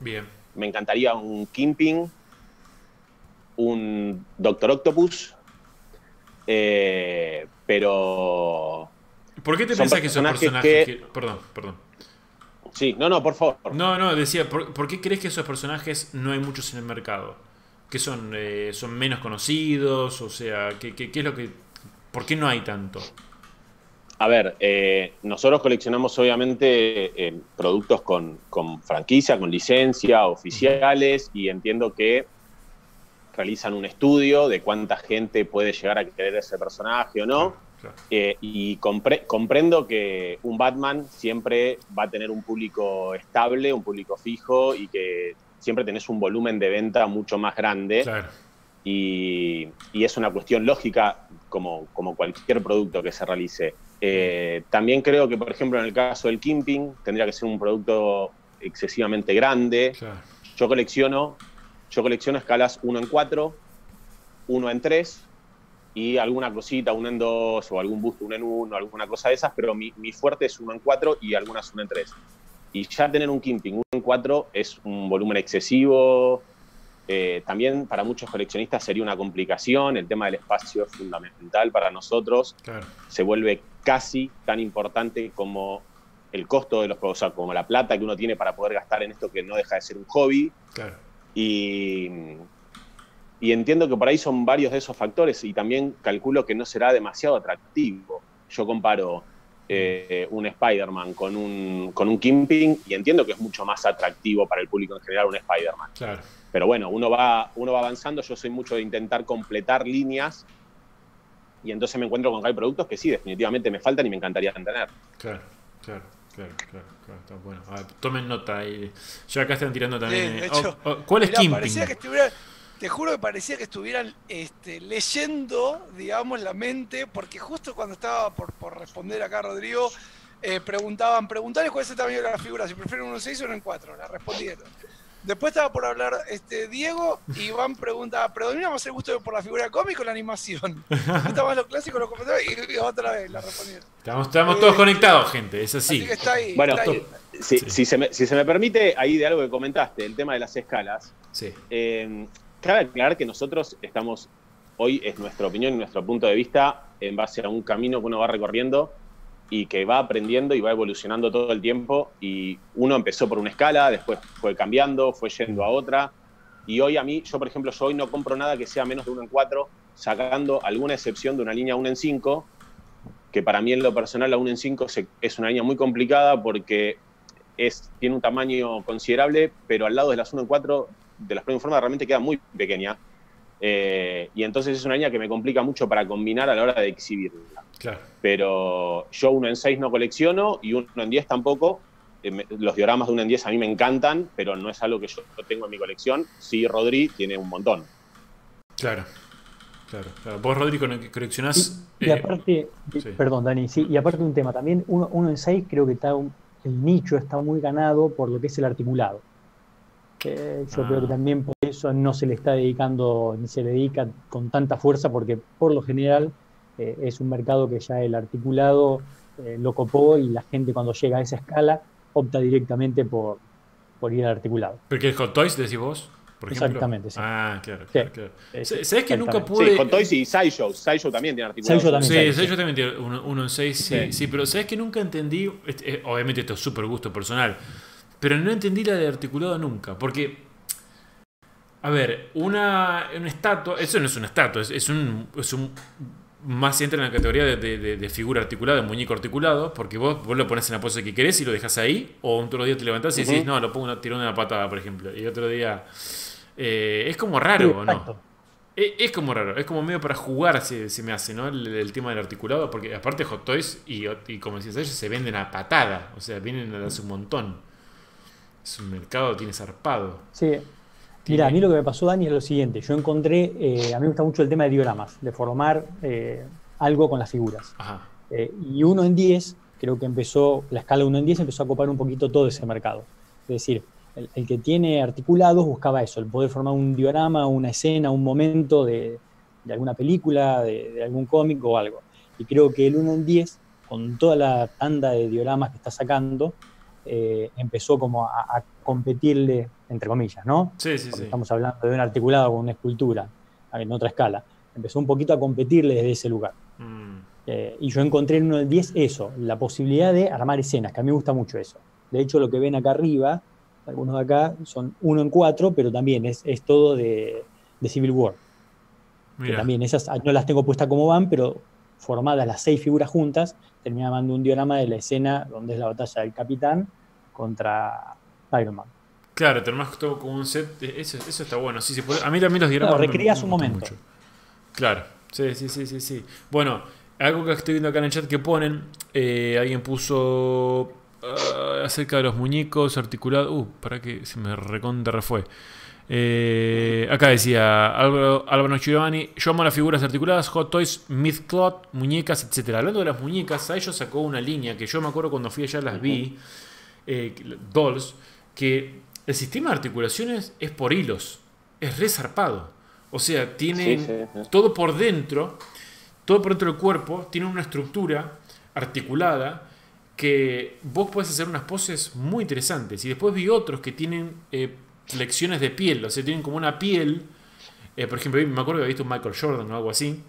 Bien.
Me encantaría un Kimping, un Doctor Octopus, eh, pero.
¿Por qué te pensás que esos personajes. Que... Perdón, perdón.
Sí, no, no, por favor.
No, no, decía, ¿por, qué crees que esos personajes no hay muchos en el mercado? ¿Que son, eh, son menos conocidos? O sea, ¿qué, qué, es lo que. ¿Por qué no hay tanto?
A ver, eh, nosotros coleccionamos obviamente productos con, con, franquicia, con licencia, oficiales, y entiendo que realizan un estudio de cuánta gente puede llegar a querer ese personaje o no. Eh, y comprendo que un Batman siempre va a tener un público estable, un público fijo y que siempre tenés un volumen de venta mucho más grande. Y, es una cuestión lógica como, como cualquier producto que se realice. Eh, también creo que, por ejemplo, en el caso del Kimping, tendría que ser un producto excesivamente grande. Yo colecciono yo colecciono escalas 1 en 4, 1 en 3 y alguna cosita, 1 en 2 o algún busto 1 en 1, alguna cosa de esas, pero mi, fuerte es 1 en 4 y algunas 1 en 3. Y ya tener un Kimping 1 en 4 es un volumen excesivo. Eh, también para muchos coleccionistas sería una complicación. El tema del espacio es fundamental para nosotros. Se vuelve casi tan importante como el costo de los o sea, como la plata que uno tiene para poder gastar en esto que no deja de ser un hobby. Claro. Y, entiendo que por ahí son varios de esos factores y también calculo que no será demasiado atractivo. Yo comparo eh, un Spider-Man con un, con un Kimping y entiendo que es mucho más atractivo para el público en general un Spider-Man. Pero bueno, uno va, uno va avanzando, yo soy mucho de intentar completar líneas y entonces me encuentro con que hay productos que sí, definitivamente me faltan y me encantaría tener.
Claro, claro. Claro, claro, claro, está bueno. tomen nota. Y yo acá están tirando también. Oh, oh, ¿Cuál es Kimping?
te juro que parecía que estuvieran este, leyendo, digamos, la mente, porque justo cuando estaba por, por responder acá Rodrigo, eh, preguntaban, preguntarles cuál es el tamaño de la figura, si prefieren uno en 6 o uno en 4, la respondieron. Después estaba por hablar este, Diego y Iván pregunta, ¿predomina más el gusto por la figura cómica o la animación? Está más lo clásico, lo comentarios y, otra vez la respondieron.
Estamos, estamos todos conectados, gente, es así.
está ahí,
bueno, Si, se me, si, se me, permite, ahí de algo que comentaste, el tema de las escalas,
sí.
eh, cabe aclarar que nosotros estamos, hoy es nuestra opinión y nuestro punto de vista en base a un camino que uno va recorriendo y que va aprendiendo y va evolucionando todo el tiempo. Y uno empezó por una escala, después fue cambiando, fue yendo a otra. Y hoy a mí, yo por ejemplo, yo hoy no compro nada que sea menos de 1 en 4, sacando alguna excepción de una línea 1 en 5, que para mí en lo personal la 1 en 5 es una línea muy complicada porque es, tiene un tamaño considerable, pero al lado de las 1 en 4, de las forma realmente queda muy pequeña. Eh, y entonces es una línea que me complica mucho para combinar a la hora de exhibirla. Pero yo uno en 6 no colecciono y uno en 10 tampoco. Eh, los dioramas de uno en 10 a mí me encantan, pero no es algo que yo tengo en mi colección. Sí, Rodri tiene un montón.
Claro. Claro, Vos, Rodri, coleccionás.
Y, eh, aparte, perdón, Dani, sí, y aparte un tema, también uno, uno en 6 creo que está el nicho está muy ganado por lo que es el articulado yo creo que ah. también por eso no se le está dedicando, ni se le dedica con tanta fuerza, porque por lo general eh, es un mercado que ya el articulado eh, lo copó y la gente cuando llega a esa escala opta directamente por, por ir al articulado.
¿Porque es Hot Toys, decís vos?
Exactamente, sí.
Ah, claro, claro. ¿Sabes que nunca pude...?
Sí, Hot Toys y Sideshow. Sideshow también tiene articulado.
sí, Sideshow también tiene uno, en seis, sí, sí. pero ¿sabes que nunca entendí? Este, obviamente esto es súper gusto personal pero no entendí la de articulado nunca. Porque, a ver, una, estatua, eso no es una estatua, es, un, es un más entra en la categoría de, figura articulada, de muñeco articulado, porque vos, vos lo pones en la pose que querés y lo dejas ahí, o un otro día te levantás y decís, no, lo pongo una, tirón de una patada, por ejemplo, y otro día. Eh, es como raro, ¿no? Es, como raro, es como medio para jugar se, se me hace, ¿no? El, tema del articulado, porque aparte Hot Toys y, y como decías ellos, se venden a patada, o sea, vienen a darse un montón. Es un mercado, tiene zarpado.
Sí. Mira, a mí lo que me pasó, Dani, es lo siguiente. Yo encontré, eh, a mí me gusta mucho el tema de dioramas, de formar eh, algo con las figuras. Eh, y uno en 10, creo que empezó, la escala 1 en 10 empezó a copar un poquito todo ese mercado. Es decir, el, que tiene articulados buscaba eso, el poder formar un diorama, una escena, un momento de, alguna película, de, algún cómic o algo. Y creo que el 1 en 10, con toda la tanda de dioramas que está sacando, eh, empezó como a, competirle, entre comillas, ¿no?
Sí, sí,
sí. Estamos hablando de un articulado con una escultura en otra escala. Empezó un poquito a competirle desde ese lugar. Mm. Eh, y yo encontré en uno del 10 eso, la posibilidad de armar escenas, que a mí me gusta mucho eso. De hecho, lo que ven acá arriba, algunos de acá, son uno en cuatro, pero también es, todo de, Civil War. Que también esas no las tengo puestas como van, pero formadas las seis figuras juntas, termina dando un diorama de la escena donde es la batalla del capitán contra Iron Man.
Claro, tenés todo como un set. Eso, eso está bueno. Sí, a mí también los
diagramas. No, recreas un momento.
Claro, sí, sí, sí, sí, sí. Bueno, algo que estoy viendo acá en el chat que ponen. Eh, alguien puso. Ah, acerca de los muñecos articulados. Uh, para que se me recontra refue. Eh, acá decía Álvaro, Álvaro Giovanni, yo amo las figuras articuladas, hot toys, mythcloth, muñecas, etc. Hablando de las muñecas, a ellos sacó una línea que yo me acuerdo cuando fui allá las vi, eh, dolls, que el sistema de articulaciones es por hilos, es resarpado. O sea, tiene todo por dentro, todo por dentro del cuerpo, tiene una estructura articulada que vos podés hacer unas poses muy interesantes. Y después vi otros que tienen eh, lecciones de piel, o sea, tienen como una piel. Eh, por ejemplo, me acuerdo que había visto un Michael Jordan o algo así,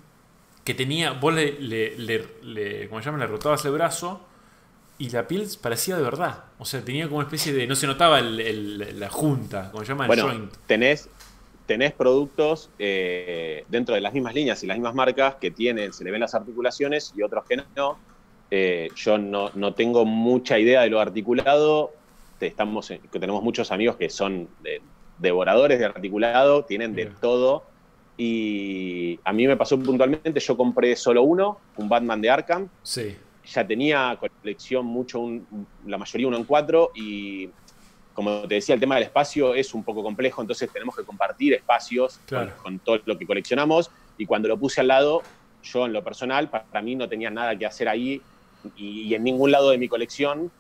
que tenía, vos le, le, le, ¿cómo se llama? Le rotabas el brazo y la piel parecía de verdad. O sea, tenía como una especie de. No se notaba la junta, como se llama
el joint. Tenés, tenés productos eh, dentro de las mismas líneas y las mismas marcas que tienen, se le ven las articulaciones y otros que no. Eh, yo no, no, tengo mucha idea de lo articulado. Estamos, que tenemos muchos amigos que son devoradores de articulado, tienen de todo. Y a mí me pasó puntualmente, yo compré solo uno, un Batman de Arkham.
Sí
ya tenía colección mucho, la mayoría uno en cuatro, y como te decía, el tema del espacio es un poco complejo, entonces tenemos que compartir espacios con, todo lo que coleccionamos, y cuando lo puse al lado, yo en lo personal, para mí no tenía nada que hacer ahí y en ningún lado de mi colección,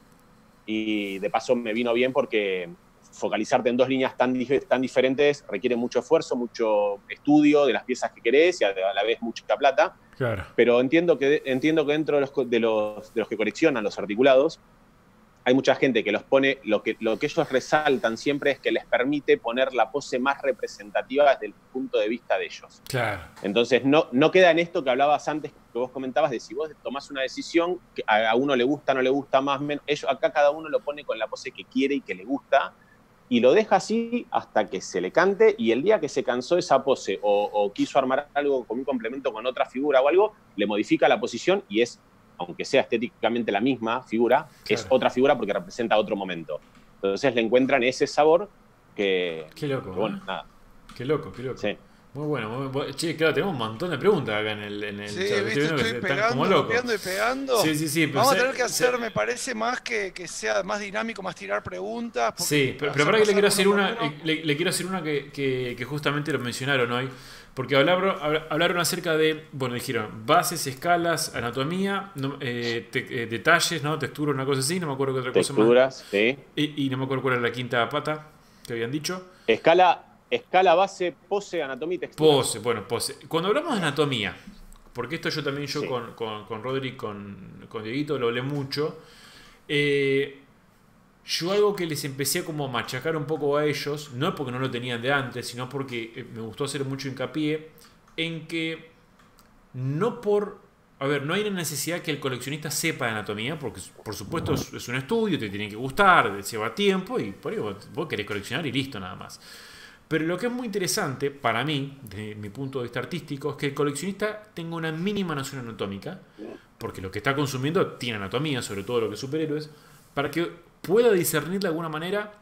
y de paso me vino bien porque focalizarte en dos líneas tan, tan diferentes requiere mucho esfuerzo, mucho estudio de las piezas que querés y a la vez mucha plata.
Claro.
Pero entiendo que, entiendo que dentro de los, de los, de los que coleccionan los articulados, hay mucha gente que los pone, lo que, lo que ellos resaltan siempre es que les permite poner la pose más representativa desde el punto de vista de ellos.
Claro.
Entonces, no, no queda en esto que hablabas antes, que vos comentabas, de si vos tomás una decisión, que a uno le gusta, no le gusta más, menos. Ellos, acá cada uno lo pone con la pose que quiere y que le gusta, y lo deja así hasta que se le cante y el día que se cansó esa pose o, quiso armar algo con un complemento con otra figura o algo, le modifica la posición y es, aunque sea estéticamente la misma figura, es otra figura porque representa otro momento. Entonces le encuentran ese sabor que...
Qué loco.
bueno,
¿eh? nada. Qué loco, qué loco. Sí. Muy bueno, muy bueno. Che, claro, tenemos un montón de preguntas acá en el, en el
sí, chat. Viste, estoy, estoy pegando, copiando y pegando.
Sí, sí, sí.
Vamos a tener que hacer, me parece, más que, que, sea más dinámico, más tirar preguntas.
Sí, pero, pero para que le quiero hacer una, eh, le, quiero hacer una que, que, justamente lo mencionaron hoy. Porque hablaron, hablaron acerca de, bueno, dijeron bases, escalas, anatomía, eh, eh, detalles, ¿no? Textura, una cosa así, no me acuerdo qué otra cosa
más. Texturas, sí.
Y, y no me acuerdo cuál era la quinta pata que habían dicho.
Escala, Escala, base, pose, anatomía y textura.
Pose, bueno, pose. Cuando hablamos de anatomía, porque esto yo también, yo con, con, con Rodri, con, con Dieguito, lo hablé mucho. Eh, yo algo que les empecé a como machacar un poco a ellos, no porque no lo tenían de antes, sino porque eh, me gustó hacer mucho hincapié en que no por... A ver, no hay una necesidad que el coleccionista sepa de anatomía, porque por supuesto es, un estudio, te tiene que gustar, lleva tiempo y por eso vos querés coleccionar y listo nada más. Pero lo que es muy interesante para mí, desde mi punto de vista artístico, es que el coleccionista tenga una mínima noción anatómica, porque lo que está consumiendo tiene anatomía, sobre todo lo que es superhéroes, para que pueda discernir de alguna manera,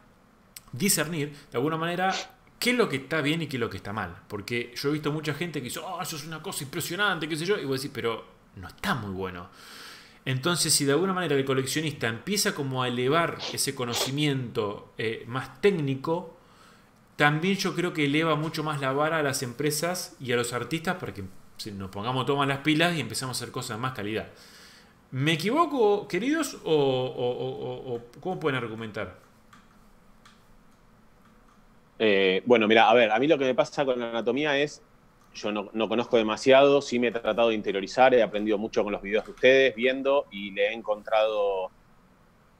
discernir de alguna manera qué es lo que está bien y qué es lo que está mal. Porque yo he visto mucha gente que dice, oh, eso es una cosa impresionante, qué sé yo, y vos decís, pero no está muy bueno. Entonces, si de alguna manera el coleccionista empieza como a elevar ese conocimiento eh, más técnico, también yo creo que eleva mucho más la vara a las empresas y a los artistas para que nos pongamos todas las pilas y empecemos a hacer cosas de más calidad. ¿Me equivoco, queridos, o, cómo pueden argumentar?
Eh, bueno, mira, a ver, a mí lo que me pasa con la anatomía es, yo no, conozco demasiado, sí me he tratado de interiorizar, he aprendido mucho con los videos de ustedes, viendo, y le he encontrado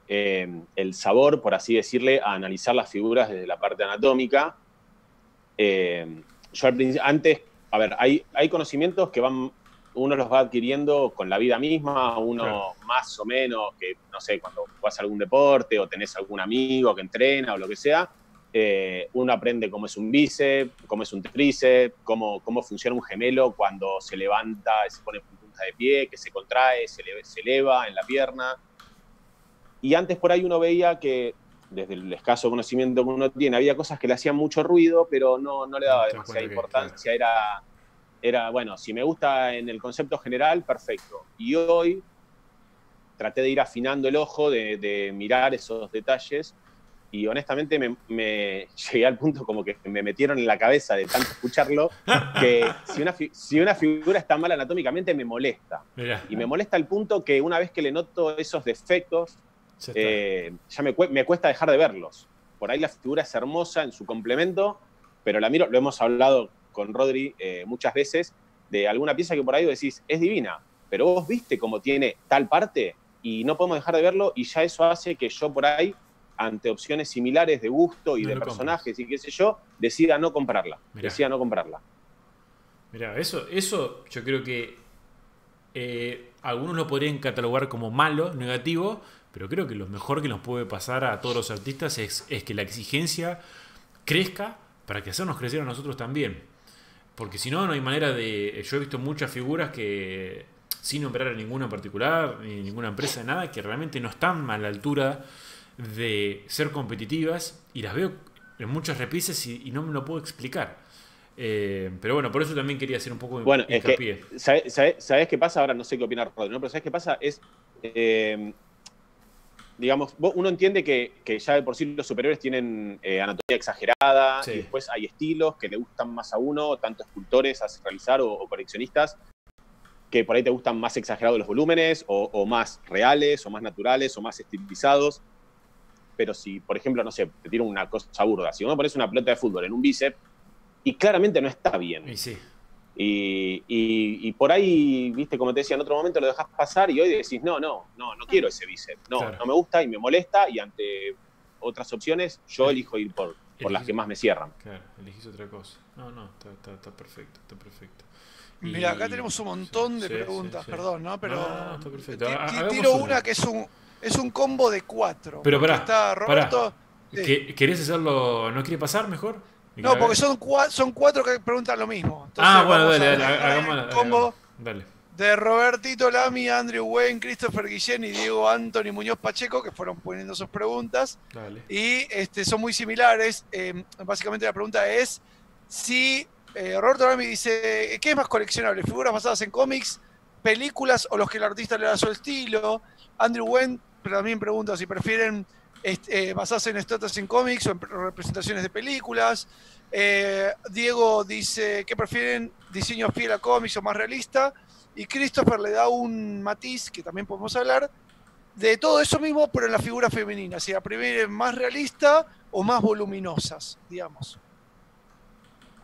eh, el sabor, por así decirle, a analizar las figuras desde la parte anatómica. Eh, yo antes, a ver, hay, hay conocimientos que van, uno los va adquiriendo con la vida misma, uno más o menos, que no sé, cuando vas a algún deporte o tenés algún amigo que entrena o lo que sea, eh, uno aprende cómo es un bíceps, cómo es un tríceps, cómo, cómo funciona un gemelo cuando se levanta, se pone en punta de pie, que se contrae, se, se eleva en la pierna. Y antes por ahí uno veía que desde el escaso conocimiento que uno tiene, había cosas que le hacían mucho ruido, pero no, no le daba demasiada importancia. Era, era, bueno, si me gusta en el concepto general, perfecto. Y hoy traté de ir afinando el ojo, de, mirar esos detalles, y honestamente me, llegué al punto como que me metieron en la cabeza de tanto escucharlo, que si una, si una figura está mal anatómicamente me molesta. Y me molesta al punto que una vez que le noto esos defectos, eh, ya me, cuesta dejar de verlos. Por ahí la figura es hermosa en su complemento, pero la miro, lo hemos hablado con Rodri eh, muchas veces, de alguna pieza que por ahí decís, es divina, pero vos viste cómo tiene tal parte y no podemos dejar de verlo y ya eso hace que yo por ahí, ante opciones similares de gusto y de personajes y qué sé yo, decida no comprarla. Decida no comprarla.
Mira, eso, eso yo creo que eh, algunos lo podrían catalogar como malo, negativo, pero creo que lo mejor que nos puede pasar a todos los artistas es, que la exigencia crezca para que hacernos crecer a nosotros también. Porque si no, no hay manera de... Yo he visto muchas figuras que, sin nombrar a ninguna en particular, ni ninguna empresa, nada, que realmente no están a la altura de ser competitivas y las veo en muchas repisas y, no me lo puedo explicar. Eh, pero bueno, por eso también quería hacer un poco
de bueno, hincapié. ¿sabes, qué pasa? Ahora no sé qué opinar Rodri, pero ¿sabes qué pasa? Es eh, digamos, uno entiende que, ya de por sí los superiores tienen eh, anatomía exagerada y después hay estilos que le gustan más a uno, tanto escultores a realizar o, coleccionistas, que por ahí te gustan más exagerados los volúmenes o, más reales o más naturales o más estilizados. Pero si, por ejemplo, no sé, te tiro una cosa burda, si uno pones una pelota de fútbol en un bíceps y claramente no está bien.
Y sí.
Y, por ahí, viste, como te decía, en otro momento lo dejas pasar y hoy decís, no, no, no, no quiero ese bíceps. No, no me gusta y me molesta y ante otras opciones yo elijo ir por, por las que más me cierran.
Claro, elegís otra cosa. No, no, está, está, perfecto, está perfecto.
Mira, acá tenemos un montón de preguntas, perdón, ¿no? Pero no, está perfecto. tiro una que es un, es un combo de cuatro.
Pero pará, está Roberto. ¿Querés hacerlo? ¿No quiere pasar mejor?
No, porque son, son cuatro que preguntan lo mismo.
ah, bueno, dale, dale, hagámoslo.
combo de Robertito Lamy, Andrew Wayne, Christopher Guillén y Diego Anthony Muñoz Pacheco, que fueron poniendo sus preguntas. Y este, son muy similares. Em, básicamente la pregunta es si eh, Roberto Lamy dice, ¿qué es más coleccionable? ¿Figuras basadas en cómics, películas o los que el artista le da su estilo? Andrew Wayne también pregunta si prefieren eh, basadas en estatuas en cómics o en representaciones de películas. Eh, Diego dice que prefieren diseño fiel a cómics o más realista. Y Christopher le da un matiz, que también podemos hablar, de todo eso mismo, pero en la figura femenina. Si la prefieren más realista o más voluminosas, digamos.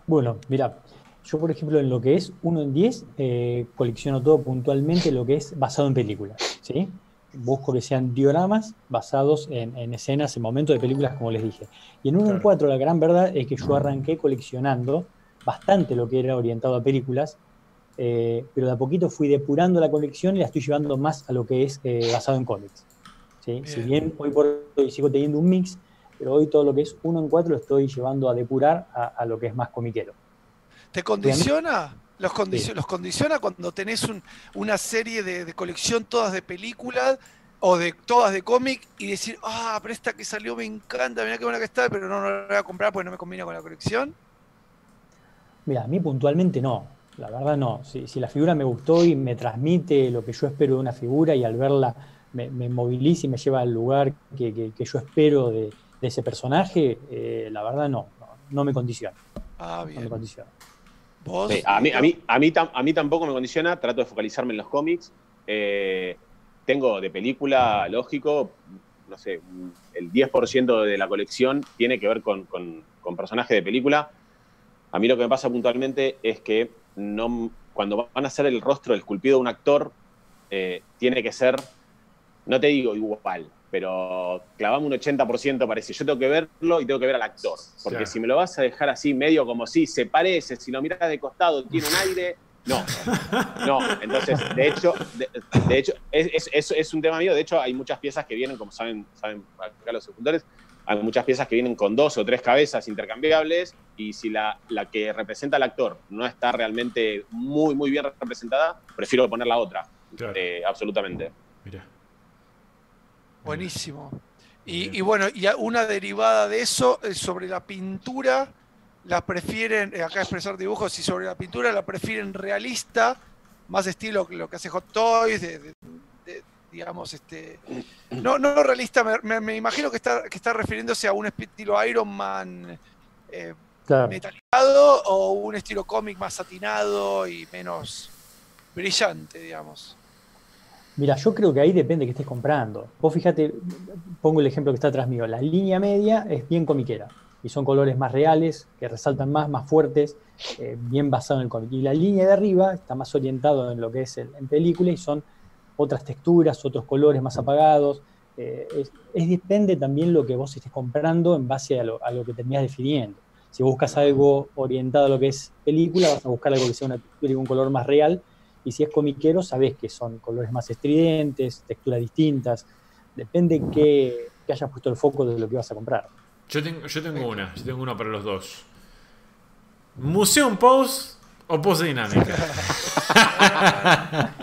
Bueno, mira, yo por ejemplo en lo que es 1 en 10, eh, colecciono todo puntualmente lo que es basado en películas. ¿sí? Busco que sean dioramas basados en, escenas, en momentos de películas, como les dije. Y en 1 en 4 la gran verdad es que yo arranqué coleccionando bastante lo que era orientado a películas, eh, pero de a poquito fui depurando la colección y la estoy llevando más a lo que es eh, basado en cómics. Si bien hoy por hoy sigo teniendo un mix, pero hoy todo lo que es 1 en 4 lo estoy llevando a depurar a, lo que es más comiquero.
¿Te condiciona? Los, los condiciona cuando tenés una serie de, colección todas de películas o de todas de cómic y decir, ah, pero esta que salió me encanta, mira qué buena que está, pero no, la voy a comprar porque no me combina con la colección?
Mira, a mí puntualmente no, la verdad no. Si, la figura me gustó y me transmite lo que yo espero de una figura y al verla me, moviliza y me lleva al lugar que, yo espero de, ese personaje, eh, la verdad no, no, me condiciona.
Ah, bien.
No me condiciona
a, mí, a, mí, a, mí, a mí tampoco me condiciona, trato de focalizarme en los cómics. Eh, tengo de película, lógico, no sé, el 10% de la colección tiene que ver con, personajes de película. A mí lo que me pasa puntualmente es que no, cuando van a hacer el rostro esculpido de un actor, eh, tiene que ser, no te digo igual, pero clavamos un 80% parece. Yo tengo que verlo y tengo que ver al actor. Porque si me lo vas a dejar así medio como si se parece, si lo miras de costado, tiene un aire. No, no. Entonces, de hecho, de, hecho es, es, un tema mío. De hecho, hay muchas piezas que vienen, como saben, saben acá los escultores, hay muchas piezas que vienen con dos o tres cabezas intercambiables y si la, la que representa al actor no está realmente muy, muy bien representada, prefiero poner la otra. Eh, absolutamente.
Mira.
Buenísimo. Y, bueno, y una derivada de eso, eh, sobre la pintura, la prefieren, eh, acá expresar dibujos, y sobre la pintura la prefieren realista, más estilo lo que hace Hot Toys, de, digamos, este, no, no realista, me, imagino que está, que está refiriéndose a un estilo Iron Man eh, metalizado o un estilo cómic más satinado y menos brillante, digamos.
Mira, yo creo que ahí depende de que estés comprando. Vos fíjate, pongo el ejemplo que está atrás mío. La línea media es bien comiquera y son colores más reales, que resaltan más, más fuertes, eh, bien basado en el cómic. Y la línea de arriba está más orientado en lo que es en película y son otras texturas, otros colores más apagados. Eh, es, depende también lo que vos estés comprando en base a lo, a lo que terminás definiendo. Si buscas algo orientado a lo que es película, vas a buscar algo que sea una textura y un color más real. Y si es comiquero, sabés que son colores más estridentes, texturas distintas. Depende que, que hayas puesto el foco de lo que vas a comprar.
Yo tengo, yo tengo una, yo tengo una para los dos. ¿Museum Pose o Pose Dinámica?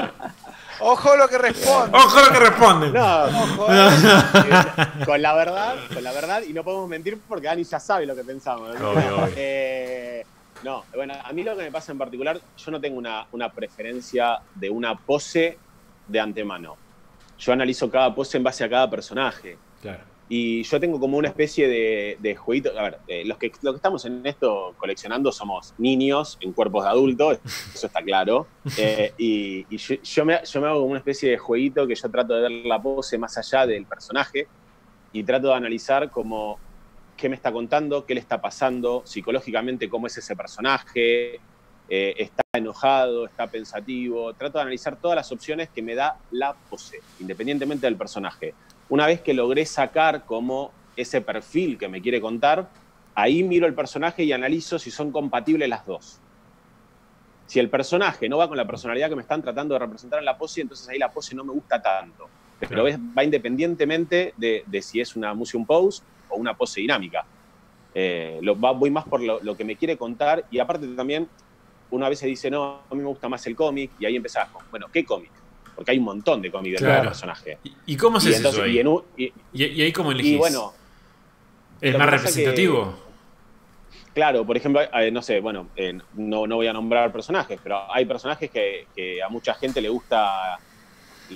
Ojo lo que responde.
Ojo lo que responde. No,
eh. con la verdad, con la verdad, y no podemos mentir porque Dani ya sabe lo que pensamos. Eh, ¿no? bueno, a mí lo que me pasa en particular, yo no tengo una, una preferencia de una pose de antemano. Yo analizo cada pose en base a cada personaje. Claro. Y yo tengo como una especie de, de jueguito. A ver, eh, los, que, los que estamos en esto coleccionando somos niños en cuerpos de adultos, eso está claro. Eh, y, yo, me, yo, me, hago como una especie de jueguito que yo trato de ver la pose más allá del personaje y trato de analizar como qué me está contando, qué le está pasando psicológicamente, cómo es ese personaje, eh, está enojado, está pensativo. Trato de analizar todas las opciones que me da la pose, independientemente del personaje. Una vez que logré sacar como ese perfil que me quiere contar, ahí miro el personaje y analizo si son compatibles las dos. Si el personaje no va con la personalidad que me están tratando de representar en la pose, entonces ahí la pose no me gusta tanto. Pero va independientemente de, si es una museum pose o una pose dinámica. Eh, lo, voy más por lo, que me quiere contar y aparte también una vez se dice, no, a mí me gusta más el cómic y ahí empezás con, bueno, ¿qué cómic? porque hay un montón de cómics de personaje.
¿Y, cómo se hace eso ahí? Y, ahí cómo elegís? Y bueno, ¿El más representativo?
claro, por ejemplo, no sé, bueno, eh, no, no, voy a nombrar personajes, pero hay personajes que, a mucha gente le gusta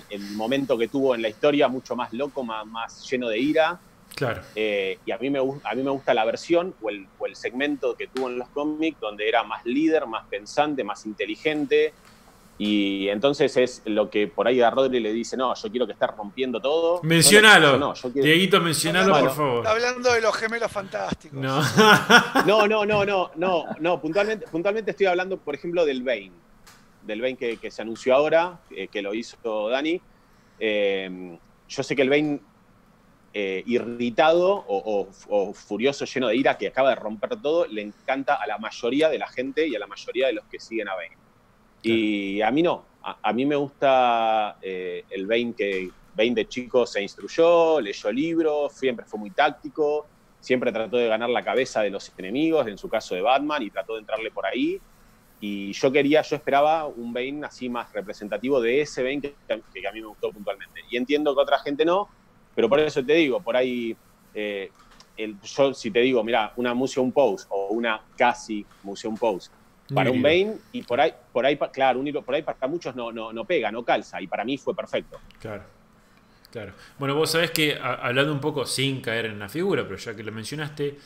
el momento que tuvo en la historia, mucho más loco, más, más lleno de ira.
Claro.
Eh, y a mí, me, a mí me gusta la versión o el, o el segmento que tuvo en los cómics, donde era más líder, más pensante, más inteligente, y entonces es lo que por ahí a Rodri le dice, no, yo quiero que esté rompiendo todo.
Mencionalo. No, Dieguito, mencionalo, por favor.
hablando de los gemelos fantásticos.
No, no, no, no, no, no, no. Puntualmente, puntualmente estoy hablando, por ejemplo, del Bane. Del Bane que, se anunció ahora, eh, que lo hizo Dani. Eh, yo sé que el Bane eh, irritado o, o, furioso, lleno de ira, que acaba de romper todo, le encanta a la mayoría de la gente y a la mayoría de los que siguen a Bane. Y a mí no, a, mí me gusta eh, el 20, 20 chicos se instruyó, leyó libros, siempre fue muy táctico, siempre trató de ganar la cabeza de los enemigos, en su caso de Batman, y trató de entrarle por ahí. Y yo quería, yo esperaba un Bane así más representativo de ese Bane que, a mí me gustó puntualmente. Y entiendo que otra gente no, pero por eso te digo, por ahí, eh, yo si te digo, mira, una Museum Pose o una casi Museum Pose para un Bane y por ahí, por ahí, claro, un por ahí para muchos no, no, no pega, no calza y para mí fue perfecto.
Claro. Claro. Bueno, vos sabés que hablando un poco sin caer en la figura, pero ya que lo mencionaste,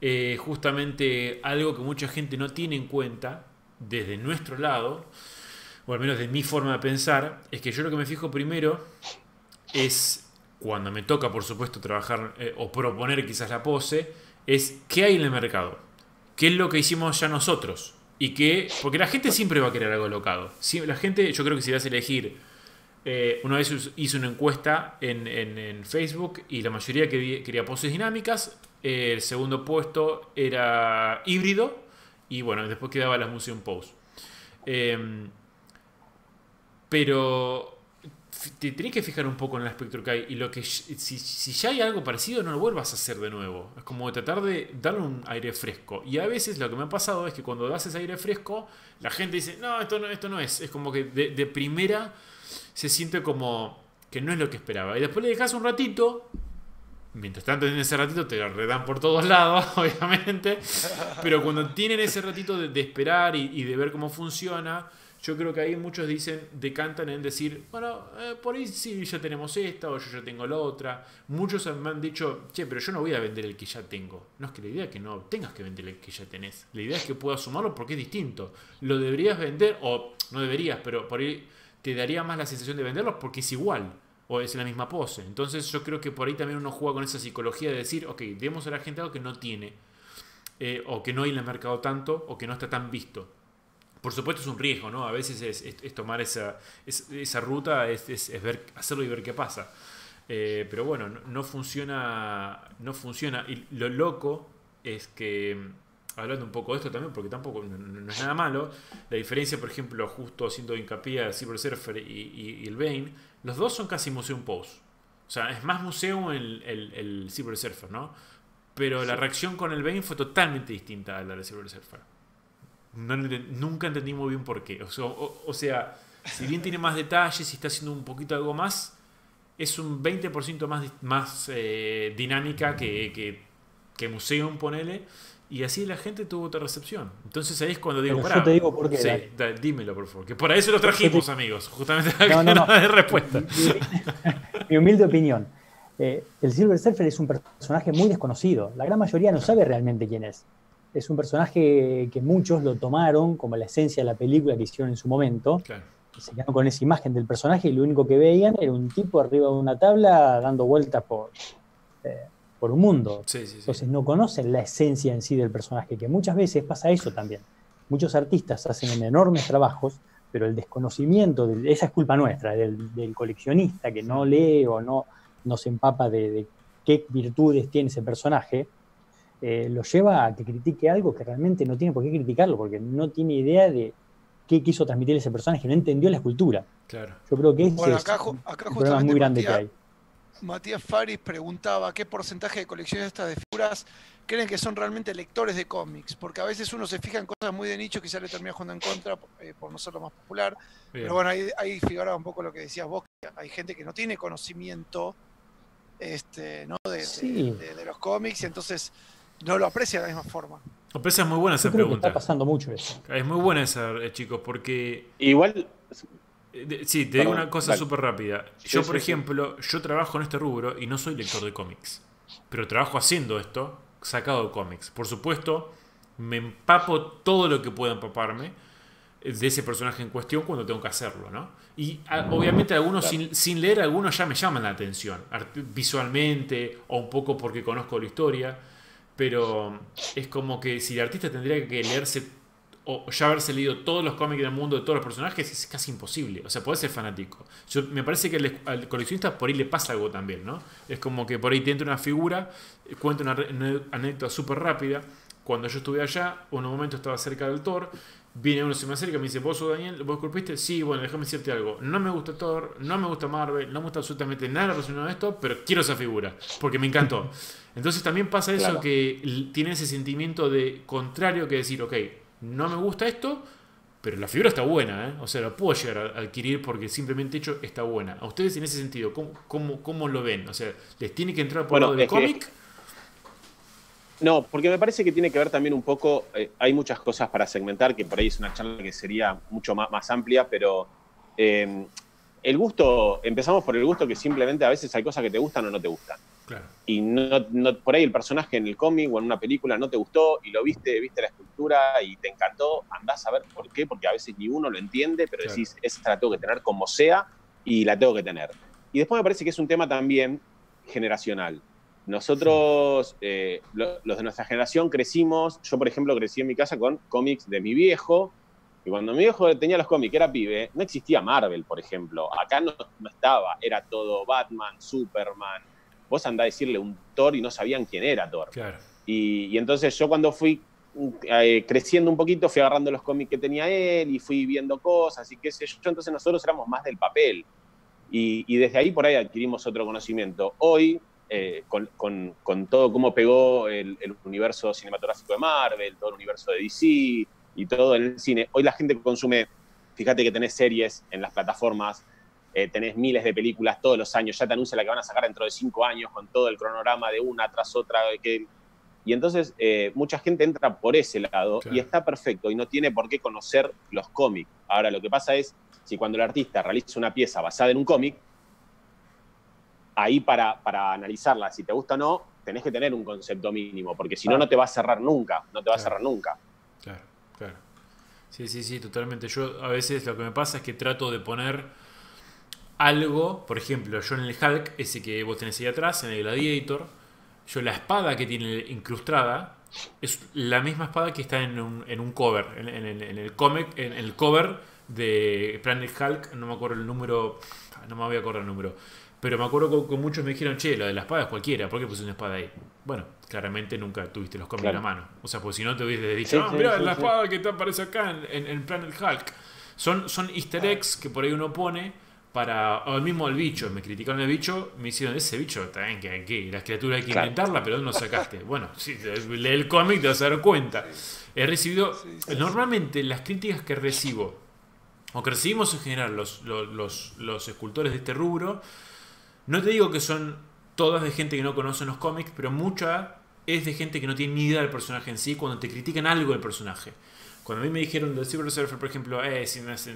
eh, justamente algo que mucha gente no tiene en cuenta desde nuestro lado, o al menos de mi forma de pensar, es que yo lo que me fijo primero es cuando me toca, por supuesto, trabajar eh, o proponer quizás la pose, es qué hay en el mercado, qué es lo que hicimos ya nosotros, y que, porque la gente siempre va a querer algo locado. La gente, yo creo que si vas a elegir, eh, una vez hizo una encuesta en, Facebook y la mayoría quería, poses dinámicas. el segundo puesto era híbrido y bueno, después quedaba las Museum Pose. Em, pero te tenés que fijar un poco en el aspecto que hay y lo que si, ya hay algo parecido no lo vuelvas a hacer de nuevo. Es como tratar de darle un aire fresco. Y a veces lo que me ha pasado es que cuando das ese aire fresco la gente dice no esto no esto no es es como que de, primera se siente como que no es lo que esperaba. Y después le dejas un ratito Mientras tanto, en ese ratito te redan por todos lados, obviamente. Pero cuando tienen ese ratito de, esperar y, de ver cómo funciona, yo creo que ahí muchos dicen, decantan en decir, bueno, eh, por ahí sí ya tenemos esta o yo ya tengo la otra. Muchos me han dicho, che, pero yo no voy a vender el que ya tengo. No es que la idea es que no tengas que vender el que ya tenés. La idea es que puedas sumarlo porque es distinto. Lo deberías vender, o no deberías, pero por ahí te daría más la sensación de venderlo porque es igual o es la misma pose. Entonces yo creo que por ahí también uno juega con esa psicología de decir, ok, demos a la gente algo que no tiene, eh, o que no hay en el mercado tanto, o que no está tan visto. Por supuesto es un riesgo, ¿no? A veces es, tomar esa, esa ruta, es, ver, hacerlo y ver qué pasa. Eh, pero bueno, no, funciona, no funciona. Y lo loco es que, hablando un poco de esto también, porque tampoco no, es nada malo, la diferencia, por ejemplo, justo haciendo hincapié a Cyber Surfer y, y, el Bane, los dos son casi Museum Pose. O sea, es más museo el, el, el Cyber Surfer, ¿no? Pero la reacción con el Bane fue totalmente distinta a la de Cyber Surfer nunca entendí muy bien por qué. O sea, si bien tiene más detalles y está haciendo un poquito algo más, es un 20% más, más eh, dinámica que, que, que Museum, ponele. Y así la gente tuvo otra recepción. Entonces ahí es cuando digo,
para. Yo te digo por qué.
dímelo, por favor. Que por eso lo trajimos, amigos. Justamente no, no, no. de respuesta.
Mi, humilde opinión. Eh, el Silver Surfer es un personaje muy desconocido. La gran mayoría no sabe realmente quién es es un personaje que muchos lo tomaron como la esencia de la película que hicieron en su momento. Se quedaron con esa imagen del personaje y lo único que veían era un tipo arriba de una tabla dando vueltas por, eh, por un mundo. Entonces no conocen la esencia en sí del personaje, que muchas veces pasa eso también. Muchos artistas hacen enormes trabajos, pero el desconocimiento, de, esa es culpa nuestra, del, coleccionista que no lee o no, no se empapa de qué virtudes tiene ese personaje, eh, lo lleva a que critique algo que realmente no tiene por qué criticarlo, porque no tiene idea de qué quiso transmitir ese personaje, no entendió la escultura.
Claro.
Yo creo que ese es un problema muy grande que hay.
Matías Faris preguntaba qué porcentaje de coleccionistas de figuras creen que son realmente lectores de cómics, porque a veces uno se fija en cosas muy de nicho, quizá le termina jugando en contra eh, por no ser lo más popular. Pero bueno, ahí, ahí figuraba un poco lo que decías vos, que hay gente que no tiene conocimiento este, ¿no? de, de los cómics, y entonces no lo aprecia de la misma forma.
Aprecia muy buena esa pregunta.
está pasando mucho eso.
Es muy buena esa, eh, chicos, porque.
Igual.
Eh, sí, te digo una cosa súper rápida. Yo, por ejemplo, yo trabajo en este rubro y no soy lector de cómics. Pero trabajo haciendo esto, sacado de cómics. Por supuesto, me empapo todo lo que pueda empaparme de ese personaje en cuestión cuando tengo que hacerlo, ¿no? Y obviamente algunos sin, sin, leer, algunos ya me llaman la atención, visualmente o un poco porque conozco la historia pero es como que si el artista tendría que leerse o ya haberse leído todos los cómics del mundo de todos los personajes, es casi imposible. O sea, puede ser fanático. Yo, me parece que al coleccionista por ahí le pasa algo también, ¿no? Es como que por ahí te entra una figura, cuenta una, anécdota súper rápida. Cuando yo estuve allá, en un momento estaba cerca del Thor, Viene uno, se me acerca y me dice, ¿vos sos Daniel? ¿Vos esculpiste? Sí, bueno, déjame decirte algo. No me gusta Thor, no me gusta Marvel, no me gusta absolutamente nada relacionado a esto, pero quiero esa figura, porque me encantó. Entonces también pasa eso que tiene ese sentimiento de contrario que decir, ok, no me gusta esto, pero la figura está buena, ¿eh? O sea, la puedo llegar a adquirir porque simplemente hecho está buena. ¿A ustedes en ese sentido, cómo, cómo, cómo lo ven? O sea, ¿les tiene que entrar por el lado del cómic?
No, porque me parece que tiene que ver también un poco, eh, hay muchas cosas para segmentar, que por ahí es una charla que sería mucho más, más amplia, pero em, el gusto, empezamos por el gusto que simplemente a veces hay cosas que te gustan o no te gustan. Y no, por ahí el personaje en el cómic o en una película no te gustó y lo viste, viste la escultura y te encantó, andás a ver por qué, porque a veces ni uno lo entiende, pero decís, esa la tengo que tener como sea y la tengo que tener. Y después me parece que es un tema también generacional. Nosotros, eh, los de nuestra generación, crecimos, yo por ejemplo crecí en mi casa con cómics de mi viejo, y cuando mi viejo tenía los cómics, era pibe, no existía Marvel, por ejemplo. Acá no, estaba, era todo Batman, Superman. Vos andás a decirle un Thor y no sabían quién era Thor. Y, entonces yo cuando fui eh, creciendo un poquito, fui agarrando los cómics que tenía él y fui viendo cosas y qué sé yo. Entonces nosotros éramos más del papel. Y, y desde ahí por ahí adquirimos otro conocimiento. Hoy eh, con, todo cómo pegó el, universo cinematográfico de Marvel, todo el universo de DC y todo en el cine. Hoy la gente consume, fíjate que tenés series en las plataformas, eh, tenés miles de películas todos los años, ya te anuncia la que van a sacar dentro de cinco años con todo el cronograma de una tras otra. Que, y entonces eh, mucha gente entra por ese lado y está perfecto y no tiene por qué conocer los cómics. Ahora, lo que pasa es, si cuando el artista realiza una pieza basada en un cómic, ahí para, para analizarla, si te gusta o no, tenés que tener un concepto mínimo, porque si no, no te va a cerrar nunca, no te va a cerrar nunca.
Claro, claro. Sí, sí, sí, totalmente. Yo a veces lo que me pasa es que trato de poner algo, por ejemplo, yo en el Hulk, ese que vos tenés ahí atrás, en el Gladiator, yo la espada que tiene incrustada es la misma espada que está en un, en un cover, en, en el cómic, en el cover de Planet Hulk, no me acuerdo el número, no me voy a acordar el número, pero me acuerdo que, muchos me dijeron, che, lo de la espada es cualquiera, ¿por qué puse una espada ahí? Bueno, claramente nunca tuviste los cómics en la mano. O sea, pues si no te hubieses dicho, ah, mira, la espada que te aparece acá en, en, Planet Hulk. Son, son easter eggs que por ahí uno pone para. O el mismo el bicho, me criticaron el bicho, me hicieron ese bicho, también que, las criaturas hay que inventarla, pero ¿dónde lo sacaste? bueno, si lee el cómic te vas a dar cuenta. He recibido. normalmente las críticas que recibo, o que recibimos en general los, los, los escultores de este rubro, no te digo que son todas de gente que no conoce los cómics, pero mucha es de gente que no tiene ni idea del personaje en sí cuando te critican algo del personaje. Cuando a mí me dijeron del Silver Surfer, por ejemplo, eh,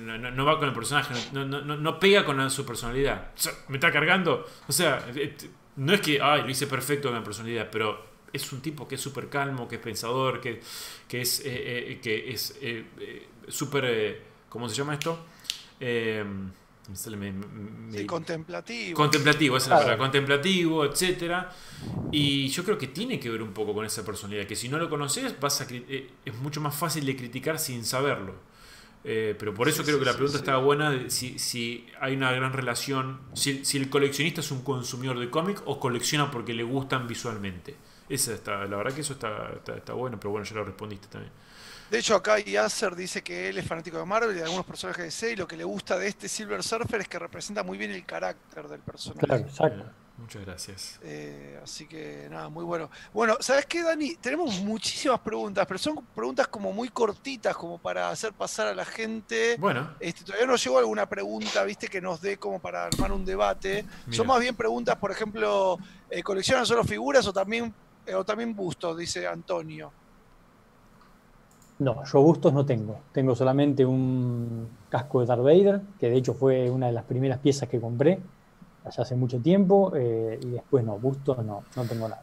no, va con el personaje, no, pega con su personalidad. ¿Me está cargando? O sea, eh, no es que, ay, lo hice perfecto con la personalidad, pero es un tipo que es súper calmo, que es pensador, que, que es eh, eh, que es súper, ¿cómo se llama esto?
Contemplativo.
Contemplativo, esa es la palabra, contemplativo, etcétera. Y yo creo que tiene que ver un poco con esa personalidad, que si no lo conoces vas a, eh, es mucho más fácil de criticar sin saberlo. Eh, pero por eso creo que la pregunta estaba buena si, si, hay una gran relación, si, si el coleccionista es un consumidor de cómic o colecciona porque le gustan visualmente. Esa está, la verdad que eso está, está, está bueno, pero bueno, ya lo respondiste también.
De hecho, acá Yasser dice que él es fanático de Marvel y de algunos personajes de DC y lo que le gusta de este Silver Surfer es que representa muy bien el carácter del personaje.
Claro, exacto.
Muchas gracias.
Eh, así que nada, muy bueno. Bueno, ¿sabes qué, Dani? Tenemos muchísimas preguntas, pero son preguntas como muy cortitas, como para hacer pasar a la gente.
Bueno.
Este, todavía no llegó alguna pregunta, viste, que nos dé como para armar un debate. Son más bien preguntas, por ejemplo, eh, ¿coleccionan solo figuras o también, eh, o también bustos? Dice Antonio.
No, yo bustos no tengo. Tengo solamente un casco de Darth Vader, que de hecho fue una de las primeras piezas que compré allá hace mucho tiempo. Eh, y después no, bustos no, no tengo nada.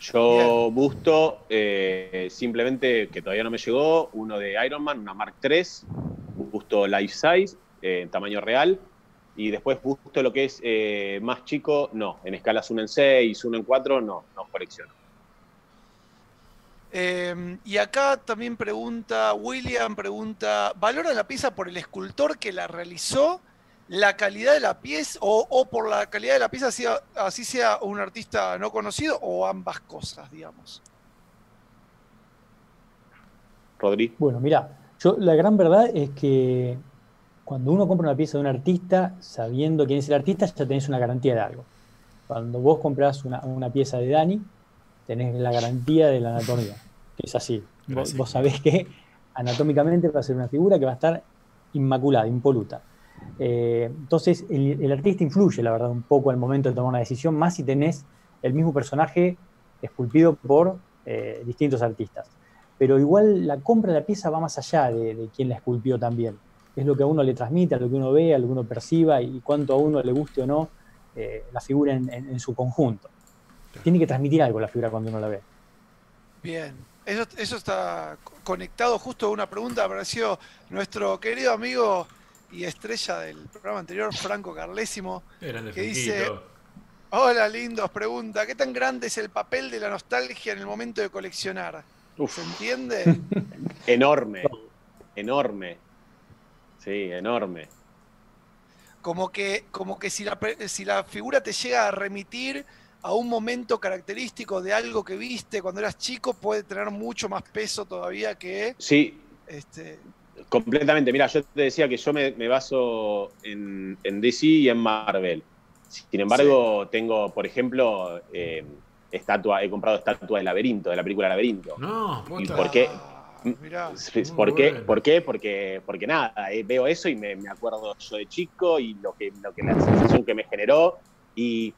Yo busto eh, simplemente que todavía no me llegó, uno de Iron Man, una Mark III, un busto life size, eh, en tamaño real, y después busto lo que es más chico, no, en escalas 1 en 6, 1 en 4, no, no colecciono.
Em, y acá también pregunta, William pregunta, ¿valora la pieza por el escultor que la realizó, la calidad de la pieza o, por la calidad de la pieza, así sea un artista no conocido o ambas cosas, digamos?
Rodri.
Bueno, mira, yo la gran verdad es que cuando uno compra una pieza de un artista, sabiendo quién es el artista, ya tenés una garantía de algo. Cuando vos compras una, una pieza de Dani, tenés la garantía de la anatomía. es así. Vos, sabés que anatómicamente va a ser una figura que va a estar inmaculada, impoluta. Eh, entonces, el, artista influye, la verdad, un poco al momento de tomar una decisión, más si tenés el mismo personaje esculpido por eh, distintos artistas. Pero igual la compra de la pieza va más allá de, quien la esculpió también. Es lo que a uno le transmite, a lo que uno ve, a lo que uno perciba y cuánto a uno le guste o no eh, la figura en su conjunto tiene que transmitir algo la figura cuando uno la ve.
Bien, eso, eso está conectado justo a una pregunta, apareció nuestro querido amigo y estrella del programa anterior, Franco Carlésimo, que dice, hola lindos, pregunta, ¿qué tan grande es el papel de la nostalgia en el momento de coleccionar? ¿Se entiende?
enorme, enorme, sí, enorme.
Como que, como que si, la, si la figura te llega a remitir a un momento característico de algo que viste cuando eras chico puede tener mucho más peso todavía que...
Sí. Este... Completamente. Mira, yo te decía que yo me, baso en, DC y en Marvel. Sin embargo, tengo, por ejemplo, eh, estatua, he comprado estatua de Laberinto, de la película Laberinto.
No,
¿Y por qué? Mirá. ¿Por qué? ¿Por qué? Porque, porque nada, eh, veo eso y me, acuerdo yo de chico y lo que, lo que la sensación que me generó. Y,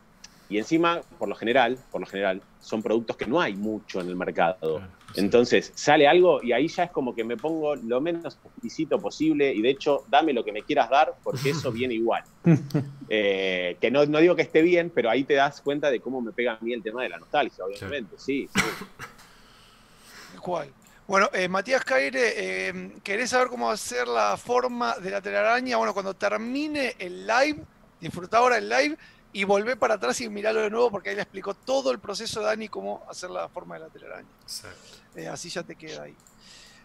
encima, por lo general, por lo general, son productos que no hay mucho en el mercado. Entonces, sale algo y ahí ya es como que me pongo lo menos exquisito posible y de hecho, dame lo que me quieras dar porque eso viene igual. Eh, que no, no, digo que esté bien, pero ahí te das cuenta de cómo me pega a mí el tema de la nostalgia, obviamente, sí. sí.
¿Cuál? Bueno, eh, Matías Caire, eh, ¿querés saber cómo va a ser la forma de la telaraña? Bueno, cuando termine el live, disfruta ahora el live y volvé para atrás y miralo de nuevo porque ahí le explicó todo el proceso de Dani cómo hacer la forma de la telaraña. Eh, así ya te queda ahí.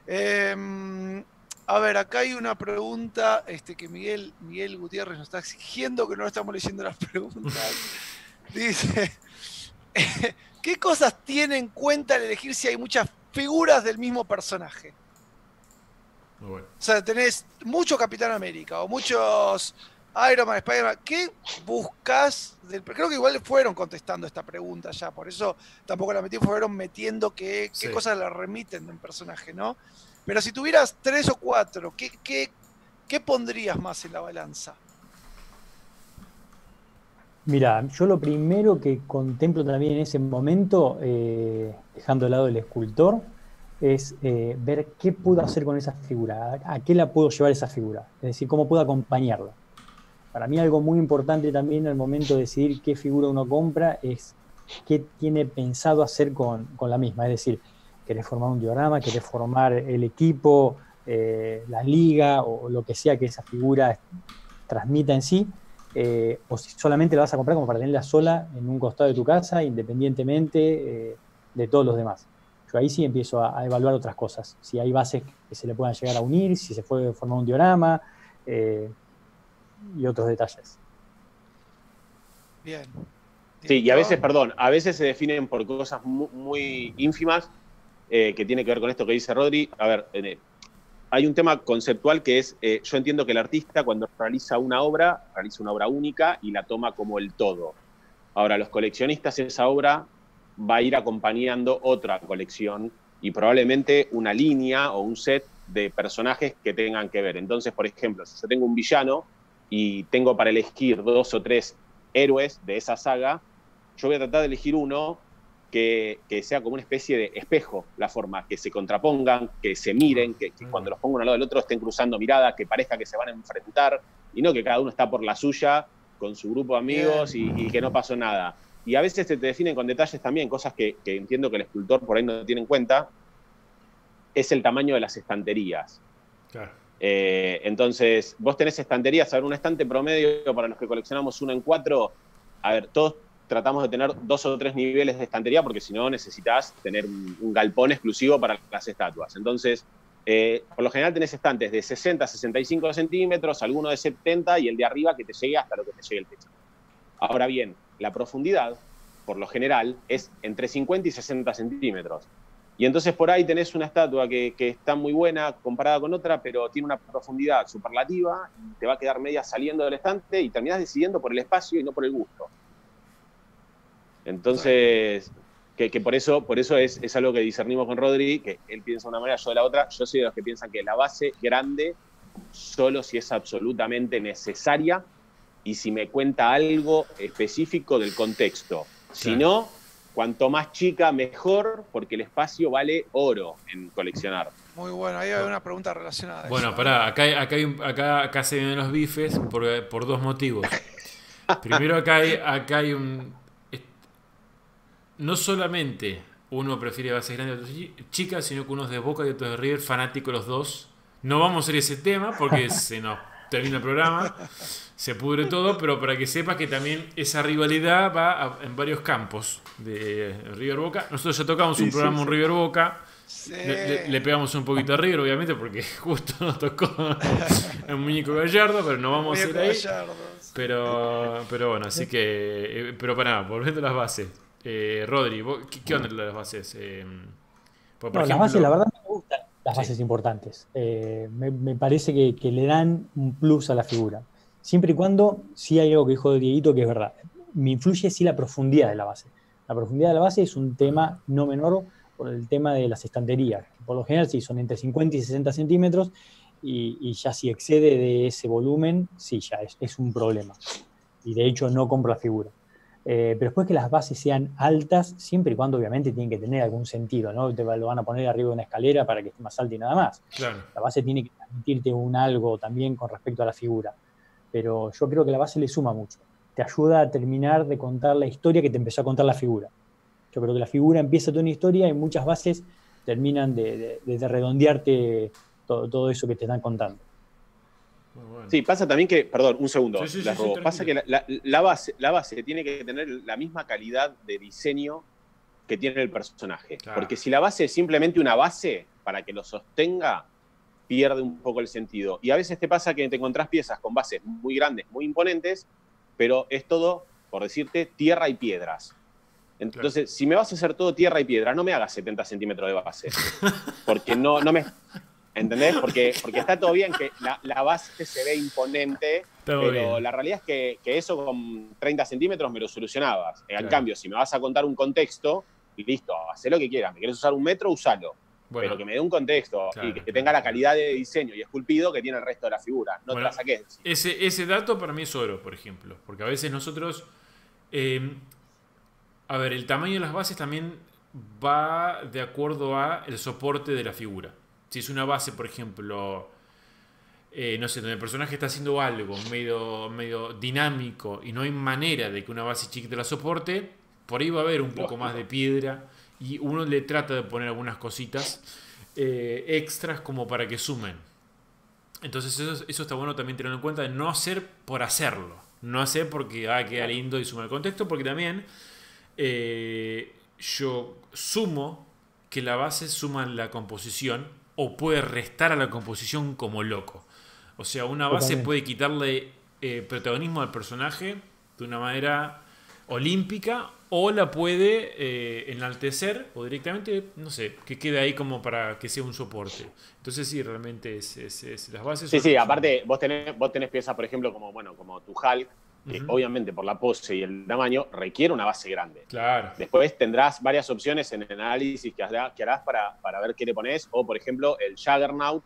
Em, a ver, acá hay una pregunta este, que Miguel, Miguel Gutiérrez nos está exigiendo que no estamos leyendo las preguntas. Dice, ¿qué cosas tiene en cuenta al elegir si hay muchas figuras del mismo personaje. O sea, tenés mucho Capitán América o muchos Iron Man, Spider-Man. ¿Qué buscas? Del... Creo que igual fueron contestando esta pregunta ya, por eso tampoco la metí, fueron metiendo qué, qué cosas le remiten de un personaje, ¿no? Pero si tuvieras tres o cuatro, ¿qué, qué, qué pondrías más en la balanza?
Mira, yo lo primero que contemplo también en ese momento, eh, dejando de lado el escultor, es eh, ver qué puedo hacer con esa figura, a, qué la puedo llevar esa figura, es decir, cómo puedo acompañarla. Para mí algo muy importante también al momento de decidir qué figura uno compra es qué tiene pensado hacer con, la misma, es decir, querés formar un diorama, querés formar el equipo, eh, la liga o lo que sea que esa figura transmita en sí, eh, o si solamente la vas a comprar como para tenerla sola en un costado de tu casa, independientemente eh, de todos los demás. Yo ahí sí empiezo a, evaluar otras cosas, si hay bases que se le puedan llegar a unir, si se puede formar un diorama y otros detalles.
Bien. Sí, y a veces, perdón, a veces se definen por cosas muy, ínfimas que tiene que ver con esto que dice Rodri. A ver, hay un tema conceptual que es, eh, yo entiendo que el artista cuando realiza una obra, realiza una obra única y la toma como el todo. Ahora, los coleccionistas, esa obra va a ir acompañando otra colección y probablemente una línea o un set de personajes que tengan que ver. Entonces, por ejemplo, si yo tengo un villano y tengo para elegir dos o tres héroes de esa saga, yo voy a tratar de elegir uno que, sea como una especie de espejo la forma, que se contrapongan, que se miren, que, cuando los pongo uno al lado del otro estén cruzando miradas, que parezca que se van a enfrentar y no que cada uno está por la suya con su grupo de amigos y, que no pasó nada. Y a veces se te definen con detalles también, cosas que, entiendo que el escultor por ahí no tiene en cuenta, es el tamaño de las estanterías. Eh, entonces, vos tenés estanterías, a ver, un estante promedio para los que coleccionamos uno en cuatro, a ver, todos tratamos de tener dos o tres niveles de estantería porque si no necesitas tener un, galpón exclusivo para las estatuas. Entonces, eh, por lo general tenés estantes de 60 a 65 centímetros, alguno de 70 y el de arriba que te llegue hasta lo que te llegue el techo. Ahora bien, la profundidad, por lo general, es entre 50 y 60 centímetros. Y entonces por ahí tenés una estatua que, que, está muy buena comparada con otra, pero tiene una profundidad superlativa te va a quedar media saliendo del estante y terminás decidiendo por el espacio y no por el gusto. Entonces, que, por eso, por eso es, es, algo que discernimos con Rodri, que él piensa de una manera, yo de la otra. Yo soy de los que piensan que la base grande solo si es absolutamente necesaria y si me cuenta algo específico del contexto. Si no, cuanto más chica, mejor, porque el espacio vale oro en coleccionar.
Muy bueno, ahí hay una pregunta relacionada.
bueno, pará, acá, acá, acá, acá se vienen los bifes por, por dos motivos. Primero acá hay, acá hay un, no solamente uno prefiere bases grandes y otros chicas, sino que uno es de Boca y otro de River, fanático los dos. No vamos a hacer ese tema porque se nos termina el programa, se pudre todo, pero para que sepas que también esa rivalidad va en varios campos de River Boca. Nosotros ya tocamos un programa en River Boca. Le, pegamos un poquito a River, obviamente, porque justo nos tocó el muñeco Gallardo, pero no vamos a ir ahí. Pero, pero bueno, así que. Eh, pero para nada, volviendo a las bases. Eh, Rodri, ¿qué, onda las bases? Eh,
las bases, la verdad, las bases importantes. Eh, me, parece que, le dan un plus a la figura. Siempre y cuando, sí hay algo que dijo Dieguito que es verdad. Me influye sí la profundidad de la base. La profundidad de la base es un tema no menor por el tema de las estanterías. Por lo general sí, son entre 50 y 60 centímetros y, ya si excede de ese volumen, sí, ya es, un problema. Y de hecho no compro la figura. Eh, pero después que las bases sean altas, siempre y cuando obviamente tienen que tener algún sentido, ¿no? Te lo van a poner arriba de una escalera para que esté más alta y nada más. La base tiene que transmitirte un algo también con respecto a la figura. Pero yo creo que la base le suma mucho. Te ayuda a terminar de contar la historia que te empezó a contar la figura. Yo creo que la figura empieza toda una historia y muchas bases terminan de, redondearte todo, eso que te están contando.
Sí, pasa también que, perdón, un segundo, pasa que la, base, la base tiene que tener la misma calidad de diseño que tiene el personaje. Porque si la base es simplemente una base para que lo sostenga, pierde un poco el sentido. Y a veces te pasa que te encontrás piezas con bases muy grandes, muy imponentes, pero es todo, por decirte, tierra y piedras. Entonces, si me vas a hacer todo tierra y piedra, no me hagas 70 centímetros de base. Porque no, no me. ¿Entendés? Porque, porque está todo bien que la, base se ve imponente, pero la realidad es que, eso con 30 centímetros me lo solucionabas. En cambio, si me vas a contar un contexto, y listo, haz lo que quieras. ¿Me quieres usar un metro? Usalo. pero que me dé un contexto y que tenga la calidad de diseño y esculpido que tiene el resto de la figura. No te la saques.
Ese, ese dato para mí es oro, por ejemplo. Porque a veces nosotros. Eh, a ver, el tamaño de las bases también va de acuerdo a el soporte de la figura. Si es una base, por ejemplo, eh, no sé, donde el personaje está haciendo algo medio, medio dinámico y no hay manera de que una base chiquita la soporte, por ahí va a haber un poco más de piedra y uno le trata de poner algunas cositas eh, extras como para que sumen. Entonces eso, eso, está bueno también tenerlo en cuenta de no hacer por hacerlo. No hacer porque ah, queda lindo y suma el contexto, porque también eh, yo sumo que la base suma la composición o puede restar a la composición como loco. O sea, una base puede quitarle eh, protagonismo al personaje de una manera olímpica o la puede eh, enaltecer o directamente, no sé, que quede ahí como para que sea un soporte. Entonces sí, realmente es, las bases...
Sí, sí, aparte vos tenés, vos tenés piezas, por ejemplo, como, bueno, como tu Hulk, que obviamente por la pose y el tamaño requiere una base grande.
Claro.
Después tendrás varias opciones en el análisis que, harás para, para ver qué le pones, o por ejemplo el Juggernaut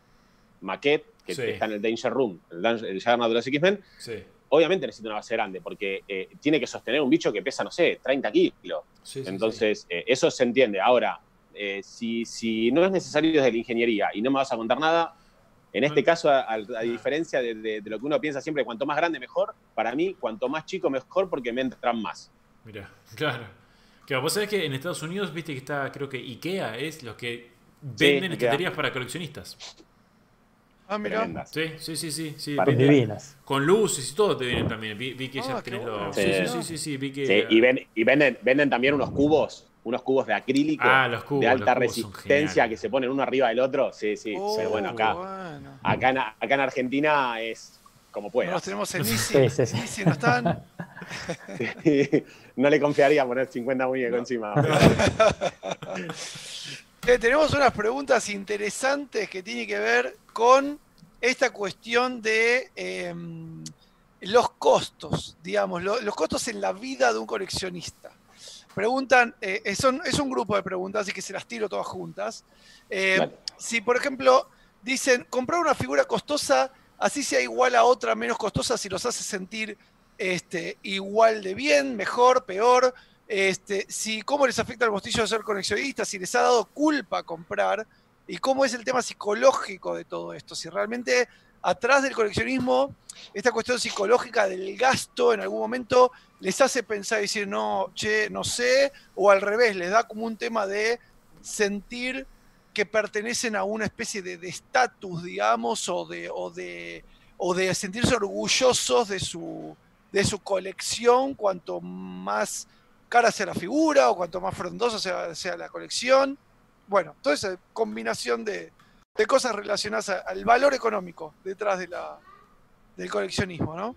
maquette, que está en el Danger Room, el, el Juggernaut de los X-Men.
Sí.
Obviamente necesita una base grande, porque eh, tiene que sostener un bicho que pesa, no sé, 30 kilos. Entonces, eh, eso se entiende. Ahora, eh, si, si no es necesario desde la ingeniería y no me vas a contar nada, en este caso, a, diferencia de, lo que uno piensa siempre, cuanto más grande mejor, para mí, cuanto más chico mejor porque me entran más.
Mira, claro. Claro, vos sabés que en Estados Unidos, viste que está, creo que IKEA es los que venden estanterías para coleccionistas.
Ah, mira.
Sí, sí, sí, sí. sí.
divinas.
Con luces y todo te vienen también. Vi, que ya ah, tenés los. Sí, sí, sí, sí, vi que.
y, y venden, venden también unos cubos unos cubos de acrílico ah, de alta resistencia que se ponen uno arriba del otro. Sí, sí. pero bueno, acá, Acá, en, acá en Argentina es como pueda.
No tenemos en Easy. Sí, no están.
no le confiaría poner 50 muñecos encima.
Eh, tenemos unas preguntas interesantes que tienen que ver con esta cuestión de em, los costos, digamos, los costos en la vida de un coleccionista. Preguntan, eh, es, un, grupo de preguntas, así que se las tiro todas juntas. Eh, si, por ejemplo, dicen, comprar una figura costosa, así sea igual a otra menos costosa, si los hace sentir este, igual de bien, mejor, peor. Este, si, ¿Cómo les afecta el bolsillo de ser coleccionistas? Si les ha dado culpa comprar. ¿Y cómo es el tema psicológico de todo esto? Si realmente atrás del coleccionismo, esta cuestión psicológica del gasto en algún momento les hace pensar y decir, no, che, no sé, o al revés, les da como un tema de sentir que pertenecen a una especie de estatus, digamos, o de, o, de, o de sentirse orgullosos de su, de su colección, cuanto más cara sea la figura o cuanto más frondosa sea, sea la colección. Bueno, toda esa combinación de, de cosas relacionadas al valor económico detrás de la, del coleccionismo, ¿no?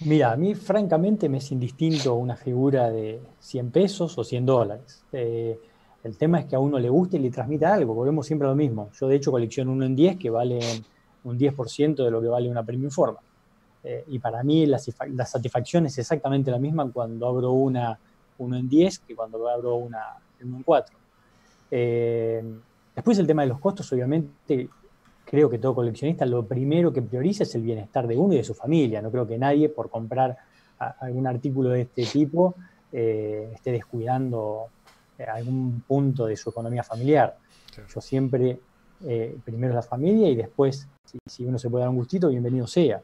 Mira, a mí francamente me es indistinto una figura de 100 pesos o 100 dólares. Eh, el tema es que a uno le guste y le transmita algo, volvemos siempre a lo mismo. Yo de hecho colecciono uno en 10 que vale un 10% de lo que vale una premium forma. Eh, y para mí la, satisfacción es exactamente la misma cuando abro una uno en 10 que cuando abro una en 4. Eh, después el tema de los costos, obviamente, creo que todo coleccionista lo primero que prioriza es el bienestar de uno y de su familia. No creo que nadie por comprar algún artículo de este tipo eh, esté descuidando eh, algún punto de su economía familiar. Yo siempre, primero la familia y después, si, uno se puede dar un gustito, bienvenido sea.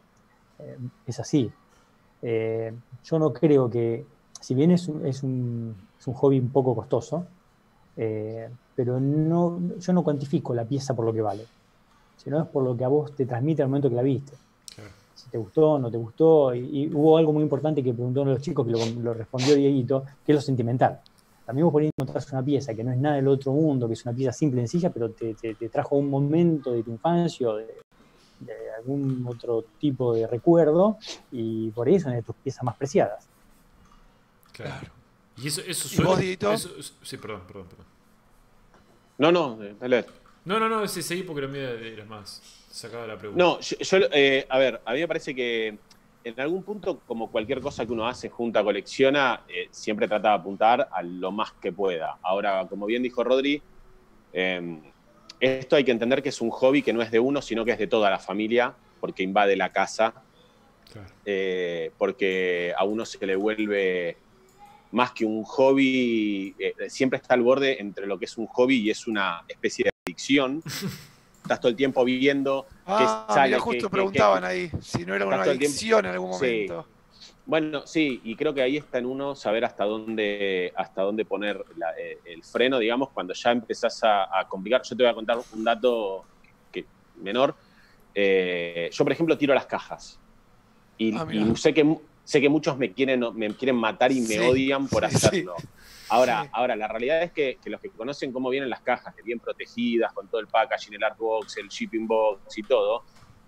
es así. yo no creo que, si bien es es un, es un hobby un poco costoso, eh, pero no, yo no cuantifico la pieza por lo que vale, sino es por lo que a vos te transmite al momento que la viste. Si te gustó, no te gustó, y, hubo algo muy importante que preguntó uno de los chicos, que lo, respondió Dieguito, que es lo sentimental. También vos podés encontrar una pieza que no es nada del otro mundo, que es una pieza simple y sencilla, pero te, trajo un momento de tu infancia o de, algún otro tipo de recuerdo, y por eso es de tus piezas más preciadas.
Claro. Y eso, eso, ¿Y sí, perdón, perdón, perdón.
No, no, dale.
No, no, no, ese seguí porque era, era más. Sacaba la pregunta.
No, yo, eh, a ver, a mí me parece que en algún punto, como cualquier cosa que uno hace, junta, colecciona, eh, siempre trata de apuntar a lo más que pueda. Ahora, como bien dijo Rodri, em, esto hay que entender que es un hobby que no es de uno, sino que es de toda la familia, porque invade la casa, eh, porque a uno se le vuelve más que un hobby, eh, siempre está al borde entre lo que es un hobby y es una especie de adicción. Estás todo el tiempo viendo
ah, que sale. justo preguntaban ahí si no era una adicción en algún momento.
Bueno, sí, y creo que ahí está en uno saber hasta dónde, hasta dónde poner eh, el freno, digamos, cuando ya empezás a, complicar. Yo te voy a contar un dato que, menor. Eh, yo, por ejemplo, tiro las cajas. Y, ah, y sé que sé que muchos me quieren, me quieren matar y me odian por hacerlo. Ahora, ahora, la realidad es que, los que conocen cómo vienen las cajas, bien protegidas, con todo el packaging, el artbox, el shipping box y todo,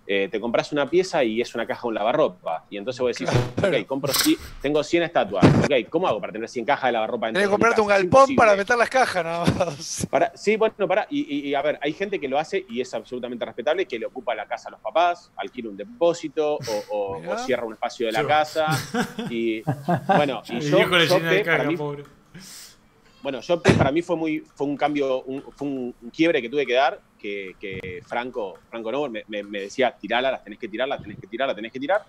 eh, te compras una pieza y es una caja de un lavarropa. Y entonces vos decís, ok, compro, tengo 100 estatuas. Ok, ¿cómo hago para tener 100 cajas de lavarropa?
Tienes que comprarte un galpón para meter las cajas nada más.
Para, sí, bueno, para. Y, a ver, hay gente que lo hace y es absolutamente respetable, que le ocupa la casa a los papás, alquila un depósito o, cierra un espacio de la casa. Y bueno, y yo, bueno, yo para mí fue muy fue un cambio, fue un, quiebre que tuve que dar, que, Franco, Franco no, me, decía, tirala, las tenés que tirar, las tenés que tirar, las tenés que tirar.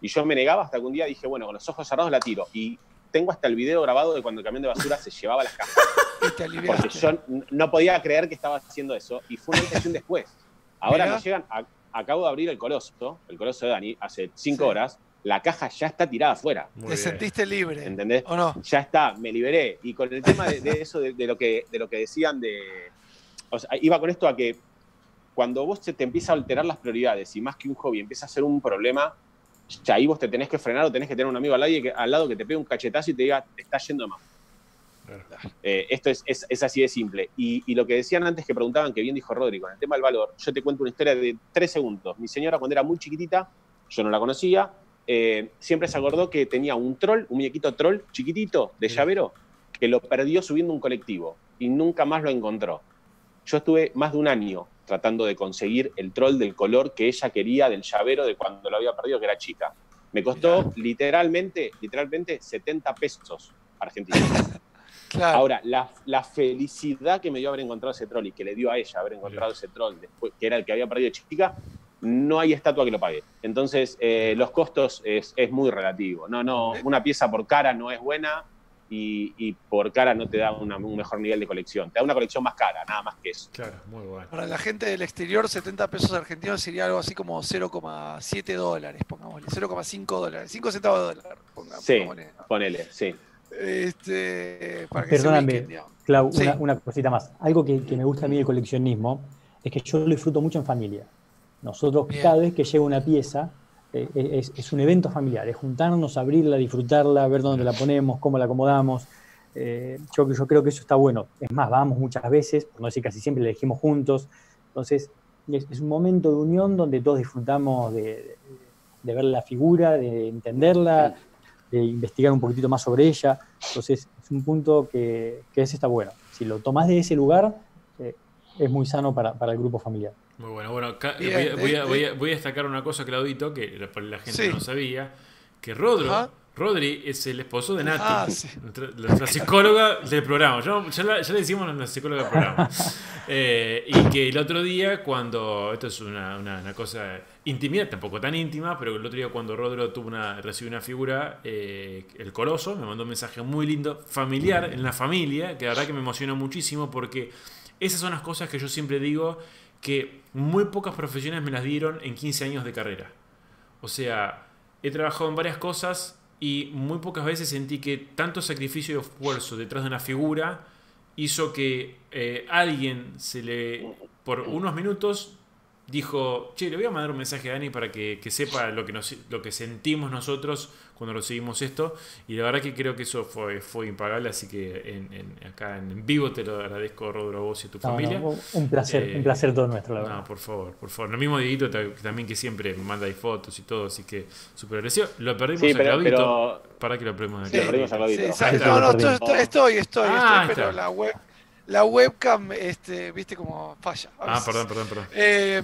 Y yo me negaba hasta que un día dije, bueno, con los ojos cerrados la tiro. Y tengo hasta el video grabado de cuando el camión de basura se llevaba las cajas. Porque yo no podía creer que estaba haciendo eso. Y fue una intención después. Ahora me llegan, acabo de abrir el coloso, el coloso de Dani, hace cinco horas la caja ya está tirada afuera.
Te sentiste libre.
¿Entendés?
¿O no?
Ya está, me liberé. Y con el tema de, eso, de, lo que, de lo que decían de. O sea, iba con esto a que cuando vos te, te empieza a alterar las prioridades y más que un hobby empieza a ser un problema, ya ahí vos te tenés que frenar o tenés que tener un amigo al lado, que, al lado que te pegue un cachetazo y te diga, te está yendo más. Eh, esto es, es, así de simple. Y, y, lo que decían antes que preguntaban, que bien dijo Rodrigo, en el tema del valor, yo te cuento una historia de tres segundos. Mi señora cuando era muy chiquitita, yo no la conocía, eh, siempre se acordó que tenía un troll, un muñequito troll chiquitito de llavero, que lo perdió subiendo un colectivo y nunca más lo encontró. Yo estuve más de un año tratando de conseguir el troll del color que ella quería del llavero de cuando lo había perdido, que era chica. Me costó literalmente, literalmente 70 pesos argentinos. Ahora, la, felicidad que me dio haber encontrado ese troll y que le dio a ella haber encontrado ese troll, después, que era el que había perdido chica, no hay estatua que lo pague. Entonces, eh, los costos es, muy relativo. No, no, una pieza por cara no es buena y, por cara no te da un mejor nivel de colección. Te da una colección más cara, nada más que eso.
Claro, muy bueno.
Para la gente del exterior, 70 pesos argentinos sería algo así como 0,7 dólares, pongámosle. 0,5 dólares. 5 centavos de dólar,
pongámosle. Sí, ponele, sí.
Este,
Perdóname, Clau, una, cosita más. Algo que, que me gusta a mí del coleccionismo es que yo lo disfruto mucho en familia. Nosotros cada vez que llega una pieza eh, eh, es, un evento familiar, es juntarnos, abrirla, disfrutarla, ver dónde la ponemos, cómo la acomodamos. Eh, yo, yo, creo que eso está bueno. Es más, vamos muchas veces, por no decir casi siempre, la elegimos juntos. Entonces, es, un momento de unión donde todos disfrutamos de, ver la figura, de entenderla, de investigar un poquitito más sobre ella. Entonces, es un punto que, que ese está bueno. Si lo tomás de ese lugar, es muy sano para, para el grupo familiar.
Muy bueno. Bueno, voy, a, destacar una cosa, Claudito, que la gente no sabía, que Rodro Rodri es el esposo de Nati, ah, nuestra, psicóloga del programa. ya, le decimos la psicóloga del programa. Eh, y que el otro día, cuando. Esto es una, una, cosa intimida, tampoco tan íntima, pero el otro día, cuando Rodri tuvo una, recibió una figura, eh, el Coloso, me mandó un mensaje muy lindo, familiar, en la familia, que la verdad que me emociona muchísimo porque esas son las cosas que yo siempre digo que muy pocas profesiones me las dieron en 15 años de carrera. O sea, he trabajado en varias cosas y muy pocas veces sentí que tanto sacrificio y esfuerzo detrás de una figura hizo que eh, alguien se le, por unos minutos, dijo, che, le voy a mandar un mensaje a Dani para que, sepa lo que, nos, lo que sentimos nosotros cuando recibimos esto. Y la verdad que creo que eso fue, fue impagable, así que en, acá en vivo te lo agradezco, Rodro, a vos y a tu familia.
un placer, un eh, placer todo nuestro, la
verdad. No, por favor, por favor. Lo mismo Dieguito también que siempre me manda ahí fotos y todo, así que súper agradecido. Lo perdimos sí, pero, Claudito. Para que lo perdimos
sí, no, no, estoy, estoy, estoy, ah, pero la web la webcam, este, viste como falla.
Ah, perdón, perdón, perdón.
Eh,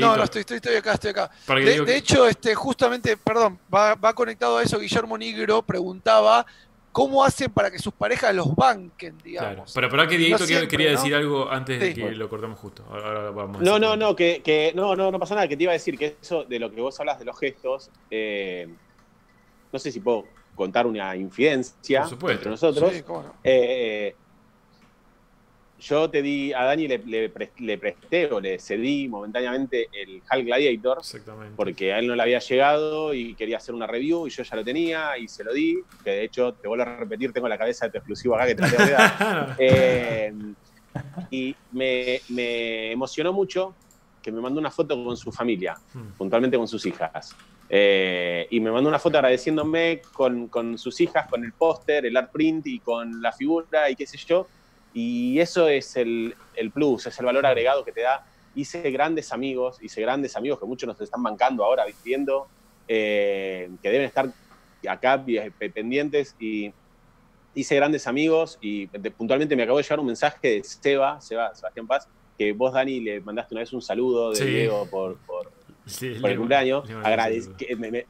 no, no, estoy, estoy, estoy acá, estoy acá. De, hecho, este, justamente, perdón, va, va, conectado a eso, Guillermo Negro preguntaba cómo hacen para que sus parejas los banquen, digamos. Claro.
Pero para que Dieguito quería decir algo antes de que lo cortemos justo. Ahora,
vamos no, no, no, que, que, no, no, no pasa nada, que te iba a decir que eso de lo que vos hablas de los gestos, eh, no sé si puedo contar una infidencia entre nosotros. Sí, cómo no. eh, yo te di, a Dani le, le, presté o le cedí momentáneamente el Hulk Gladiator, porque a él no le había llegado y quería hacer una review y yo ya lo tenía y se lo di, que de hecho, te vuelvo a repetir, tengo la cabeza de tu exclusivo acá que te la tengo que dar. Eh, y me, emocionó mucho que me mandó una foto con su familia, hmm. puntualmente con sus hijas. Eh, y me mandó una foto agradeciéndome con, con sus hijas, con el póster, el art print y con la figura y qué sé yo y eso es el, plus, es el valor agregado que te da. Hice grandes amigos, hice grandes amigos que muchos nos están bancando ahora, viendo, eh, que deben estar acá pendientes y hice grandes amigos y puntualmente me acabo de llegar un mensaje de Seba, Seba Sebastián Paz, que vos, Dani, le mandaste una vez un saludo de Diego por, por el cumpleaños.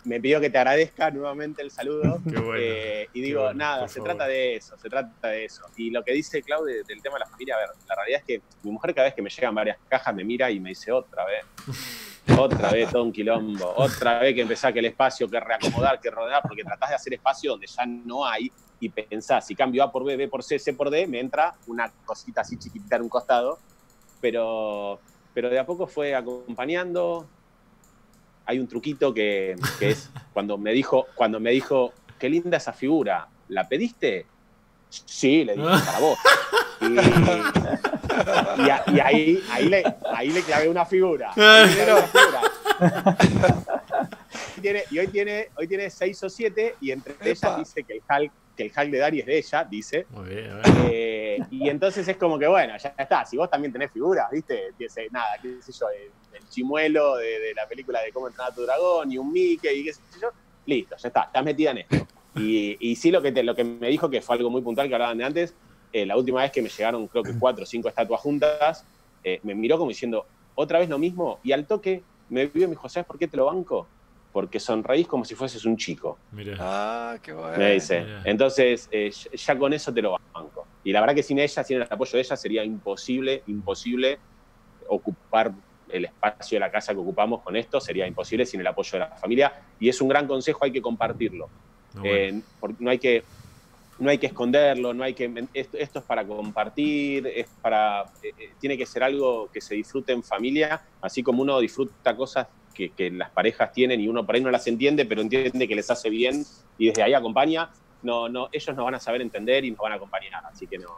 me, pidió que te agradezca nuevamente el saludo. Eh, y digo, nada, se trata de eso, se trata de eso. Y lo que dice Claudio del tema de la familia, a ver, la realidad es que mi mujer cada vez que me llegan varias cajas me mira y me dice otra vez. Otra vez todo un quilombo, otra vez que empezás que el espacio, que reacomodar, que rodear, porque tratás de hacer espacio donde ya no hay y pensás, si cambio A por B, B por C, C por D, me entra una cosita así chiquitita en un costado, pero, pero de a poco fue acompañando, hay un truquito que, es cuando me dijo, cuando me dijo, qué linda esa figura, ¿la pediste? Sí, le dije para vos. Y, ahí, ahí, le, ahí le clavé una figura. Y hoy tiene, hoy tiene seis o siete, y entre ellas dice que el Hulk, que el de Dari es de ella, dice. Muy bien, eh, y entonces es como que, bueno, ya está. Si vos también tenés figuras, ¿viste? Dice, nada, qué sé yo, el, chimuelo de, la película de cómo entrenar a tu dragón, y un Mickey, y qué sé yo. Listo, ya está, estás metida en esto. Y, y sí, lo que, te, lo que me dijo, que fue algo muy puntual que hablaban de antes, eh, la última vez que me llegaron, creo que cuatro o cinco estatuas juntas, eh, me miró como diciendo, otra vez lo mismo, y al toque me vio y me dijo, ¿sabes por qué te lo banco? Porque sonreís como si fueses un chico.
Ah, qué bueno.
Me dice. Entonces, eh, ya con eso te lo banco. Y la verdad que sin ella, sin el apoyo de ella, sería imposible, imposible ocupar el espacio de la casa que ocupamos con esto, sería imposible sin el apoyo de la familia. Y es un gran consejo, hay que compartirlo. no hay que no hay que esconderlo, no hay que esto, es para compartir, es para eh, eh, tiene que ser algo que se disfrute en familia, así como uno disfruta cosas que, las parejas tienen y uno por ahí no las entiende, pero entiende que les hace bien y desde ahí acompaña. No, no, ellos nos van a saber entender y nos van a acompañar, así que no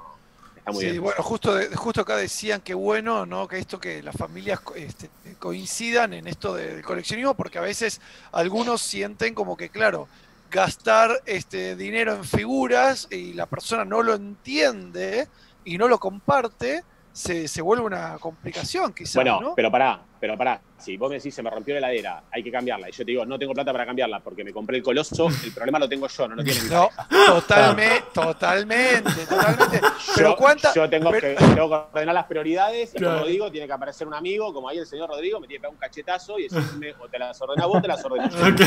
está muy sí,
bueno, justo justo acá decían que bueno, ¿no? Que esto que las familias este, coincidan en esto del coleccionismo, porque a veces algunos sienten como que, claro, gastar este dinero en figuras y la persona no lo entiende y no lo comparte, se, se vuelve una complicación, quizás.
Bueno, pero pará, pero pará. Si vos me decís, se me rompió la heladera, hay que cambiarla. Y yo te digo, no tengo plata para cambiarla porque me compré el coloso, el problema lo tengo yo, no lo tiene
No, totalmente, totalmente, totalmente. Pero
yo,
cuánta.
Yo tengo, que, tengo, que, ordenar las prioridades y como digo, tiene que aparecer un amigo, como ahí el señor Rodrigo, me tiene que dar un cachetazo y decirme, o te las ordena vos, o te las ordeno yo.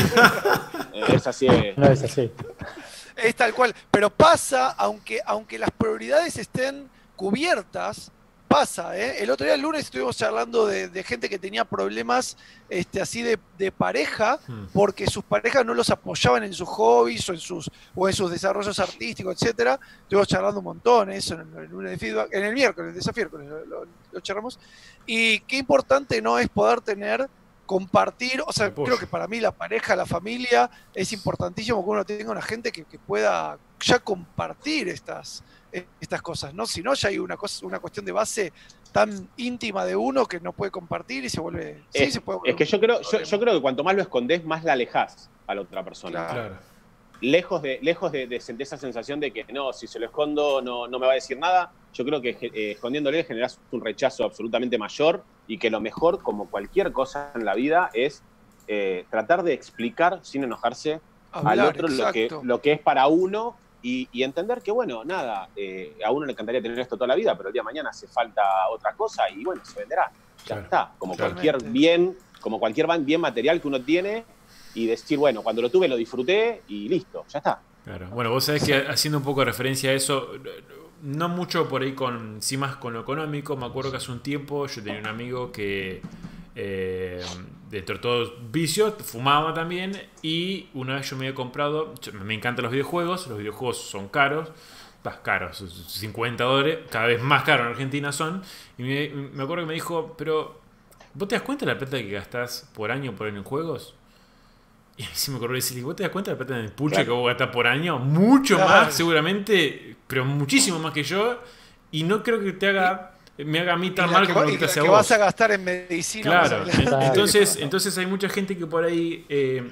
Eh, es así.
No es así.
Es tal cual. Pero pasa, aunque, aunque las prioridades estén cubiertas, pasa, ¿eh? El otro día, el lunes, estuvimos charlando de, gente que tenía problemas este, así de, pareja, hmm. porque sus parejas no los apoyaban en sus hobbies o en sus, o en sus desarrollos artísticos, etcétera. Estuvimos charlando un montón eso en el lunes de feedback, en el miércoles, el desafío, lo, lo, charlamos. Y qué importante no es poder tener compartir, o sea, creo que para mí la pareja, la familia, es importantísimo que uno tenga una gente que, que pueda ya compartir estas, estas cosas, ¿no? Si no, ya hay una, cosa, una cuestión de base tan íntima de uno que no puede compartir y se vuelve.
Es,
se puede
es que yo creo, yo, creo que cuanto más lo escondes, más la alejas a la otra persona. Claro. Lejos, de, lejos de, sentir esa sensación de que no, si se lo escondo no, no me va a decir nada, yo creo que eh, escondiéndole generas un rechazo absolutamente mayor y que lo mejor, como cualquier cosa en la vida, es eh, tratar de explicar sin enojarse al otro lo que, lo que es para uno y, entender que, bueno, nada, eh, a uno le encantaría tener esto toda la vida, pero el día de mañana hace falta otra cosa y bueno, se venderá. Ya está. Como cualquier bien, como cualquier bien material que uno tiene y decir, bueno, cuando lo tuve lo disfruté y listo, ya está.
Claro. Bueno, vos sabés que haciendo un poco de referencia a eso, no mucho por ahí con, sí más con lo económico, me acuerdo que hace un tiempo yo tenía un amigo que eh, dentro de todos vicios, fumaba también y una vez yo me había comprado, me encantan los videojuegos, los videojuegos son caros, caros, 50 dólares, cada vez más caros en Argentina son, y me, acuerdo que me dijo, pero ¿vos te das cuenta de la plata que gastás por año por año en juegos? Y así me acuerdo de decirle, ¿vos te das cuenta de la plata en el pulche que vos gastás por año? Mucho más, seguramente, pero muchísimo más que yo, y no creo que te haga me haga a mí tan mal como lo que,
que vas a gastar en medicina.
Claro, entonces, entonces hay mucha gente que por ahí... Eh,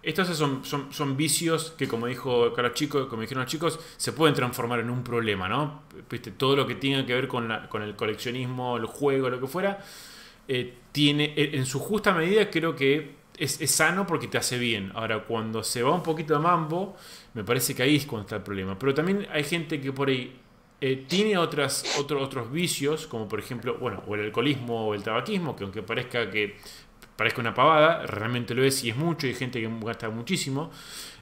estos son, son, vicios que, como dijo Carlos Chico, como dijeron los chicos, se pueden transformar en un problema, ¿no? ¿Viste? Todo lo que tenga que ver con, la, con el coleccionismo, el juego, lo que fuera, eh, tiene, eh, en su justa medida creo que es, es, sano porque te hace bien. Ahora, cuando se va un poquito de mambo, me parece que ahí es cuando está el problema. Pero también hay gente que por ahí eh, tiene otras, otros vicios, como por ejemplo, bueno, o el alcoholismo o el tabaquismo, que aunque parezca que parezca una pavada, realmente lo es y es mucho, y hay gente que gasta muchísimo.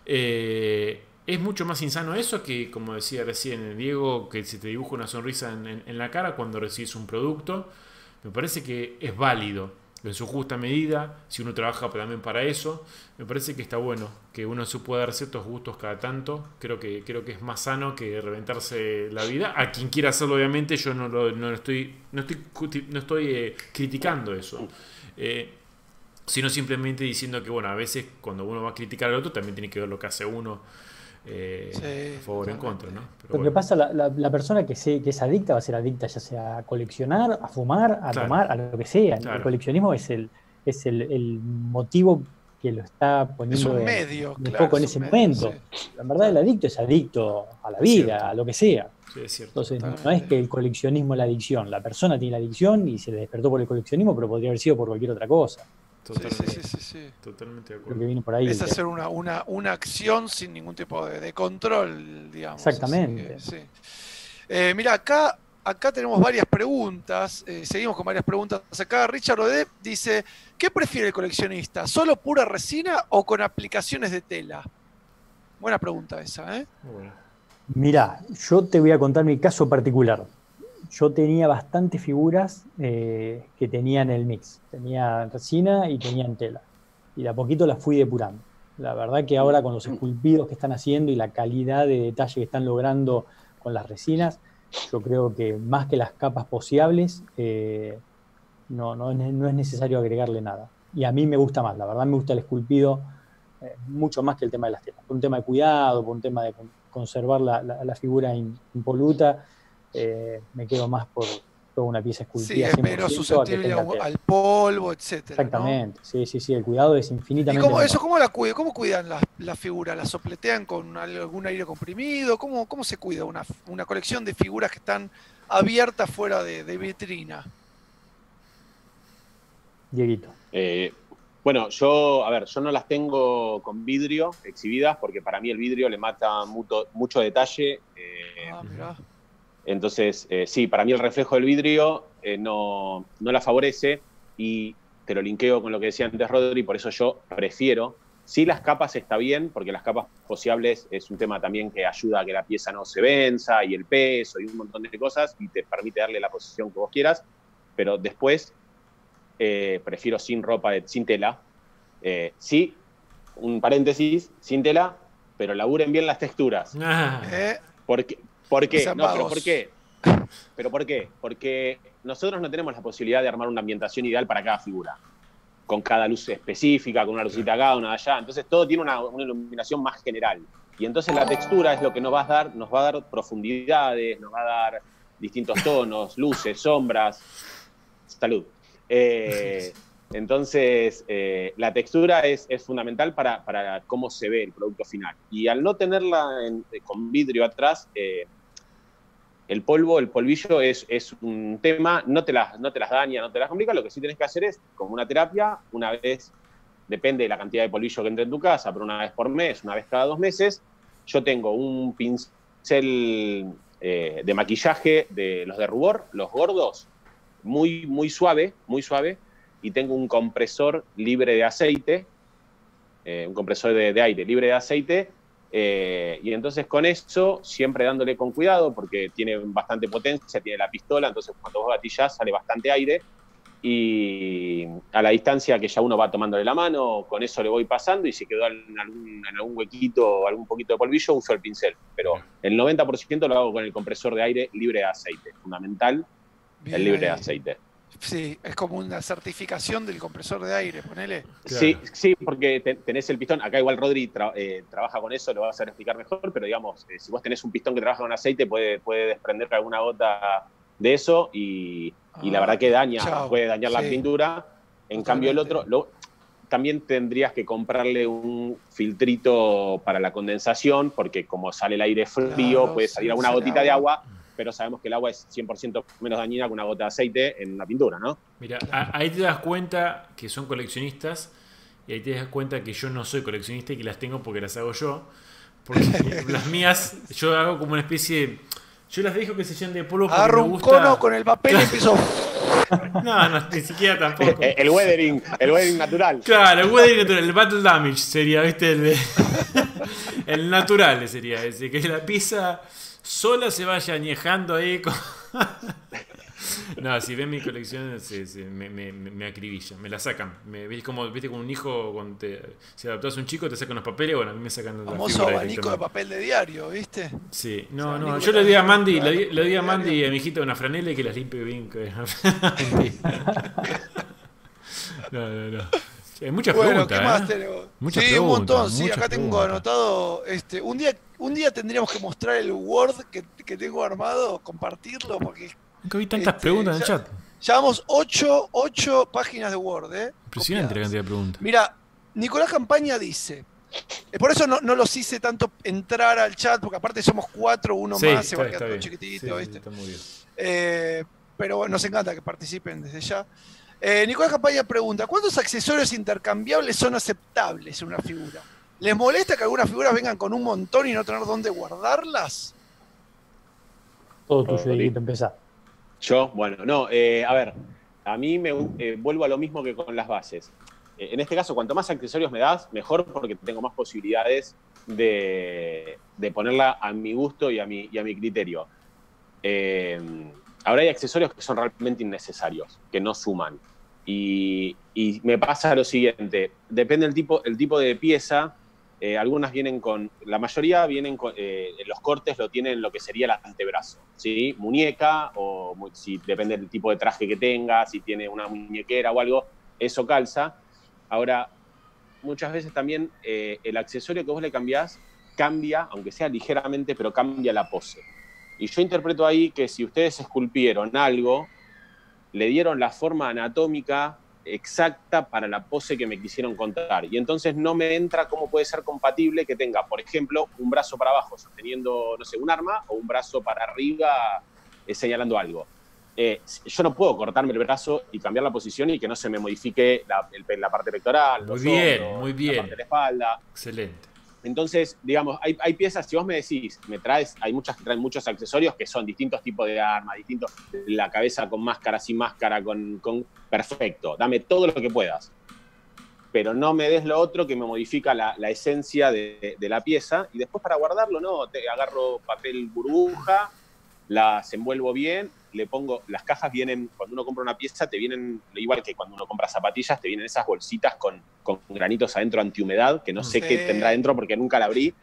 Eh, es mucho más insano eso que, como decía recién Diego, que se te dibuja una sonrisa en la cara cuando recibes un producto. Me parece que es válido en su justa medida, si uno trabaja también para eso, me parece que está bueno que uno se pueda dar ciertos gustos cada tanto, creo que, creo que es más sano que reventarse la vida, a quien quiera hacerlo obviamente yo no, lo, no estoy, no estoy, no estoy eh, criticando eso, eh, sino simplemente diciendo que bueno, a veces cuando uno va a criticar al otro también tiene que ver lo que hace uno eh, favor en contra, ¿no?
lo que pasa, la, la, persona que, se, que es adicta va a ser adicta ya sea a coleccionar, a fumar, a tomar, a lo que sea. El coleccionismo es el, es el, el, motivo que lo está poniendo
es medio,
de, foco en ese momento. La verdad, el adicto es adicto a la vida, a lo que sea. Entonces, no es que el coleccionismo es la adicción. La persona tiene la adicción y se le despertó por el coleccionismo, pero podría haber sido por cualquier otra cosa.
Totalmente, sí, sí, sí, Totalmente de
acuerdo.
es hacer una, una, una, acción sin ningún tipo de, control, digamos.
Exactamente.
Eh, mira, acá, acá tenemos varias preguntas. Eh, seguimos con varias preguntas. Acá Richard Ode dice: ¿Qué prefiere el coleccionista? ¿Solo pura resina o con aplicaciones de tela? Buena pregunta esa, ¿eh?
Mira, yo te voy a contar mi caso particular yo tenía bastantes figuras eh, que tenían el mix. Tenía resina y tenían tela. Y de a poquito las fui depurando. La verdad que ahora con los esculpidos que están haciendo y la calidad de detalle que están logrando con las resinas, yo creo que más que las capas posibles, eh, no, no, es necesario agregarle nada. Y a mí me gusta más, la verdad me gusta el esculpido eh, mucho más que el tema de las telas. Por un tema de cuidado, por un tema de conservar la, la figura impoluta eh, me quedo más por toda una pieza esculpida.
Sí, es menos susceptible al polvo, etc.
Exactamente, sí, sí, sí, el cuidado es infinitamente.
¿Y cómo, eso cómo la cuidan? ¿Cómo cuidan las la figuras? ¿Las sopletean con algún aire comprimido? ¿Cómo, cómo se cuida una, una colección de figuras que están abierta fuera de, vitrina.
Dieguito.
Eh, bueno, yo, a ver, yo no las tengo con vidrio exhibidas porque para mí el vidrio le mata mucho, detalle. Eh, ah, entonces, eh, sí, para mí el reflejo del vidrio no, no la favorece y te lo linkeo con lo que decía antes Rodri, por eso yo prefiero. Sí, las capas está bien, porque las capas posibles es un tema también que ayuda a que la pieza no se venza y el peso y un montón de cosas y te permite darle la posición que vos quieras, pero después eh, prefiero sin ropa, sin tela. Eh, sí, un paréntesis, sin tela, pero laburen bien las texturas. Ah. Eh, ¿Por qué? No, pero ¿por qué? ¿Pero por qué? Porque nosotros no tenemos la posibilidad de armar una ambientación ideal para cada figura, con cada luz específica, con una lucita acá, una allá. Entonces todo tiene una, iluminación más general. Y entonces la textura es lo que nos va a dar, nos va a dar profundidades, nos va a dar distintos tonos, luces, sombras. Salud. Eh, entonces, eh, la textura es, fundamental para, cómo se ve el producto final. Y al no tenerla con vidrio atrás, eh, el polvo, el polvillo es, un tema, no te, las, no te las daña, no te las complica, lo que sí tienes que hacer es, como una terapia, una vez, depende de la cantidad de polvillo que entre en tu casa, pero una vez por mes, una vez cada dos meses, yo tengo un pincel eh, de maquillaje de los de rubor, los gordos, muy, muy suave, muy suave, y tengo un compresor libre de aceite, eh, un compresor de aire libre de aceite, eh, y entonces con eso, siempre dándole con cuidado, porque tiene bastante potencia, tiene la pistola, entonces cuando vos gatillás sale bastante aire. Y a la distancia que ya uno va tomándole la mano, con eso le voy pasando y si quedó en algún, en algún huequito o algún poquito de polvillo, uso el pincel. Pero el 90% lo hago con el compresor de aire libre de aceite. Fundamental, el libre de aceite.
Sí, es como una certificación del compresor de aire, ponele.
Sí, sí, porque tenés el pistón. Acá igual Rodri eh, trabaja con eso, lo va a hacer explicar mejor, pero digamos, eh, si vos tenés un pistón que trabaja con aceite, puede, puede desprender alguna gota de eso y, la verdad que daña, puede dañar la pintura. En cambio, el otro, también tendrías que comprarle un filtrito para la condensación, porque como sale el aire frío, puede salir alguna gotita de agua pero sabemos que el agua es 100% menos dañina que una gota de aceite en una pintura, ¿no?
Mira, ahí te das cuenta que son coleccionistas y ahí te das cuenta que yo no soy coleccionista y que las tengo porque las hago yo. Porque las mías, yo hago como una especie de... Yo las dejo que se llenen de polvo
Agarro me gusta... un cono con el papel y empiezo...
No, no, ni siquiera tampoco.
El, weathering, el weathering natural.
Claro, el weathering natural, el battle damage sería, ¿viste? El, el natural sería ese, que la pizza sola se vaya añejando ahí. no, si ven mi colección me, me, me, acribillan, me la sacan. Me, ¿Viste como, viste como un hijo cuando te, si adoptas a un chico te sacan los papeles? Bueno, a mí me sacan
los Famoso abanico de papel de diario, ¿viste?
Sí, no, no, yo le di a Mandy, le, di, a Mandy y a mi hijita una franela y que las limpie bien. no, no, no. Hay muchas bueno, ¿qué más
¿eh? tenemos? sí, un montón. Sí, acá tengo anotado. Este, un día, un día tendríamos que mostrar el Word que, que tengo armado, compartirlo, porque.
Nunca vi tantas este, preguntas en el chat.
Llevamos 8, páginas de Word, ¿eh?
Impresionante la cantidad de preguntas.
Mira, Nicolás Campaña dice. Eh, por eso no, no, los hice tanto entrar al chat, porque aparte somos cuatro, uno más, se va a quedar chiquitito, ¿viste? Está muy bien. Eh, pero bueno, nos encanta que participen desde ya. Eh, Nicolás Campaña pregunta, ¿cuántos accesorios intercambiables son aceptables en una figura? ¿Les molesta que algunas figuras vengan con un montón y no tener dónde guardarlas?
Todo tuyo, Dieguito, empezar.
Yo, bueno, no, eh, a ver, a mí me eh, vuelvo a lo mismo que con las bases. en este caso, cuanto más accesorios me das, mejor porque tengo más posibilidades de, ponerla a mi gusto y a mi, y a mi criterio. Ahora hay accesorios que son realmente innecesarios, que no suman. Y, me pasa lo siguiente, depende del tipo, el tipo de pieza, eh, algunas vienen con, la mayoría vienen con, eh, los cortes lo tienen lo que sería el antebrazo, ¿sí? Muñeca, o si depende del tipo de traje que tenga, si tiene una muñequera o algo, eso calza. Ahora, muchas veces también eh, el accesorio que vos le cambiás cambia, aunque sea ligeramente, pero cambia la pose. Y yo interpreto ahí que si ustedes esculpieron algo, le dieron la forma anatómica exacta para la pose que me quisieron contar. Y entonces no me entra cómo puede ser compatible que tenga, por ejemplo, un brazo para abajo sosteniendo, no sé, un arma o un brazo para arriba señalando algo. Eh, yo no puedo cortarme el brazo y cambiar la posición y que no se me modifique la, la parte pectoral,
muy bien, muy bien. la
parte de la espalda.
Excelente.
Entonces, digamos, hay, piezas, si vos me decís, me traes, hay muchas que traen muchos accesorios que son distintos tipos de armas, distintos, la cabeza con máscara, sin máscara, con, perfecto, dame todo lo que puedas. Pero no me des lo otro que me modifica la, la esencia de, de, la pieza. Y después para guardarlo, no, te agarro papel burbuja, las envuelvo bien le pongo, las cajas vienen, cuando uno compra una pieza, te vienen, igual que cuando uno compra zapatillas, te vienen esas bolsitas con, con granitos adentro antihumedad, que no sé qué tendrá adentro porque nunca la abrí.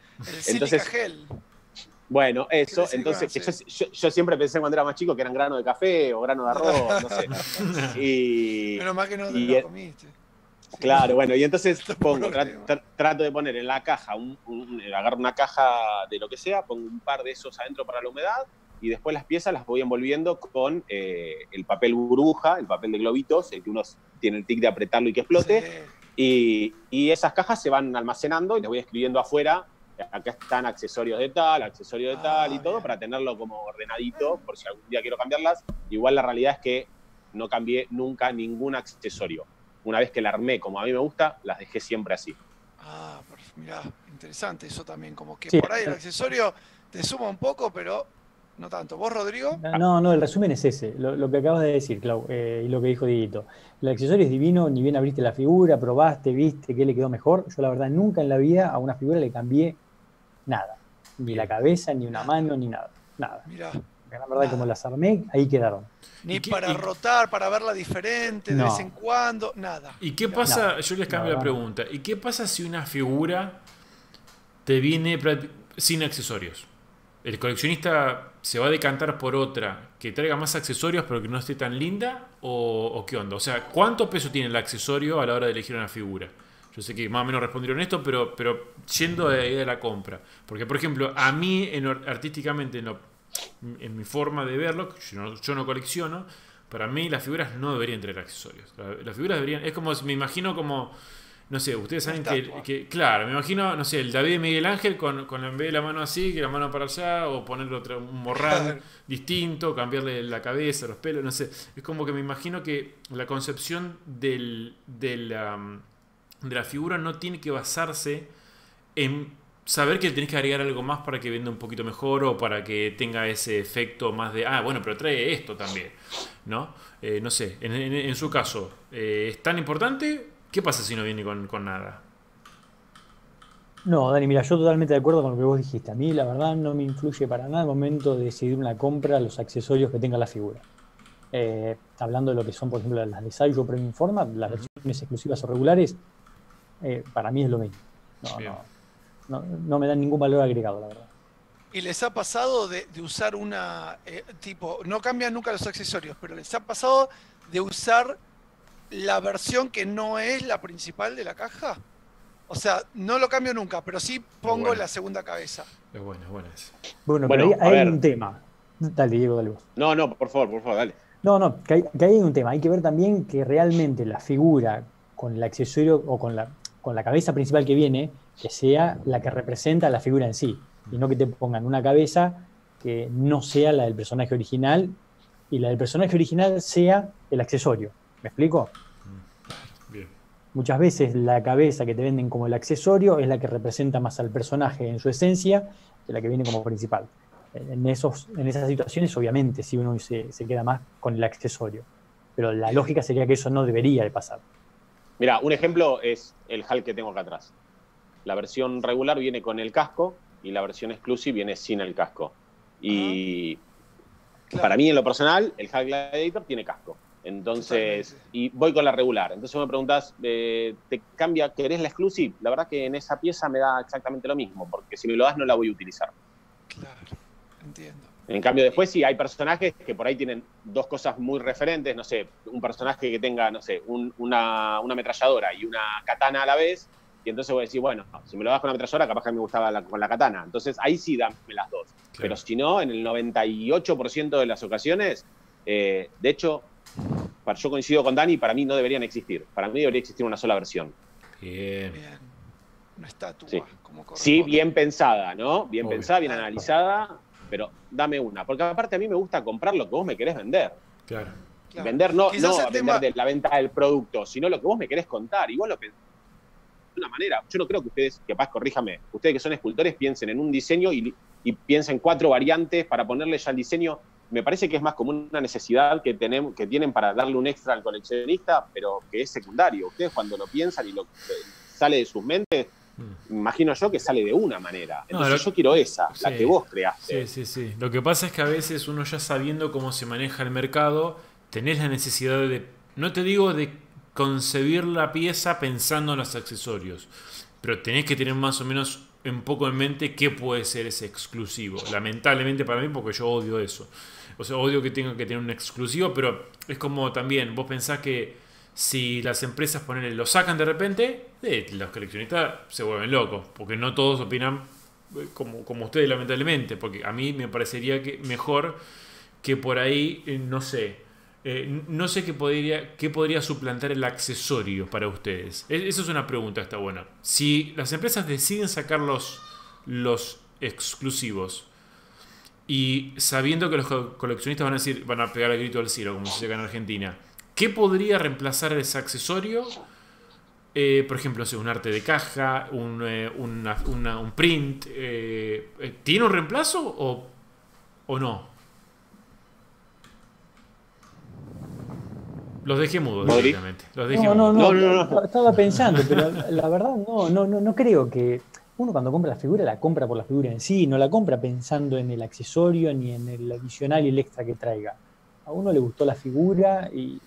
entonces, gel.
Bueno, eso, entonces yo, siempre pensé cuando era más chico que eran grano de café o grano de arroz, no sé.
Y, Pero más que no te lo comiste.
Claro, bueno, y entonces pongo, trato de poner en la caja, un, agarro una caja de lo que sea, pongo un par de esos adentro para la humedad, y después las piezas las voy envolviendo con eh, el papel burbuja, el papel de globitos, el que uno tiene el tic de apretarlo y que explote. Y, esas cajas se van almacenando y les voy escribiendo afuera, acá están accesorios de tal, accesorios de tal y ah, todo, para tenerlo como ordenadito, por si algún día quiero cambiarlas. Igual la realidad es que no cambié nunca ningún accesorio. Una vez que la armé como a mí me gusta, las dejé siempre así.
Ah, mira, interesante eso también, como que por ahí el accesorio te suma un poco, pero no tanto. ¿Vos, Rodrigo?
No, no, el resumen es ese, lo, que acabas de decir, Clau, eh, y lo que dijo Dieguito. El accesorio es divino, ni bien abriste la figura, probaste, viste qué le quedó mejor. Yo la verdad nunca en la vida a una figura le cambié nada. Ni la cabeza, ni una mano, ni nada. Nada. Mira. La verdad, como las armé, ahí quedaron.
Ni para rotar, para verla diferente de vez en cuando, nada.
¿Y qué pasa? Yo les cambio la pregunta. ¿Y qué pasa si una figura te viene sin accesorios? ¿El coleccionista se va a decantar por otra que traiga más accesorios pero que no esté tan linda? ¿O, qué onda? O sea, ¿cuánto peso tiene el accesorio a la hora de elegir una figura? Yo sé que más o menos respondieron esto, pero, pero yendo de, de la compra. Porque, por ejemplo, a mí en, artísticamente, en, en, mi forma de verlo, yo no, yo no, colecciono, para mí las figuras no deberían tener accesorios. Las figuras deberían, es como, me imagino como no sé, ustedes saben que, claro, me imagino, no sé, el David Miguel Ángel con, con en vez de la mano así, que la mano para allá, o ponerle otro, un morral distinto, cambiarle la cabeza, los pelos, no sé. Es como que me imagino que la concepción del, de la figura no tiene que basarse en saber que tenés que agregar algo más para que venda un poquito mejor o para que tenga ese efecto más de, ah, bueno, pero trae esto también, ¿no? Eh, no sé, en, su caso, eh, ¿es tan importante ¿Qué pasa si no viene con, nada?
No, Dani, mira, yo totalmente de acuerdo con lo que vos dijiste. A mí, la verdad, no me influye para nada el momento de decidir una compra, los accesorios que tenga la figura. Eh, hablando de lo que son, por ejemplo, las de Saiyo Premium Format, las versiones exclusivas o regulares, eh, para mí es lo mismo. No, no, me dan ningún valor agregado, la verdad.
¿Y les ha pasado de, usar una, eh, tipo, no cambian nunca los accesorios, pero les ha pasado de usar la versión que no es la principal de la caja? O sea, no lo cambio nunca, pero sí pongo la segunda cabeza.
Es bueno, es bueno eso.
Bueno, pero hay, un tema. Dale, Diego, dale vos.
No, no, por favor, por favor, dale.
No, no, que hay, que hay un tema. Hay que ver también que realmente la figura con el accesorio o con la, con la cabeza principal que viene, que sea la que representa la figura en sí. Y no que te pongan una cabeza que no sea la del personaje original y la del personaje original sea el accesorio. ¿Me explico? Muchas veces la cabeza que te venden como el accesorio es la que representa más al personaje en su esencia que la que viene como principal. En, esos, en esas situaciones, obviamente, si uno se, queda más con el accesorio. Pero la lógica sería que eso no debería de pasar.
Mira, un ejemplo es el HAL que tengo acá atrás. La versión regular viene con el casco y la versión exclusive viene sin el casco. Y para mí, en lo personal, el HAL Gladiator tiene casco. Entonces, y voy con la regular. Entonces me preguntas, eh, ¿te cambia? ¿Querés la exclusive? La verdad que en esa pieza me da exactamente lo mismo, porque si me lo das no la voy a utilizar.
Claro, entiendo.
En cambio, después sí hay personajes que por ahí tienen dos cosas muy referentes. No sé, un personaje que tenga, no sé, una, ametralladora y una katana a la vez. Y entonces voy a decir, bueno, si me lo das con la ametralladora, capaz que me gustaba con la katana. Entonces ahí sí dame las dos. Pero si no, en el 98% de las ocasiones, eh, de hecho, yo coincido con Dani, para mí no deberían existir. Para mí debería existir una sola versión.
Bien.
Una estatua.
Sí. Como sí, bien pensada, ¿no? Bien pensada, bien analizada, pero dame una. Porque aparte a mí me gusta comprar lo que vos me querés vender.
Claro.
Vender no, no vender de la venta del producto, sino lo que vos me querés contar. Y vos lo que de una manera. Yo no creo que ustedes, capaz, corríjame, ustedes que son escultores piensen en un diseño y, y piensen cuatro variantes para ponerle ya el diseño. Me parece que es más como una necesidad que, tenemos, que tienen para darle un extra al coleccionista, pero que es secundario. Ustedes cuando lo piensan y lo sale de sus mentes, mm. imagino yo que sale de una manera. Entonces yo quiero esa, la que vos creaste.
Sí, sí, sí. Lo que pasa es que a veces uno ya sabiendo cómo se maneja el mercado, tenés la necesidad de, no te digo de concebir la pieza pensando en los accesorios, pero tenés que tener más o menos un poco en mente qué puede ser ese exclusivo. Lamentablemente para mí, porque yo odio eso. O sea, odio que tenga que tener un exclusivo, pero es como también, vos pensás que si las empresas ponen, lo sacan de repente, eh, los coleccionistas se vuelven locos, porque no todos opinan eh, como, como ustedes lamentablemente, porque a mí me parecería que mejor que por ahí, eh, no sé, no sé qué podría, qué podría suplantar el accesorio para ustedes. E, Esa es una pregunta, está buena. Si las empresas deciden sacar los, los exclusivos y sabiendo que los coleccionistas van a decir, van a pegar el grito al cielo, como se dice acá en Argentina, ¿Qué podría reemplazar ese accesorio? Eh, por ejemplo, un arte de caja, un, eh, un print. Eh, ¿Tiene un reemplazo o, o no? Los dejé mudos directamente. Los dejé
no, no, no, no, Estaba pensando, pero la verdad no, no, no, no creo que uno cuando compra la figura la compra por la figura en sí, no la compra pensando en el accesorio ni en el adicional y el extra que traiga. A uno le gustó la figura y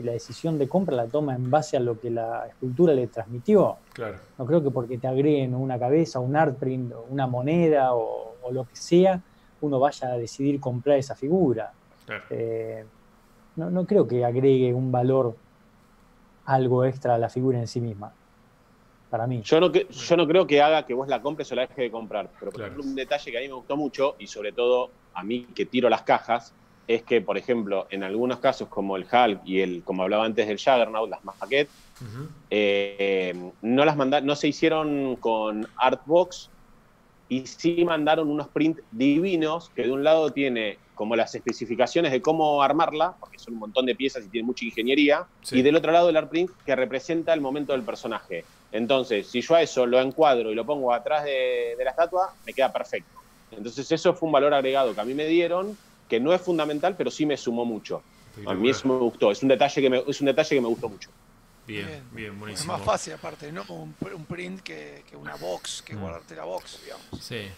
y la decisión de compra la toma en base a lo que la escultura le transmitió.
Claro.
No creo que porque te agreguen una cabeza, un art print, una moneda o, lo que sea, uno vaya a decidir comprar esa figura. Eh, no, creo que agregue un valor algo extra a la figura en sí misma. Para mí.
Yo no, yo no creo que haga que vos la compres o la dejes de comprar. Pero, por ejemplo, un detalle que a mí me gustó mucho, y sobre todo a mí que tiro las cajas, es que, por ejemplo, en algunos casos como el Hulk y el, como hablaba antes del Juggernaut, las maquettes, eh, no, las no se hicieron con Artbox y sí mandaron unos prints divinos que de un lado tiene como las especificaciones de cómo armarla, porque son un montón de piezas y tiene mucha ingeniería, y del otro lado el art print que representa el momento del personaje. Entonces, si yo a eso lo encuadro y lo pongo atrás de, de la estatua, me queda perfecto. Entonces, eso fue un valor agregado que a mí me dieron que no es fundamental, pero sí me sumó mucho. A mí eso me gustó, es un detalle que me, es un detalle que me gustó mucho.
Bien, bien, buenísimo.
Es más fácil aparte, ¿no? Como un, print que, una box, que mm. guardarte la box, digamos.
Sí.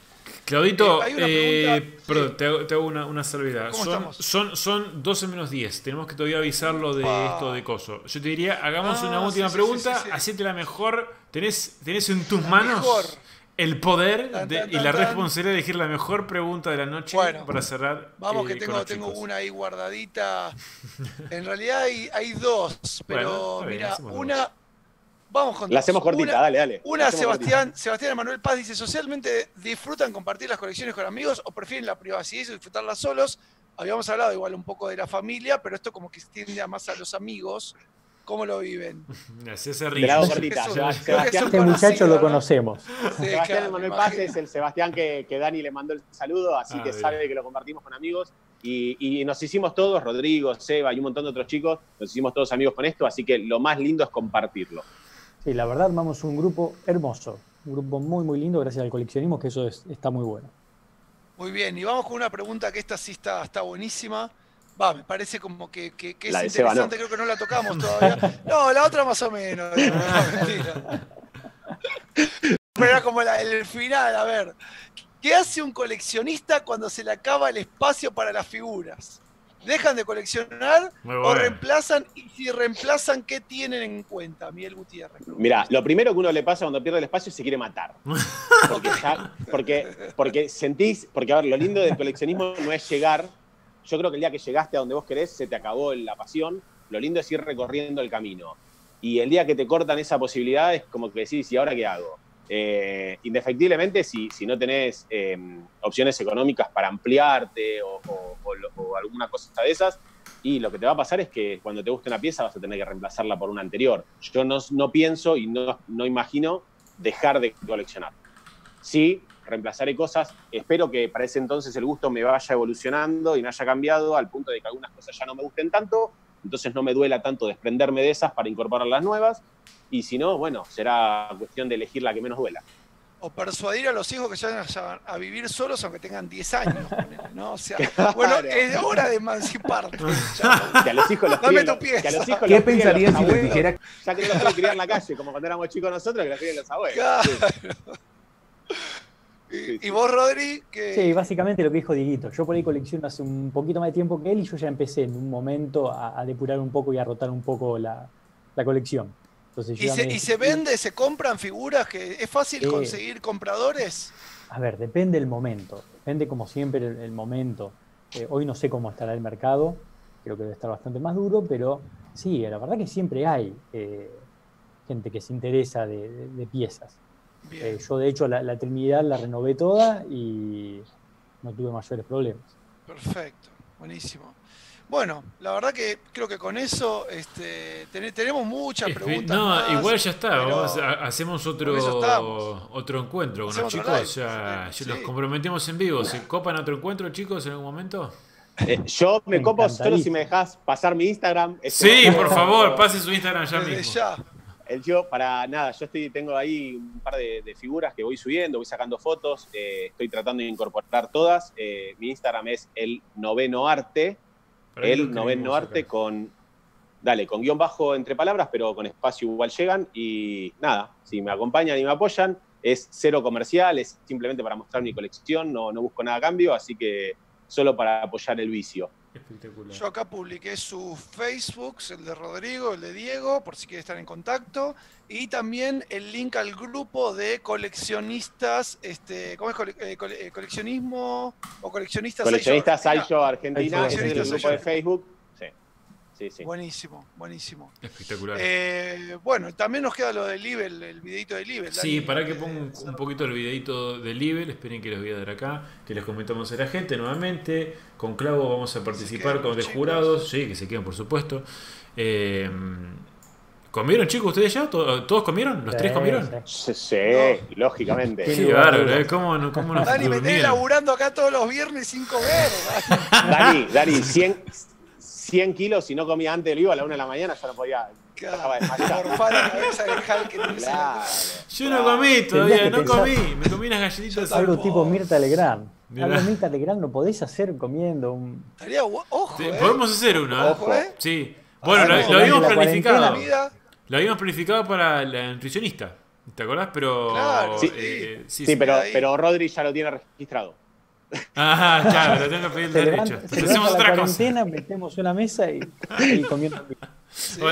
Claudito, eh, eh perdón, te hago, una, una salvedad. Son, son, son, 12 menos 10. Tenemos que todavía avisarlo de esto de coso. Yo te diría, hagamos ah, una última pregunta. Hacete la mejor. ¿Tenés, tenés en tus manos el poder y la responsabilidad de elegir la mejor pregunta de la noche para cerrar.
Vamos, que eh, tengo, tengo una ahí guardadita. En realidad hay, dos, pero mira, una. Vamos con
La hacemos cortita, dale, dale.
Una, Sebastián, Sebastián Manuel Paz dice: ¿Socialmente disfrutan compartir las colecciones con amigos o prefieren la privacidad y disfrutarlas solos? Habíamos hablado igual un poco de la familia, pero esto como que extiende más a los amigos. ¿Cómo lo viven?
Este muchacho lo conocemos.
Sebastián Manuel Paz es el Sebastián que, Dani le mandó el saludo, así ah, que sabe que lo compartimos con amigos. Y, nos hicimos todos, Rodrigo, Seba y un montón de otros chicos, nos hicimos todos amigos con esto, así que lo más lindo es compartirlo.
Sí, la verdad, vamos un grupo hermoso, un grupo muy, muy lindo, gracias al coleccionismo, que eso está muy bueno.
Muy bien, y vamos con una pregunta que esta sí está, está buenísima. Va, me parece como que, es interesante, creo que no la tocamos todavía. No, la otra más o menos. Pero era como el final, a ver. ¿Qué hace un coleccionista cuando se le acaba el espacio para las figuras? ¿Dejan de coleccionar o reemplazan? Y si reemplazan, ¿qué tienen en cuenta, Miguel Gutiérrez?
Mira, lo primero que uno le pasa cuando pierde el espacio es se quiere matar. Porque, porque, porque sentís, porque a ver, lo lindo del coleccionismo no es llegar yo creo que el día que llegaste a donde vos querés, se te acabó la pasión. Lo lindo es ir recorriendo el camino. Y el día que te cortan esa posibilidad es como que decís, ¿y ahora qué hago? Eh, indefectiblemente, si, no tenés eh, opciones económicas para ampliarte o, alguna cosa de esas, y lo que te va a pasar es que cuando te guste una pieza vas a tener que reemplazarla por una anterior. Yo no, no pienso y no, no imagino dejar de coleccionar. Sí, reemplazaré cosas. Espero que para ese entonces el gusto me vaya evolucionando y me haya cambiado al punto de que algunas cosas ya no me gusten tanto, entonces no me duela tanto desprenderme de esas para incorporar las nuevas. Y si no, bueno, será cuestión de elegir la que menos duela
o persuadir a los hijos que se vayan a, vivir solos aunque tengan 10 años. ¿no? O sea, bueno, es hora de emanciparte.
que a los hijos los
Dame tu pieza.
¿Qué pensarías si les dijera?
Ya que no los criar en la calle, como cuando éramos chicos nosotros, que los crían los abuelos. Claro.
¿Y, vos, Rodri?
Sí, básicamente lo que dijo Dieguito. Yo por ahí colecciono hace un poquito más de tiempo que él y yo ya empecé en un momento a, depurar un poco y a rotar un poco la, la colección.
¿Y, se, vende, se compran figuras? que ¿Es fácil conseguir compradores?
A ver, depende del momento. Depende, como siempre, el, momento. Eh, hoy no sé cómo estará el mercado. Creo que debe estar bastante más duro, pero sí, la verdad que siempre hay eh, gente que se interesa de, piezas. Eh, yo, de hecho, la, la Trinidad la renové toda y no tuve mayores problemas.
Perfecto, buenísimo. Bueno, la verdad que creo que con eso este, tenemos muchas preguntas.
No, igual ya está. hacemos otro, otro encuentro con los chicos. Ya, los comprometemos en vivo. ¿Se copan otro encuentro, chicos, en algún momento?
Eh, yo me, copo solo si me dejas pasar mi Instagram.
sí, por favor, pase su Instagram ya mismo. Ya.
El yo, para nada, yo estoy, tengo ahí un par de, figuras que voy subiendo, voy sacando fotos, eh, estoy tratando de incorporar todas. Eh, mi Instagram es el noveno arte, el noveno arte con, dale, con guion bajo entre palabras, pero con espacio igual llegan. Y nada, si me acompañan y me apoyan, es cero comercial, es simplemente para mostrar mi colección, no, no busco nada a cambio, así que solo para apoyar el vicio.
Espectacular. Yo acá publiqué su Facebook, el de Rodrigo, el de Diego, por si quiere estar en contacto, y también el link al grupo de coleccionistas, este, ¿cómo es eh, eh, coleccionismo o coleccionistas?
Coleccionistas Ayo Argentina, es el grupo de Facebook.
Buenísimo, buenísimo.
Espectacular.
Eh, bueno, también nos queda lo del Libel, el videito del Libel.
Sí, para que ponga un, poquito el videito del Libel, esperen que los voy a dar acá, que les comentamos a la gente nuevamente. Con Clavo vamos a participar con de jurados, sí, que se queden por supuesto. Eh, ¿Comieron, chicos, ustedes ya? ¿Todos comieron? ¿Los tres comieron?
Sí, sí lógicamente.
Qué bárbaro, ¿eh? ¿Cómo, cómo nos
Dani, me tenés laburando acá todos los viernes sin comer.
Dani, Dani, 100, 100 kilos, si no comía antes del vivo a la 1 de la mañana, ya no podía.
Yo no comí todavía, no comí. Me comí unas galletitas.
Algo tipo Mirta Legrand. Algo Mirta Legrand lo podés hacer comiendo un.
Estaría ojo.
eh. Podemos hacer uno, ¿eh? Ojo, ¿eh? Sí. Bueno, lo, habíamos planificado. Lo habíamos planificado para la nutricionista. ¿Te acordás? Pero.
Claro,
sí, eh, sí, sí, pero, pero Rodri ya lo tiene registrado.
Ajá, claro, lo tengo que pedir el derecho.
hacemos otra cosa. metemos una mesa y, y comiendo.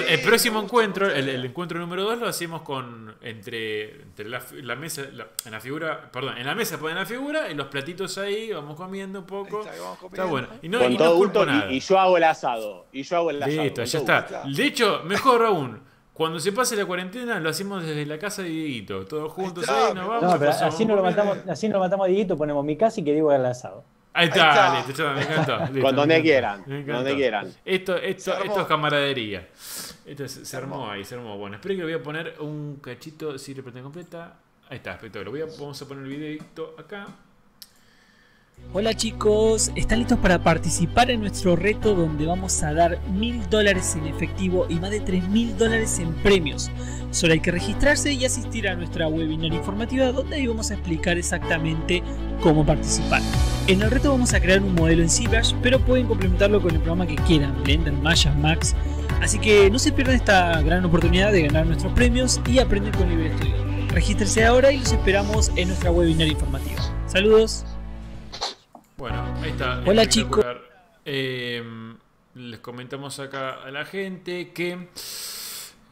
el próximo encuentro, el, encuentro número 2 lo hacemos con entre, entre la, mesa, en la figura, perdón, en la mesa ponen la figura y los platitos ahí, vamos comiendo un poco. Está, bueno.
Y no, con todo nada. Y, yo hago el asado. Y yo hago el asado.
Listo, ya está. De hecho, mejor aún. Cuando se pase la cuarentena lo hacemos desde la casa de Dieguito, todos juntos ahí, nos vamos.
No, pero así no, lo matamos, así no lo matamos a Dieguito, ponemos mi casa y que digo el asado.
Ahí está, listo, me encantó.
Cuando donde quieran, donde quieran.
Esto, esto, esto es camaradería. Esto se, armó ahí, se armó. Bueno, espero que voy a poner un cachito, si le completa. Ahí está, espectacular. Voy a, vamos a poner el videito acá.
Hola chicos, ¿están listos para participar en nuestro reto donde vamos a dar mil dólares en efectivo y más de tres mil dólares en premios? Solo hay que registrarse y asistir a nuestra webinar informativa donde ahí vamos a explicar exactamente cómo participar. En el reto vamos a crear un modelo en ZBrush, pero pueden complementarlo con el programa que quieran, Blender, Maya, Max. Así que no se pierdan esta gran oportunidad de ganar nuestros premios y aprender con Libre Studio. Regístrense ahora y los esperamos en nuestra webinar informativa. Saludos.
Bueno, ahí está.
Hola chicos.
Eh, les comentamos acá a la gente que.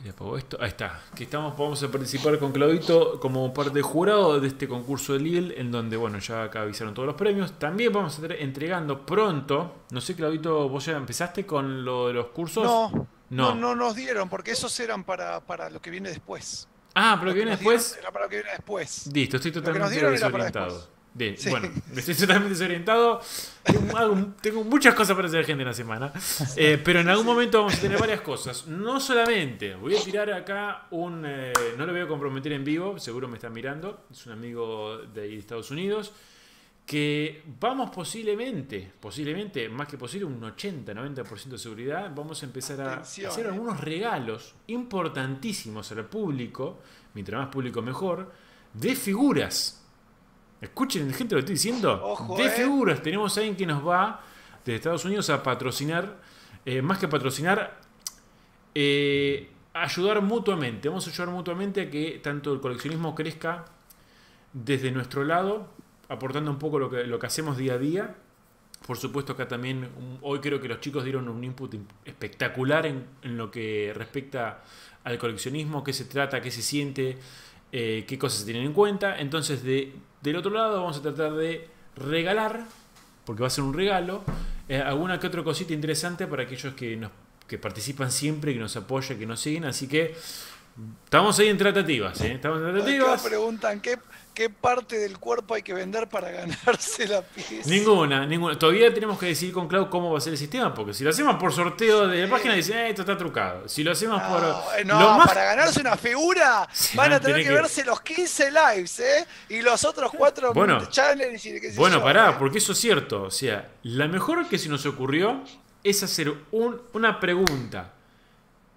esto. Ahí está. Que estamos, vamos a participar con Claudito como parte de jurado de este concurso de Lidl, en donde, bueno, ya acá avisaron todos los premios. También vamos a estar entregando pronto. No sé, Claudito, vos ya empezaste con lo de los cursos.
No, no, no, nos dieron, porque esos eran para, para lo que viene después.
Ah, pero lo que viene después.
era para lo que viene después.
Listo, estoy totalmente desorientado. Bien, bueno, estoy totalmente desorientado. Tengo, muchas cosas para hacer gente en la semana. Eh, pero en algún momento vamos a tener varias cosas. No solamente, voy a tirar acá un. Eh, no lo voy a comprometer en vivo, seguro me están mirando. Es un amigo de Estados Unidos. Que vamos posiblemente, posiblemente, más que posible, un 80-90% de seguridad. Vamos a empezar a hacer eh. algunos regalos importantísimos al público. Mientras más público, mejor. De figuras Escuchen, gente, lo estoy diciendo. de eh. figuras, tenemos a alguien que nos va de Estados Unidos a patrocinar, eh, más que patrocinar, eh, ayudar mutuamente. Vamos a ayudar mutuamente a que tanto el coleccionismo crezca desde nuestro lado, aportando un poco lo que, lo que hacemos día a día. Por supuesto, acá también, hoy creo que los chicos dieron un input espectacular en, en lo que respecta al coleccionismo, qué se trata, qué se siente, qué cosas se tienen en cuenta. Entonces, de del otro lado vamos a tratar de regalar, porque va a ser un regalo, eh, alguna que otra cosita interesante para aquellos que, nos, que participan siempre, que nos apoyan, que nos siguen. Así que estamos ahí en tratativas. ¿eh? Estamos en tratativas.
preguntan, ¿qué, ¿Qué parte del cuerpo hay que vender para ganarse la pieza?
Ninguna, ninguna. Todavía tenemos que decidir con Cloud cómo va a ser el sistema, porque si lo hacemos por sorteo de la página, dicen, eh, esto está trucado. Si lo hacemos por.
Eh, no, para ganarse una figura van a tener que, verse los 15 lives, ¿eh? Y los otros 4
bueno, challenges. bueno, pará, ¿eh? porque eso es cierto. O sea, la mejor que se nos ocurrió es hacer un, una pregunta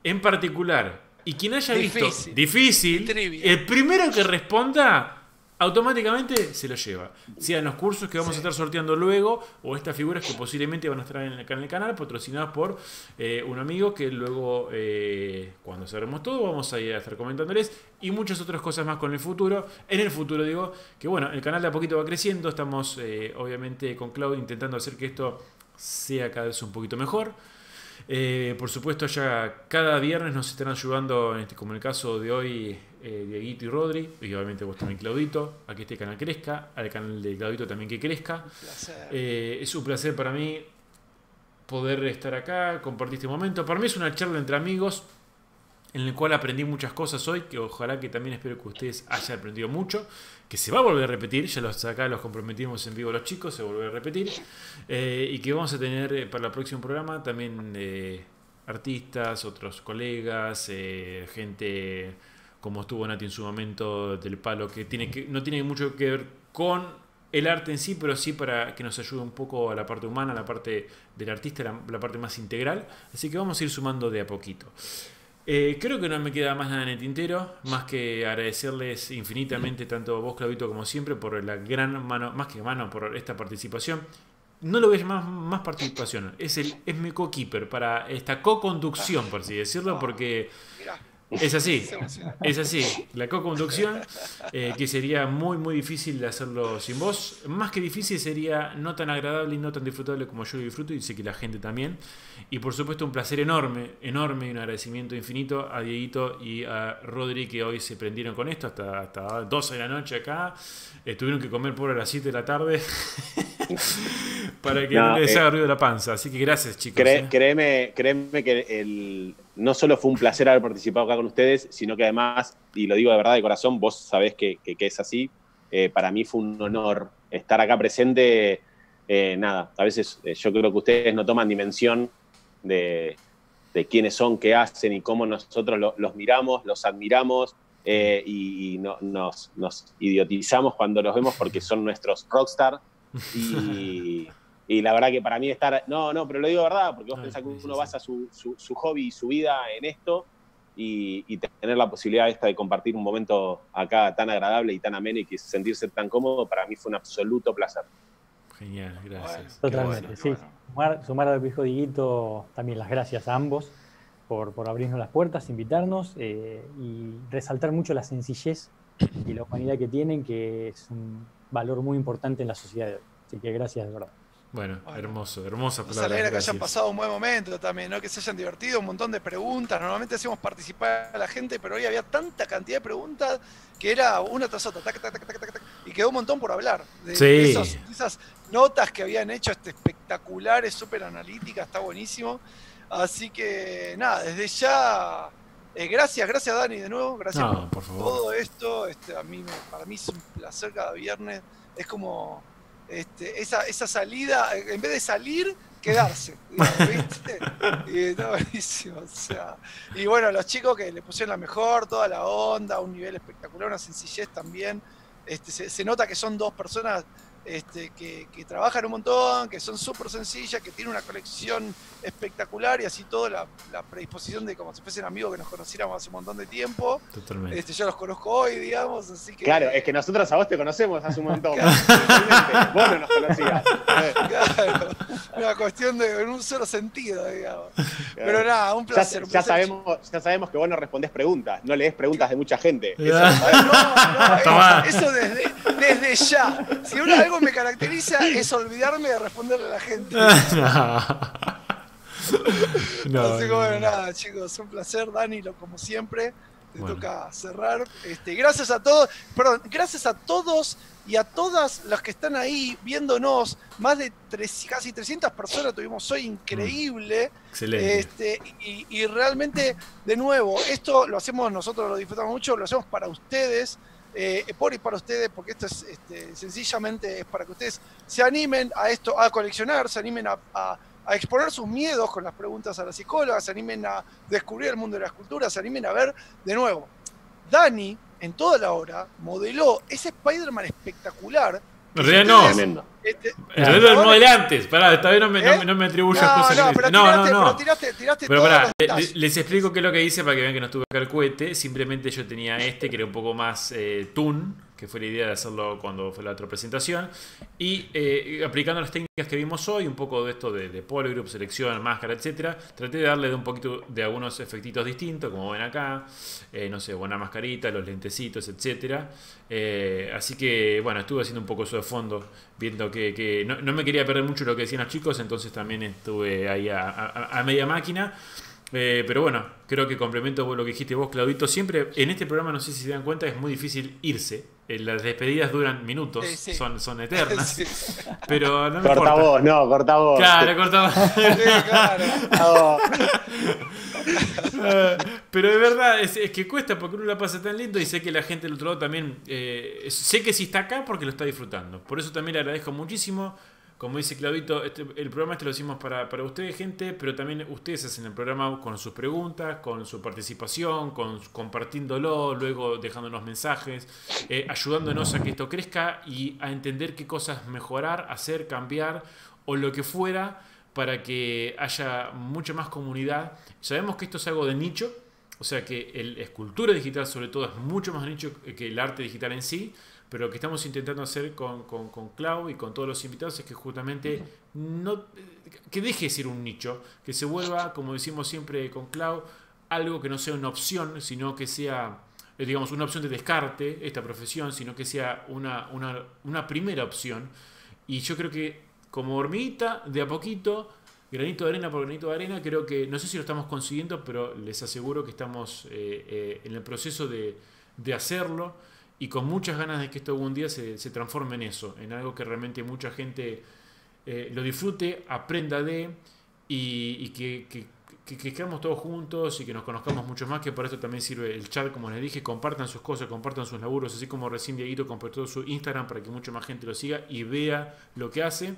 en particular. Y quien haya visto difícil, el primero que responda automáticamente se lo lleva. Sean los cursos que vamos a estar sorteando luego o estas figuras que posiblemente van a estar en el, canal patrocinadas por eh, un amigo que luego, eh, cuando cerremos todo, vamos a ir a estar comentándoles y muchas otras cosas más con el futuro. En el futuro digo que bueno, el canal de a poquito va creciendo, estamos eh, obviamente con Cloud intentando hacer que esto sea cada vez un poquito mejor. Por supuesto, ya cada viernes nos están ayudando, este, como en el caso de hoy, eh, Dieguito y Rodri, y obviamente vos también, Claudito, a que este canal crezca, al canal de Claudito también que crezca. Eh, es un placer para mí poder estar acá, compartir este momento. Para mí es una charla entre amigos en el cual aprendí muchas cosas hoy, que ojalá que también espero que ustedes hayan aprendido mucho, que se va a volver a repetir, ya los acá los comprometimos en vivo los chicos, se vuelve a repetir, eh, y que vamos a tener eh, para el próximo programa también eh, artistas, otros colegas, gente como estuvo Nati en su momento del palo, que, tiene que no tiene mucho que ver con el arte en sí, pero sí para que nos ayude un poco a la parte humana, a la parte del artista, la parte más integral. Así que vamos a ir sumando de a poquito. Eh, creo que no me queda más nada en el tintero, más que agradecerles infinitamente tanto a vos, Claudito, como siempre, por la gran mano, más que mano, por esta participación. No lo ves más, más participación, es, el, es mi co-keeper para esta co-conducción, por así decirlo, porque es así, es así. La co-conducción, eh, que sería muy, muy difícil de hacerlo sin vos. Más que difícil sería no tan agradable y no tan disfrutable como yo lo disfruto y sé que la gente también. Y por supuesto un placer enorme, enorme y un agradecimiento infinito a Dieguito y a Rodri que hoy se prendieron con esto hasta, hasta 12 de la noche acá. Eh, tuvieron que comer por a las 7 de la tarde para que no, les haga ruido la panza. Así que gracias chicos.
Eh. créeme, créeme que el no solo fue un placer haber participado acá con ustedes, sino que además, y lo digo de verdad de corazón, vos sabés que, es así, eh, para mí fue un honor estar acá presente. Eh, nada, a veces eh, yo creo que ustedes no toman dimensión de, quiénes son, qué hacen y cómo nosotros los miramos, los admiramos y, nos, nos, idiotizamos cuando los vemos porque son nuestros rockstar. Y, y la verdad que para mí estar. No, no, pero lo digo de verdad, porque vos ah, pensás que uno basa su, su, hobby y su vida en esto y, tener la posibilidad esta de compartir un momento acá tan agradable y tan ameno y que sentirse tan cómodo, para mí fue un absoluto placer.
Genial, gracias.
Totalmente, sí. Sumar, sumar al viejo Diguito también las gracias a ambos por, por abrirnos las puertas, invitarnos eh, y resaltar mucho la sencillez y la humanidad que tienen, que es un valor muy importante en la sociedad de hoy. Así que gracias de verdad.
Bueno, hermoso, hermosa
palabra. Nos alegra que hayan pasado un buen momento también, ¿no? que se hayan divertido, un montón de preguntas. Normalmente hacemos participar a la gente, pero hoy había tanta cantidad de preguntas que era una tras otra, y quedó un montón por hablar. De, esas notas que habían hecho este, espectaculares, súper analíticas, está buenísimo. Así que nada, desde ya, eh, gracias, gracias Dani de nuevo, gracias por, todo esto. Este, a mí, para mí es un placer cada viernes es como este, esa, esa salida, en vez de salir, quedarse. ¿viste? Y está buenísimo. O sea, y bueno, los chicos que le pusieron la mejor, toda la onda, un nivel espectacular, una sencillez también. Este, se, nota que son dos personas este, que, trabajan un montón, que son súper sencillas, que tienen una colección espectacular y así toda la, predisposición de como si fuesen amigos que nos conociéramos hace un montón de tiempo.
Totalmente.
Este, yo los conozco hoy, digamos, así que...
Claro, es que nosotros a vos te conocemos hace un montón. vos no nos conocías.
claro, una cuestión de en un solo sentido, digamos. Pero nada, un placer.
Ya, sabemos, ya sabemos que vos no respondés preguntas, no lees preguntas de mucha gente.
Eso, no, eso, desde, desde ya. Si uno algo me caracteriza es olvidarme de responderle a la gente. no, Así que bueno, nada, chicos, un placer, Dani, lo como siempre. Te toca cerrar. Este, gracias a todos, perdón, gracias a todos y a todas las que están ahí viéndonos. Más de casi 300 personas tuvimos hoy, increíble.
Mm, excelente.
Este, y, y, realmente, de nuevo, esto lo hacemos nosotros, lo disfrutamos mucho, lo hacemos para ustedes eh, por y para ustedes, porque esto es este, sencillamente es para que ustedes se animen a esto, a coleccionar, se animen a, exponer sus miedos con las preguntas a la psicóloga, se animen a descubrir el mundo de la escultura, se animen a ver de nuevo. Dani, en toda la hora, modeló ese Spider-Man espectacular
realidad no. Este, realidad lo modelo antes. Pará, esta vez no me, ¿Eh? no, me atribuyas cosas.
No, pero no, no, no. Pero tiraste, tiraste
pero pará, les explico qué es lo que hice para que vean que no estuve acá el cohete. Simplemente yo tenía este que era un poco más eh, tune que fue la idea de hacerlo cuando fue la otra presentación. Y eh, aplicando las técnicas que vimos hoy, un poco de esto de, de polygroup, selección, máscara, etcétera, traté de darle un poquito de algunos efectitos distintos, como ven acá, eh, no sé, buena mascarita, los lentecitos, etcétera. Eh, así que, bueno, estuve haciendo un poco eso de fondo, viendo que, no, me quería perder mucho lo que decían los chicos, entonces también estuve ahí a media máquina. Pero bueno, creo que complemento lo que dijiste vos, Claudito. Siempre en este programa, no sé si se dan cuenta, es muy difícil irse. Eh, las despedidas duran minutos, Son, son eternas. Pero no me
corta
importa.
vos, no, corta vos.
Claro, corta vos. claro. Eh, pero de verdad, es, que cuesta porque uno la pasa tan lindo y sé que la gente del otro lado también. sé que si está acá porque lo está disfrutando. Por eso también le agradezco muchísimo. Como dice Claudito, este, el programa este lo hicimos para, ustedes, gente, pero también ustedes hacen el programa con sus preguntas, con su participación, con compartiéndolo, luego dejándonos mensajes, eh, ayudándonos a que esto crezca y a entender qué cosas mejorar, hacer, cambiar o lo que fuera para que haya mucha más comunidad. Sabemos que esto es algo de nicho, o sea que la escultura digital sobre todo es mucho más nicho que el arte digital en sí, pero lo que estamos intentando hacer con, con, con Clau y con todos los invitados es que justamente no que deje de ser un nicho, que se vuelva, como decimos siempre con Clau, algo que no sea una opción, sino que sea, eh, digamos, una opción de descarte, esta profesión, sino que sea una, una, una primera opción. Y yo creo que como hormiguita, de a poquito, granito de arena por granito de arena, creo que, no sé si lo estamos consiguiendo, pero les aseguro que estamos eh, eh, en el proceso de, de hacerlo y con muchas ganas de que esto algún día se, transforme en eso, en algo que realmente mucha gente eh, lo disfrute, aprenda de y, que, que, que, quedamos todos juntos y que nos conozcamos mucho más, que por esto también sirve el chat, como les dije, compartan sus cosas, compartan sus laburos, así como recién Dieguito compartió su Instagram para que mucha más gente lo siga y vea lo que hace.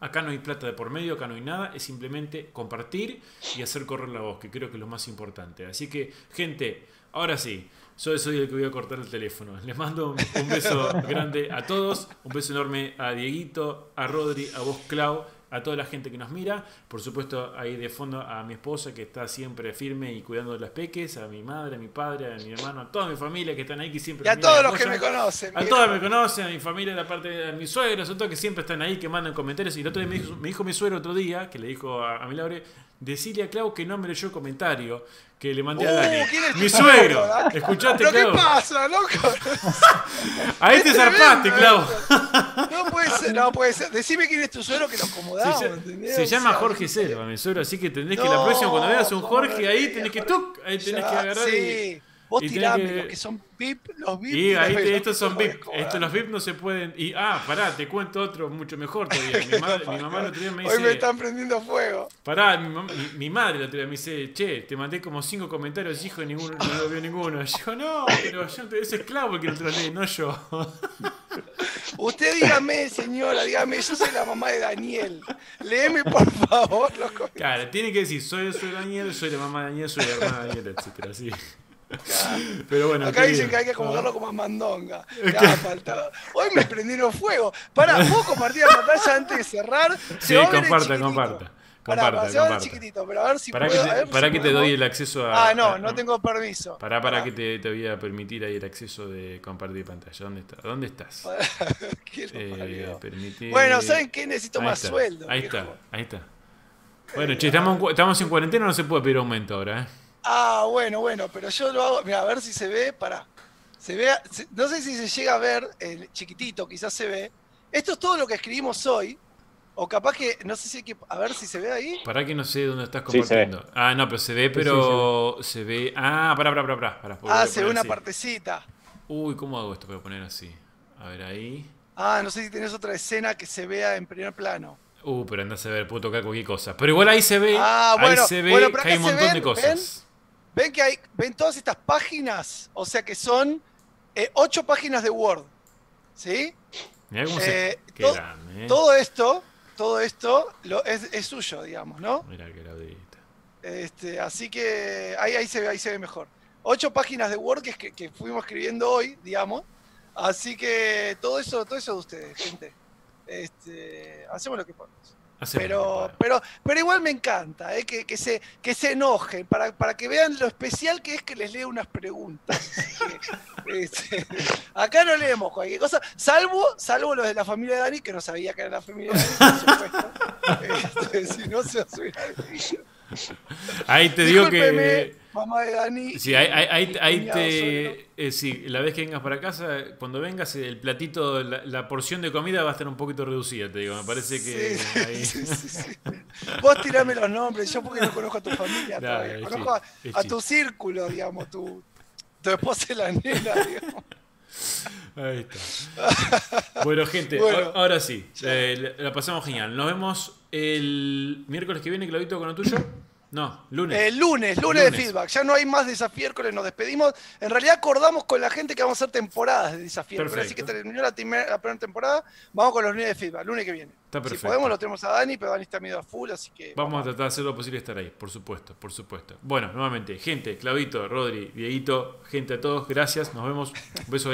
Acá no hay plata de por medio, acá no hay nada, es simplemente compartir y hacer correr la voz, que creo que es lo más importante. Así que, gente, ahora sí, yo soy el que voy a cortar el teléfono. Les mando un beso grande a todos, un beso enorme a Dieguito, a Rodri, a vos Clau, a toda la gente que nos mira, por supuesto ahí de fondo a mi esposa que está siempre firme y cuidando de las peques, a mi madre, a mi padre, a mi hermano, a toda mi familia que están ahí que siempre...
Y a todos los que me conocen.
A todos me conocen, a mi familia, la parte de mis suegros, a todos que siempre están ahí, que mandan comentarios. Y el otro día me dijo, mi suegro otro día, que le dijo a, a mi Laure, decirle a Clau que no me leyó comentario que le mandé a uh, Dani. Mi suegro. ¿Escuchaste,
¿Pero qué pasa, loco?
Ahí te zarpaste, Clau.
No puede ser, no puede ser. Decime quién es tu suegro que lo acomodamos.
Se, llama Jorge Selva, mi suegro, así que tendés que la próxima, cuando veas un Jorge ahí, tenés que, tú, ahí tenés que agarrar.
Sí. Vos tirame que... los que son VIP, los VIP.
Y ahí estos son VIP. Estos, los VIP no se pueden. Y ah, pará, te cuento otro mucho mejor todavía. Mi, madre, mi mamá día me dice.
Hoy me están prendiendo fuego.
Pará, mi, mi, madre el otro día me dice, che, te mandé como cinco comentarios, hijo, y ninguno, no lo vio ninguno. Y yo, no, pero yo, ese es Clau el que lo lee, no yo.
Usted dígame, señora, dígame, yo soy la mamá de Daniel. Léeme, por favor, los comentarios.
Claro, tiene que decir, soy, soy Daniel, soy la mamá de Daniel, soy la hermana de Daniel, etcétera, así. Pero bueno,
Acá dicen que hay que acomodarlo como a Mandonga. Hoy me prendieron fuego. Para, ¿puedo compartir la pantalla antes de cerrar?
Sí, comparta, comparta. Comparta,
chiquitito, pero a ver si
para
puedo,
que te,
ver
para
si
que te doy el acceso
a. Ah, no,
a,
no tengo permiso.
Para, para que te, te, voy a permitir ahí el acceso de compartir pantalla. ¿Dónde estás? ¿Dónde estás?
eh, permitir... Bueno, ¿saben qué? Necesito
ahí
más
está.
sueldo.
Ahí
viejo.
está, ahí está. Bueno, che, estamos, estamos en cuarentena, no se puede pedir aumento ahora, ¿eh?
Ah, bueno, bueno, pero yo lo hago. Mira, a ver si se ve. Para. Se ve. se- no sé si se llega a ver el chiquitito, quizás se ve. Esto es todo lo que escribimos hoy. O capaz que. No sé si hay que. A ver si se ve ahí.
Para que no sé dónde estás
Sí,
compartiendo. ah, no, pero se ve, pero se ve. Ah, pará, pará, pará, pará. pará,
Ah, se ve una
así.
partecita.
Uy, ¿cómo hago esto para poner así? A ver ahí.
Ah, no sé si tenés otra escena que se vea en primer plano.
Uh, pero andás a ver, puedo tocar cualquier cosa. Pero igual ahí se ve,
Ah, bueno,
ahí se ve
bueno,
que hay un montón
ven,
de cosas.
¿Ven que hay. ¿Ven todas estas páginas? O sea que son eh, ocho páginas de Word. ¿Sí?
Mirá cómo.
Eh,
Qué
to-
grande, eh.
Todo esto, todo esto lo, es, es suyo, digamos, ¿no?
Mirá qué laudita.
Este, así que ahí, ahí se ve, ahí se ve mejor. Ocho páginas de Word que, que, que fuimos escribiendo hoy, digamos. Así que todo eso, todo eso de ustedes, gente. Este, hacemos lo que podemos. Pero, pero, pero igual me encanta, ¿eh? que, que se, que se enojen, para, para que vean lo especial que es que les leo unas preguntas. Este, acá no leemos cualquier cosa, salvo, salvo los de la familia de Dani, que no sabía que era la familia de Dani, por supuesto. Este, si no se os.
Ahí te digo que.
Mamá de Dani.
Sí, ahí, te. eh, sí, la vez que vengas para casa, cuando vengas, el platito, la, la porción de comida va a estar un poquito reducida, te digo. Me parece que
Sí,
ahí.
sí, sí. Vos tirame los nombres, yo porque no conozco a tu familia
Dale,
todavía. Conozco a, tu círculo, digamos, tu, tu esposa y la nena, digamos.
Ahí está. Bueno, gente,
Bueno.
ahora sí. eh, la la pasamos genial. Nos vemos el miércoles que viene, Claudito, con lo tuyo. No, lunes.
El lunes, lunes, de feedback. Ya no hay más desafiércoles, nos despedimos. En realidad acordamos con la gente que vamos a hacer temporadas de desafiércoles. Así que terminó la, primer- la primera temporada. Vamos con los lunes de feedback, lunes que viene.
Está
Si
perfecto.
podemos, lo tenemos a Dani, pero Dani está medio a full, así que.
Vamos a tratar de hacer lo posible estar ahí, por supuesto, por supuesto. Bueno, nuevamente, gente, Claudito, Rodri, Dieguito, gente a todos, gracias. Nos vemos. Un beso